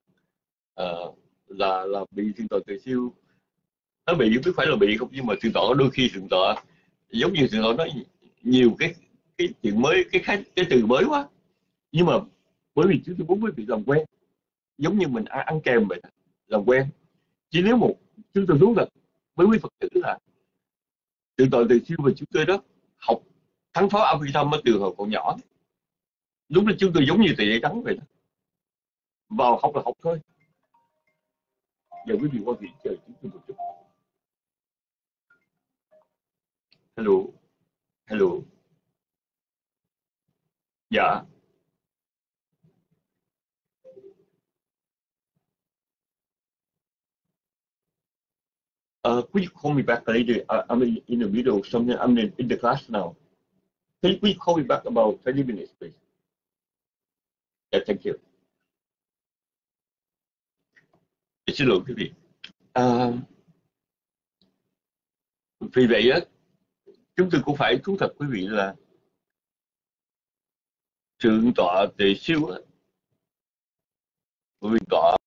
uh, là là bị thiên tọa tự siêu. Nó bị không phải là bị không nhưng mà thượng tọa đôi khi thượng tọa giống như thượng tọa nói nhiều cái cái chuyện mới cái cái, cái từ mới quá. Nhưng mà bởi vì chúng tôi muốn quý vị làm quen giống như mình ăn, ăn kèm vậy làm quen. Chỉ nếu một chúng tôi รู้ là với quý phật tử là từ tội từ siêu và chúng tôi đó học thắng phó a phi thâm từ hồi còn nhỏ. Lúc đó chúng tôi giống như tỳ lệ trắng vậy đó. Vào học là học thôi. Giờ quý vị qua vị chờ chúng tôi một chút. Hello. Hello dạ Uh, could you call me back later? I, I'm in, in the middle of something. I'm in, in the class now. Can you please call me back about 20 minutes, please? Yeah, thank you. Dạ, xin lỗi quý vị. Uh, vì vậy á, chúng tôi cũng phải thú thật quý vị là thượng tọa tề siêu á, vì tọa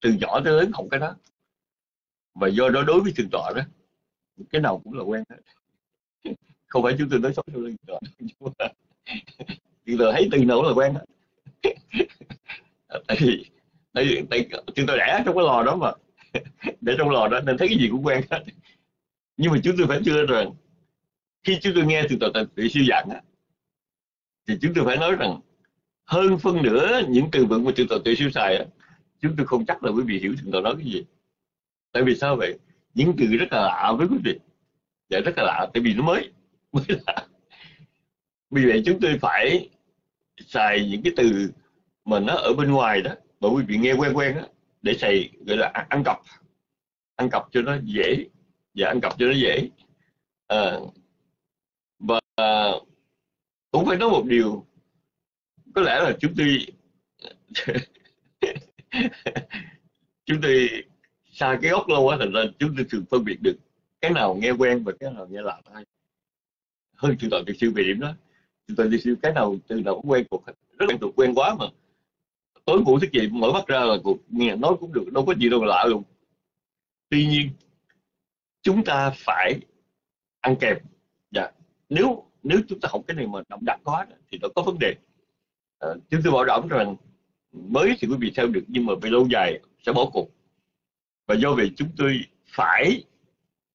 từ nhỏ tới lớn học cái đó. Và do đó đối với thượng tọa đó cái nào cũng là quen hết. [laughs] Không phải chúng tôi nói xấu cho thượng tọa. [laughs] Thượng tọa thấy từ nào cũng là quen hết. [laughs] Tại vì tại vì tại, chúng tôi đẻ trong cái lò đó mà. Để trong lò đó nên thấy cái gì cũng quen hết. Nhưng mà chúng tôi phải chưa rằng khi chúng tôi nghe từ tọa tự siêu giảng á, thì chúng tôi phải nói rằng hơn phân nửa những từ vựng mà chúng tọa tự siêu xài á, chúng tôi không chắc là quý vị hiểu thượng tọa nói cái gì. Tại vì sao vậy? Những từ rất là lạ với quý vị. Dạ rất là lạ tại vì nó mới mới lạ. Vì vậy chúng tôi phải xài những cái từ mà nó ở bên ngoài đó mà quý vị nghe quen quen đó để xài gọi là ăn cặp ăn cặp cho nó dễ. Và dạ, ăn cặp cho nó dễ. À, cũng phải nói một điều. Có lẽ là chúng tôi [laughs] chúng tôi xa cái gốc lâu quá thành ra chúng tôi thường phân biệt được cái nào nghe quen và cái nào nghe lạ thôi. Hơn chúng tôi tuyệt siêu về điểm đó, chúng tôi đi siêu cái nào từ nào cũng quen thuộc rất quen thuộc, quen quá mà. Tối ngủ thức dậy, mở mắt ra là cuộc nghe nói cũng được, đâu có gì đâu lạ luôn. Tuy nhiên, chúng ta phải ăn kèm. Dạ nếu nếu chúng ta học cái này mà động đặc quá thì nó có vấn đề. À, chúng tôi bảo đảm rằng mới thì quý vị theo được nhưng mà về lâu dài sẽ bỏ cuộc. Và do vậy chúng tôi phải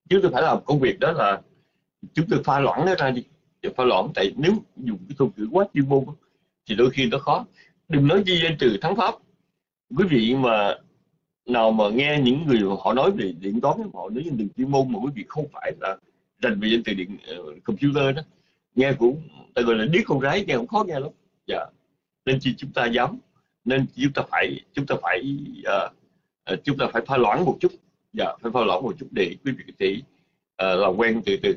chúng tôi phải làm công việc đó là chúng tôi pha loãng nó ra đi pha loãng. Tại nếu dùng cái thuật ngữ quá chuyên môn thì đôi khi nó khó. Đừng nói chi trừ từ thắng pháp. Quý vị mà nào mà nghe những người họ nói về điện toán họ nói về từ chuyên môn mà quý vị không phải là dành về danh từ điện uh, computer đó nghe cũng ta gọi là điếc con gái nghe cũng khó nghe lắm. Dạ. Nên chỉ chúng ta dám nên chúng ta phải chúng ta phải uh, chúng ta phải pha loãng một chút. Dạ phải pha loãng một chút để quý vị có uh, làm quen từ từ.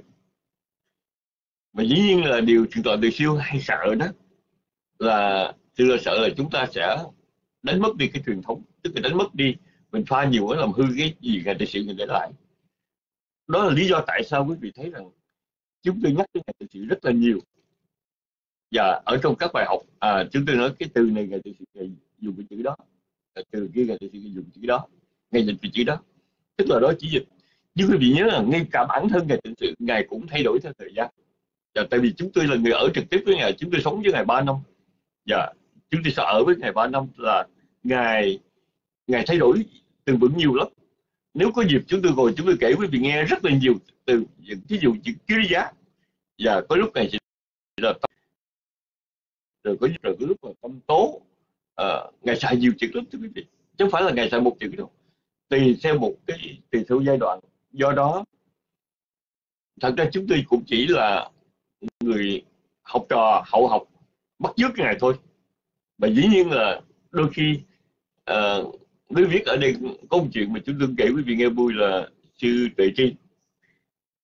Mà dĩ nhiên là điều truyền tọa từ siêu hay sợ đó là sự là sợ là chúng ta sẽ đánh mất đi cái truyền thống. Tức là đánh mất đi mình pha nhiều quá làm hư cái gì ngài để sự người để lại. Đó là lý do tại sao quý vị thấy rằng chúng tôi nhắc đến ngài tự sự rất là nhiều. Và ở trong các bài học à, chúng tôi nói cái từ này ngài tự sự dùng cái chữ đó. Từ kia ngài tự sự dùng chữ đó. Ngài dịch chữ đó. Tức là đó chỉ dịch. Nhưng quý vị nhớ là ngay cả bản thân ngài tự sự ngài cũng thay đổi theo thời gian. Và tại vì chúng tôi là người ở trực tiếp với ngài chúng tôi sống với ngài ba năm. Và chúng tôi sợ ở với ngài ba năm là ngài ngài thay đổi từng vững nhiều lắm nếu có dịp chúng tôi ngồi chúng tôi kể quý vị nghe rất là nhiều từ ví dụ những quý giá. Và có lúc này là rồi có rồi có lúc là tâm tố. À, ngày xài nhiều chữ lắm thưa quý vị. Chứ không phải là ngày xài một chữ đâu. Tùy theo một cái tùy theo giai đoạn. Do đó thật ra chúng tôi cũng chỉ là người học trò hậu học bắt chước ngài thôi. Và dĩ nhiên là đôi khi uh, mới viết ở đây có một chuyện mà chúng tôi kể quý vị nghe vui là sư tuệ tri uh,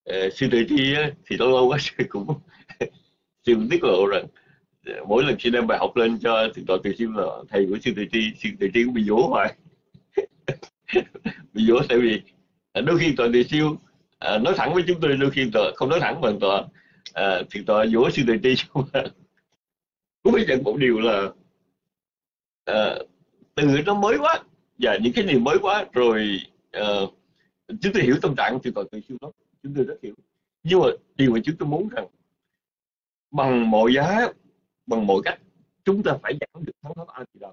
ờ, sư tuệ tri thì lâu lâu quá sư [laughs] cũng [laughs] sư cũng tiết lộ rằng ờ, mỗi lần sư đem bài học lên cho thượng tọa từ là thầy của sư tuệ tri sư tuệ tri cũng bị dỗ hoài. [laughs] Bị dỗ tại vì à, đôi khi tọa từ siêu à, nói thẳng với chúng tôi đôi khi tòa không nói thẳng bằng tọa à, thì tọa dỗ sư tuệ tri cũng phải nhận một điều là à, từ nó mới quá và những cái điều mới quá rồi uh, chúng tôi hiểu tâm trạng của còn từ siêu đó chúng tôi rất hiểu. Nhưng mà điều mà chúng tôi muốn rằng bằng mọi giá bằng mọi cách chúng ta phải giảm được thắng pháp a di đà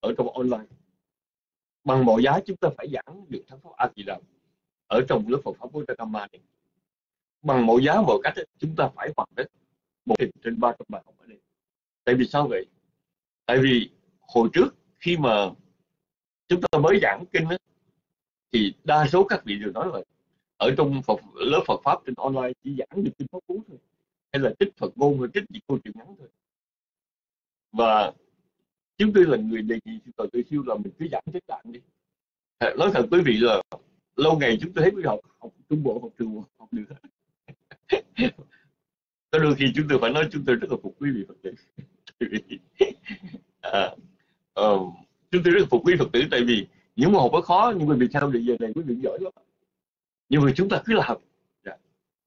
ở trong online. Bằng mọi giá chúng ta phải giảm được thắng pháp a di đà ở trong lớp Phật pháp của Kama này. Bằng mọi giá mọi cách chúng ta phải hoàn tất một trên ba trăm bài học ở đây. Tại vì sao vậy? Tại vì hồi trước khi mà chúng ta mới giảng kinh đó thì đa số các vị đều nói là ở trong Phật, lớp Phật pháp trên online chỉ giảng được kinh pháp cú thôi hay là trích Phật ngôn hay trích những câu chuyện ngắn thôi. Và chúng tôi là người đề nghị tòa tự siêu là mình cứ giảng trích đạn đi. Nói thật quý vị là lâu ngày chúng tôi thấy quý học học trung bộ học trường học được. [laughs] Có đôi khi chúng tôi phải nói chúng tôi rất là phục quý vị phật tử. [laughs] À, um, chúng tôi rất là phục quý phật tử tại vì những môn học nó khó nhưng mà vì sao được giờ này quý vị giỏi lắm nhưng mà chúng ta cứ làm. Dạ.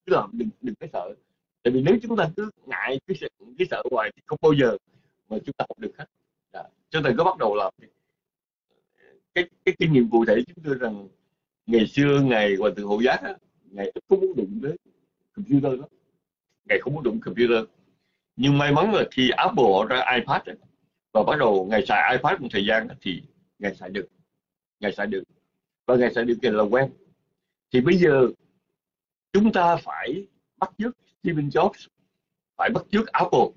Cứ làm đừng đừng có sợ. Tại vì nếu chúng ta cứ ngại cái sợ, cái sợ hoài thì không bao giờ mà chúng ta học được hết. Dạ. Cho nên có bắt đầu làm cái cái kinh nghiệm cụ thể chúng tôi rằng ngày xưa ngày hòa thượng hộ giác á, ngày không muốn đụng đến computer đó ngày không muốn đụng computer. Nhưng may mắn là khi Apple họ ra iPad ấy, và bắt đầu ngày xài iPad một thời gian thì ngày xài được, ngày xài được. Và ngày xài được thì là quen. Thì bây giờ chúng ta phải bắt chước Steve Jobs, phải bắt chước Apple.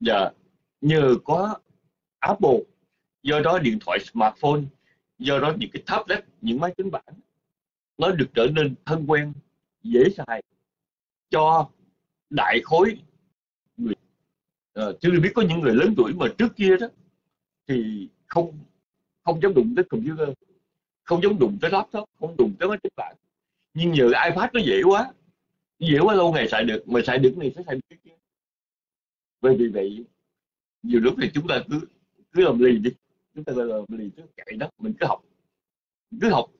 Và nhờ có Apple, do đó điện thoại smartphone, do đó những cái tablet, những máy tính bảng, nó được trở nên thân quen, dễ xài cho đại khối à, chứ biết có những người lớn tuổi mà trước kia đó thì không không dám đụng tới computer không dám đụng tới laptop không đụng tới máy tính bảng. Nhưng giờ ipad nó dễ quá dễ quá lâu ngày xài được mà xài được này sẽ xài được cái kia. Bởi vì vậy nhiều lúc thì chúng ta cứ cứ làm lì đi chúng ta gọi là lì cứ chạy đó mình cứ học cứ học.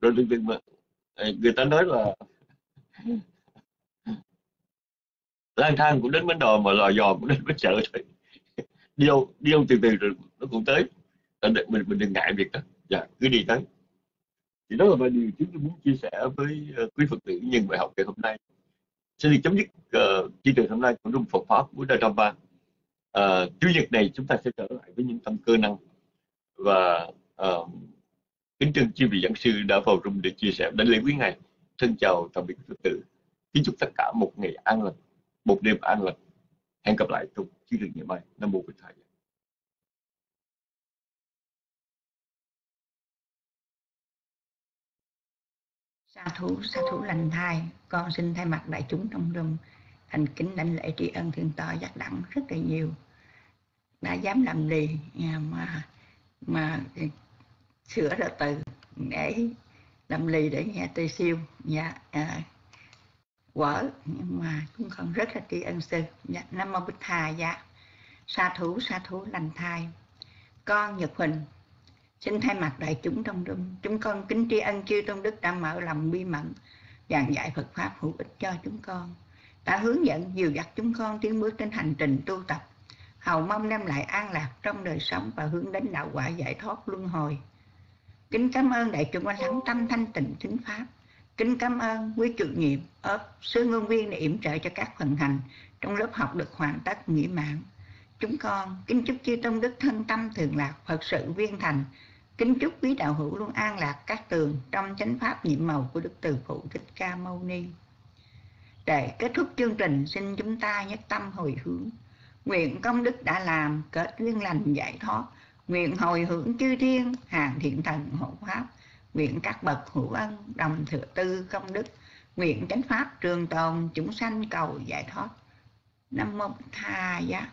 Rồi từ từ mà à, người ta nói là lang thang cũng đến bến đò mà lò dò cũng đến bến chợ thôi. [laughs] Đi đâu đi đâu từ từ rồi nó cũng tới. Mình mình đừng ngại việc đó. Dạ cứ đi tới. Thì đó là vài điều chúng tôi muốn chia sẻ với ờ, quý phật tử nhân bài học ngày hôm nay. Xin được chấm dứt uh, chương trình hôm nay của trung Phật pháp của Đại Ba. Uh, chủ nhật này chúng ta sẽ trở lại với những tâm cơ năng và uh, kính trân chư vị giảng sư đã vào rung để chia sẻ đến lễ quý ngày. Thân chào tạm biệt phật tử. Kính chúc tất cả một ngày an lành một đêm an lành. Hẹn gặp lại trong chương trình ngày mai. Nam mô bổn thầy. Sa thủ sa thủ lành thai con xin thay mặt đại chúng trong rừng thành kính đảnh lễ tri ân thiên to giác đẳng rất là nhiều. Đã dám làm gì mà mà sửa ra từ để làm lì để nghe tươi siêu. Dạ à, quở, nhưng mà cũng còn rất là tri ân sư dạ nam mô bích thà dạ. Sa thú sa thú lành thai. Con nhật huỳnh, xin thay mặt đại chúng trong đông chúng con kính tri ân chư tôn đức đã mở lòng bi mẫn, giảng dạy phật pháp hữu ích cho chúng con. Đã hướng dẫn, dìu dắt chúng con tiến bước trên hành trình tu tập. Hầu mong đem lại an lạc trong đời sống và hướng đến đạo quả giải thoát luân hồi. Kính cảm ơn đại chúng đã lắng tâm thanh tịnh thính pháp kính cảm ơn quý chủ nhiệm ấp sứ ngôn viên để yểm trợ cho các phần hành trong lớp học được hoàn tất nghĩa mạng chúng con kính chúc chư tôn đức thân tâm thường lạc, phật sự viên thành. Kính chúc quý đạo hữu luôn an lạc các tường trong chánh pháp nhiệm màu của đức từ phụ thích ca mâu ni. Để kết thúc chương trình, xin chúng ta nhất tâm hồi hướng. Nguyện công đức đã làm, kết duyên lành giải thoát. Nguyện hồi hướng chư thiên, hàng thiện thần hộ pháp nguyện các bậc hữu ân, đồng thừa tư công đức. Nguyện chánh pháp trường tồn, chúng sanh cầu giải thoát. Nam mô tha giá dạ.